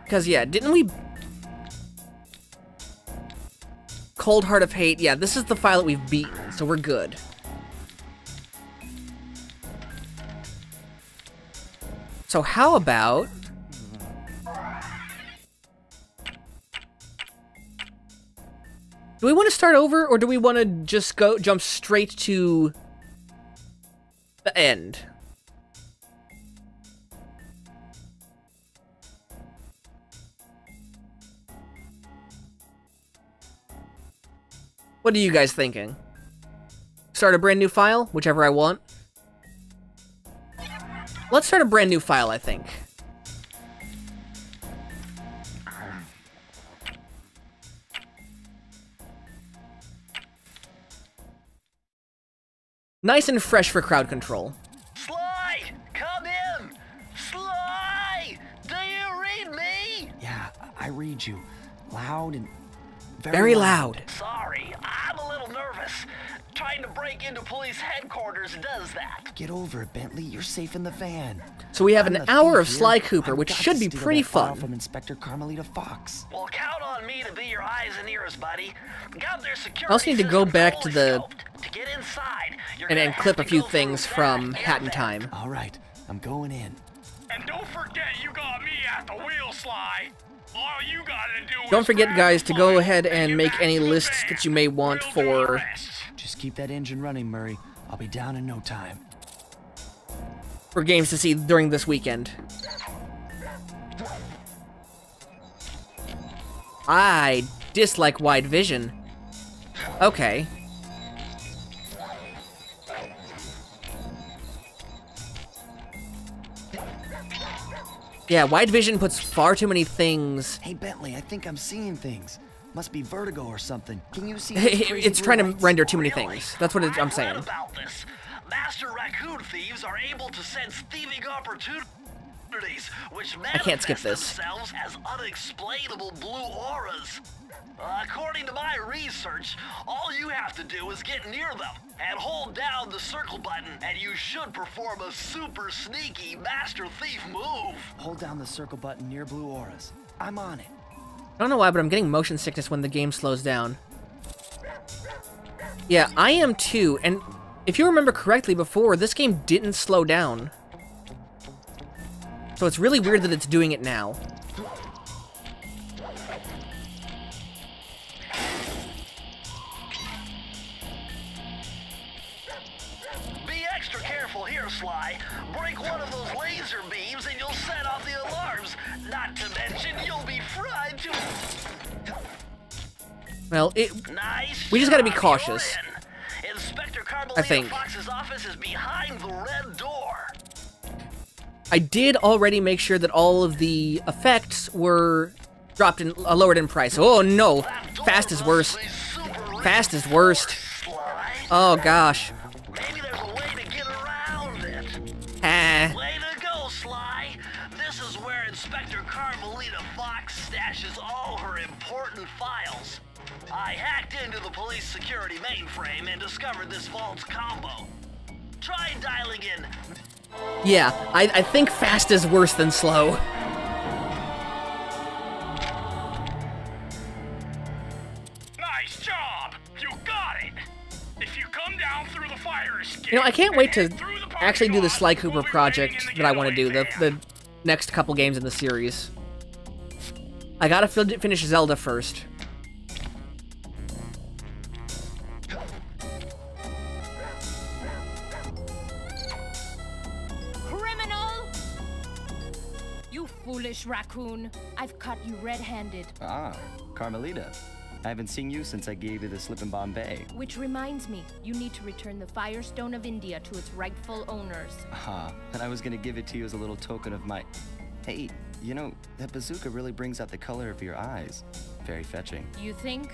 Because, yeah, didn't we... Cold Heart of Hate, yeah, this is the file that we've beaten, so we're good. So how about... Do we want to start over, or do we want to just go jump straight to the end? What are you guys thinking? Start a brand new file, whichever I want. Let's start a brand new file, I think. Nice and fresh for crowd control.
Sly! Come in! Sly! Do you read me?
Yeah, I read you. Loud and very,
Very loud.
Sorry, break into police headquarters does that.
Get over it, Bentley. You're safe in the van.
So we have
I'm
an hour
thief
of
here.
Sly Cooper,
I've
which should be pretty fun.
From Inspector Carmelita Fox.
Well, count on me to be your eyes and ears, buddy. Got their security
I also need to go back to the.
To get inside, you're
and then clip a few things from
and
Hat in. Time.
All right, I'm going in.
And don't forget you got me at the wheel, Sly. All you gotta do
Don't forget, guys, to go ahead
and
and make any lists that you may want for
Just keep that engine running, Murray. I'll be down in no time.
for games to see during this weekend. I dislike wide vision. Okay. Yeah, wide vision puts far too many things.
Hey, Bentley, I think I'm seeing things. Must be vertigo or something. Can you see?
It's trying to
lights?
render too many things. That's what it, I'm saying.
about this. Master raccoon thieves are able to sense thieving opportunities, which
I can't skip this.
themselves as unexplainable blue auras. According to my research, all you have to do is get near them and hold down the circle button, and you should perform a super sneaky Master Thief move.
Hold down the circle button near blue auras. I'm on it.
I don't know why, but I'm getting motion sickness when the game slows down. Yeah, I am too, and if you remember correctly before, this game didn't slow down. So it's really weird that it's doing it now. Well, it.
Nice
We just gotta be cautious. I think.
Fox's office is behind the red door.
I did already make sure that all of the effects were dropped in, uh, lowered in price. Oh no, fast is worse. Fast is worst. Oh gosh.
The police security mainframe and discovered this vault's combo. Try dialing in
Yeah, I, I think fast is worse than slow.
Nice job! You got it! If you come down through the fire escape,
You know, I can't wait to actually do the Sly Cooper project that I want to do, the, the next couple games in the series. I gotta finish Zelda first.
Raccoon. I've caught you red-handed.
Ah, Carmelita. I haven't seen you since I gave you the slip in Bombay.
Which reminds me, you need to return the Firestone of India to its rightful owners.
Ah, and I was gonna give it to you as a little token of my. Hey, you know, that bazooka really brings out the color of your eyes. Very fetching.
You think?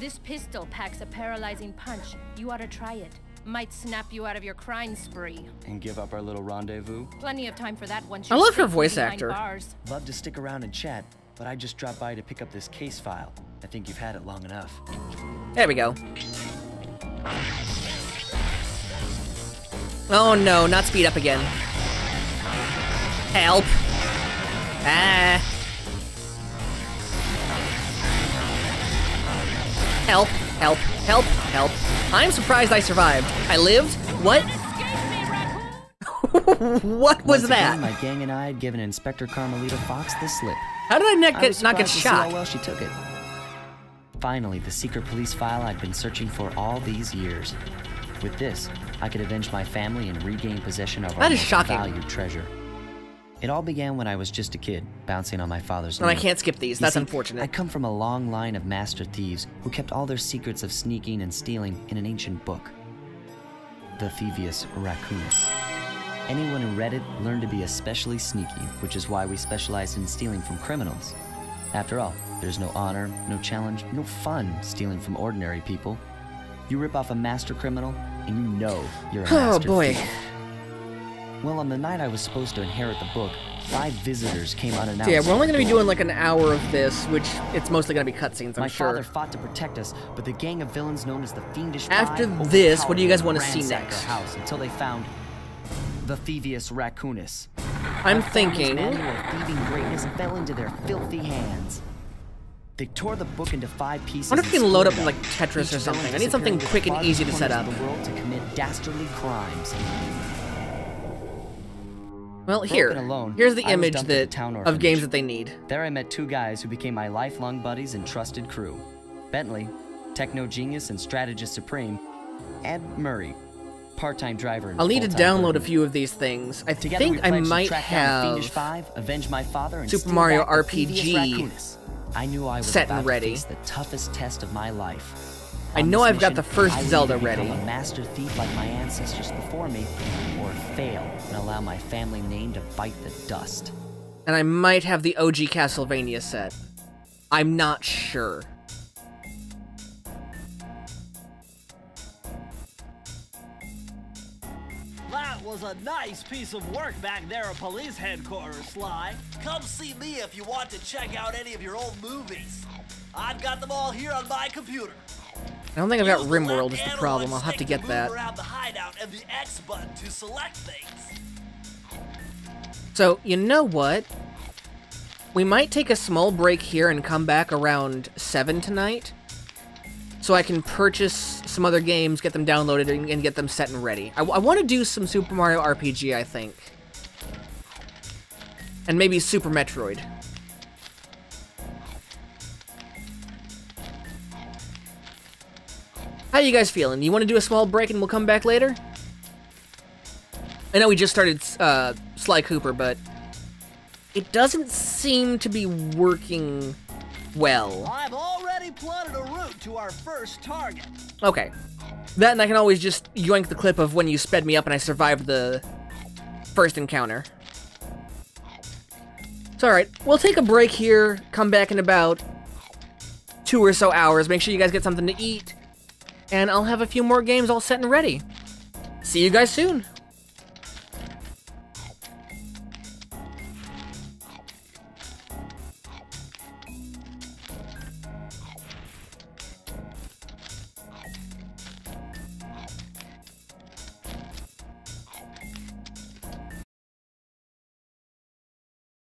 This pistol packs a paralyzing punch. You ought to try it. Might snap you out of your crime spree.
And give up our little rendezvous?
Plenty of time for that once
I
you're
love her voice actor.
Bars.
Love to stick around and chat, but I just dropped by to pick up this case file. I think you've had it long enough.
There we go. Oh no, not speed up again. Help. Ah. Help, help, help, help. I'm surprised I survived. I lived? What? what was
Once
that?
Again, my gang and I had given Inspector Carmelita Fox the slip.
How did I not get,
was
not get
surprised to see
shot?
how well she took it. Finally, the secret police file I'd been searching for all these years. With this, I could avenge my family and regain possession of our
That is shocking.
valued treasure. It all began when I was just a kid, bouncing on my father's
And I can't skip these.
You
That's
see,
unfortunate.
I come from a long line of master thieves who kept all their secrets of sneaking and stealing in an ancient book. The Thievius Raccoonus. Anyone who read it learned to be especially sneaky, which is why we specialize in stealing from criminals. After all, there's no honor, no challenge, no fun stealing from ordinary people. You rip off a master criminal, and you know you're a master
Oh,
master
boy.
thief. Well, on the night I was supposed to inherit the book, five visitors came unannounced.
So yeah, we're only gonna be doing like an hour of this, which it's mostly gonna be cutscenes, I'm
My
sure.
father fought to protect us, but the gang of villains known as the Fiendish
After this, what do you guys wanna
and
see next?
House until they found the Thievius Raccoonus.
I'm thinking-
thieving greatness fell into their filthy hands. They tore the book into five pieces.
I wonder if we can load up like Tetris or something. I need something quick and easy to set up.
the world to commit dastardly crimes.
Well, here,
alone,
here's the image that
the town
of games that they need.
There I met two guys who became my lifelong buddies and trusted crew. Bentley, techno genius and strategist supreme, and Murray, part-time driver
I'll need to download a few of these things. I
Together
think I might have
Five, avenge my father, and
Super Mario RPG
I knew I was
set and
to
ready.
face the toughest test of my life.
I know I've got the first
I would
Zelda
either become
ready.
A master thief like my ancestors before me, or fail and allow my family name to bite the dust.
and I might have the OG Castlevania set. I'm not sure.
That was a nice piece of work back there at police headquarters, Sly. Come see me if you want to check out any of your old movies. I've got them all here on my computer.
I don't think I've got RimWorld is the problem. I'll have to get that.
Around the hideout and the X button to select things.
So, you know what? We might take a small break here and come back around 7 tonight. So I can purchase some other games, get them downloaded, and, and get them set and ready. I, I want to do some Super Mario RPG, I think. And maybe Super Metroid. How you guys feeling? You want to do a small break and we'll come back later? I know we just started uh, Sly Cooper, but it doesn't seem to be working well.
I've already plotted a route to our first target.
Okay. That and I can always just yoink the clip of when you sped me up and I survived the first encounter. It's alright. We'll take a break here, come back in about two or so hours, make sure you guys get something to eat, and I'll have a few more games all set and ready. See you guys soon.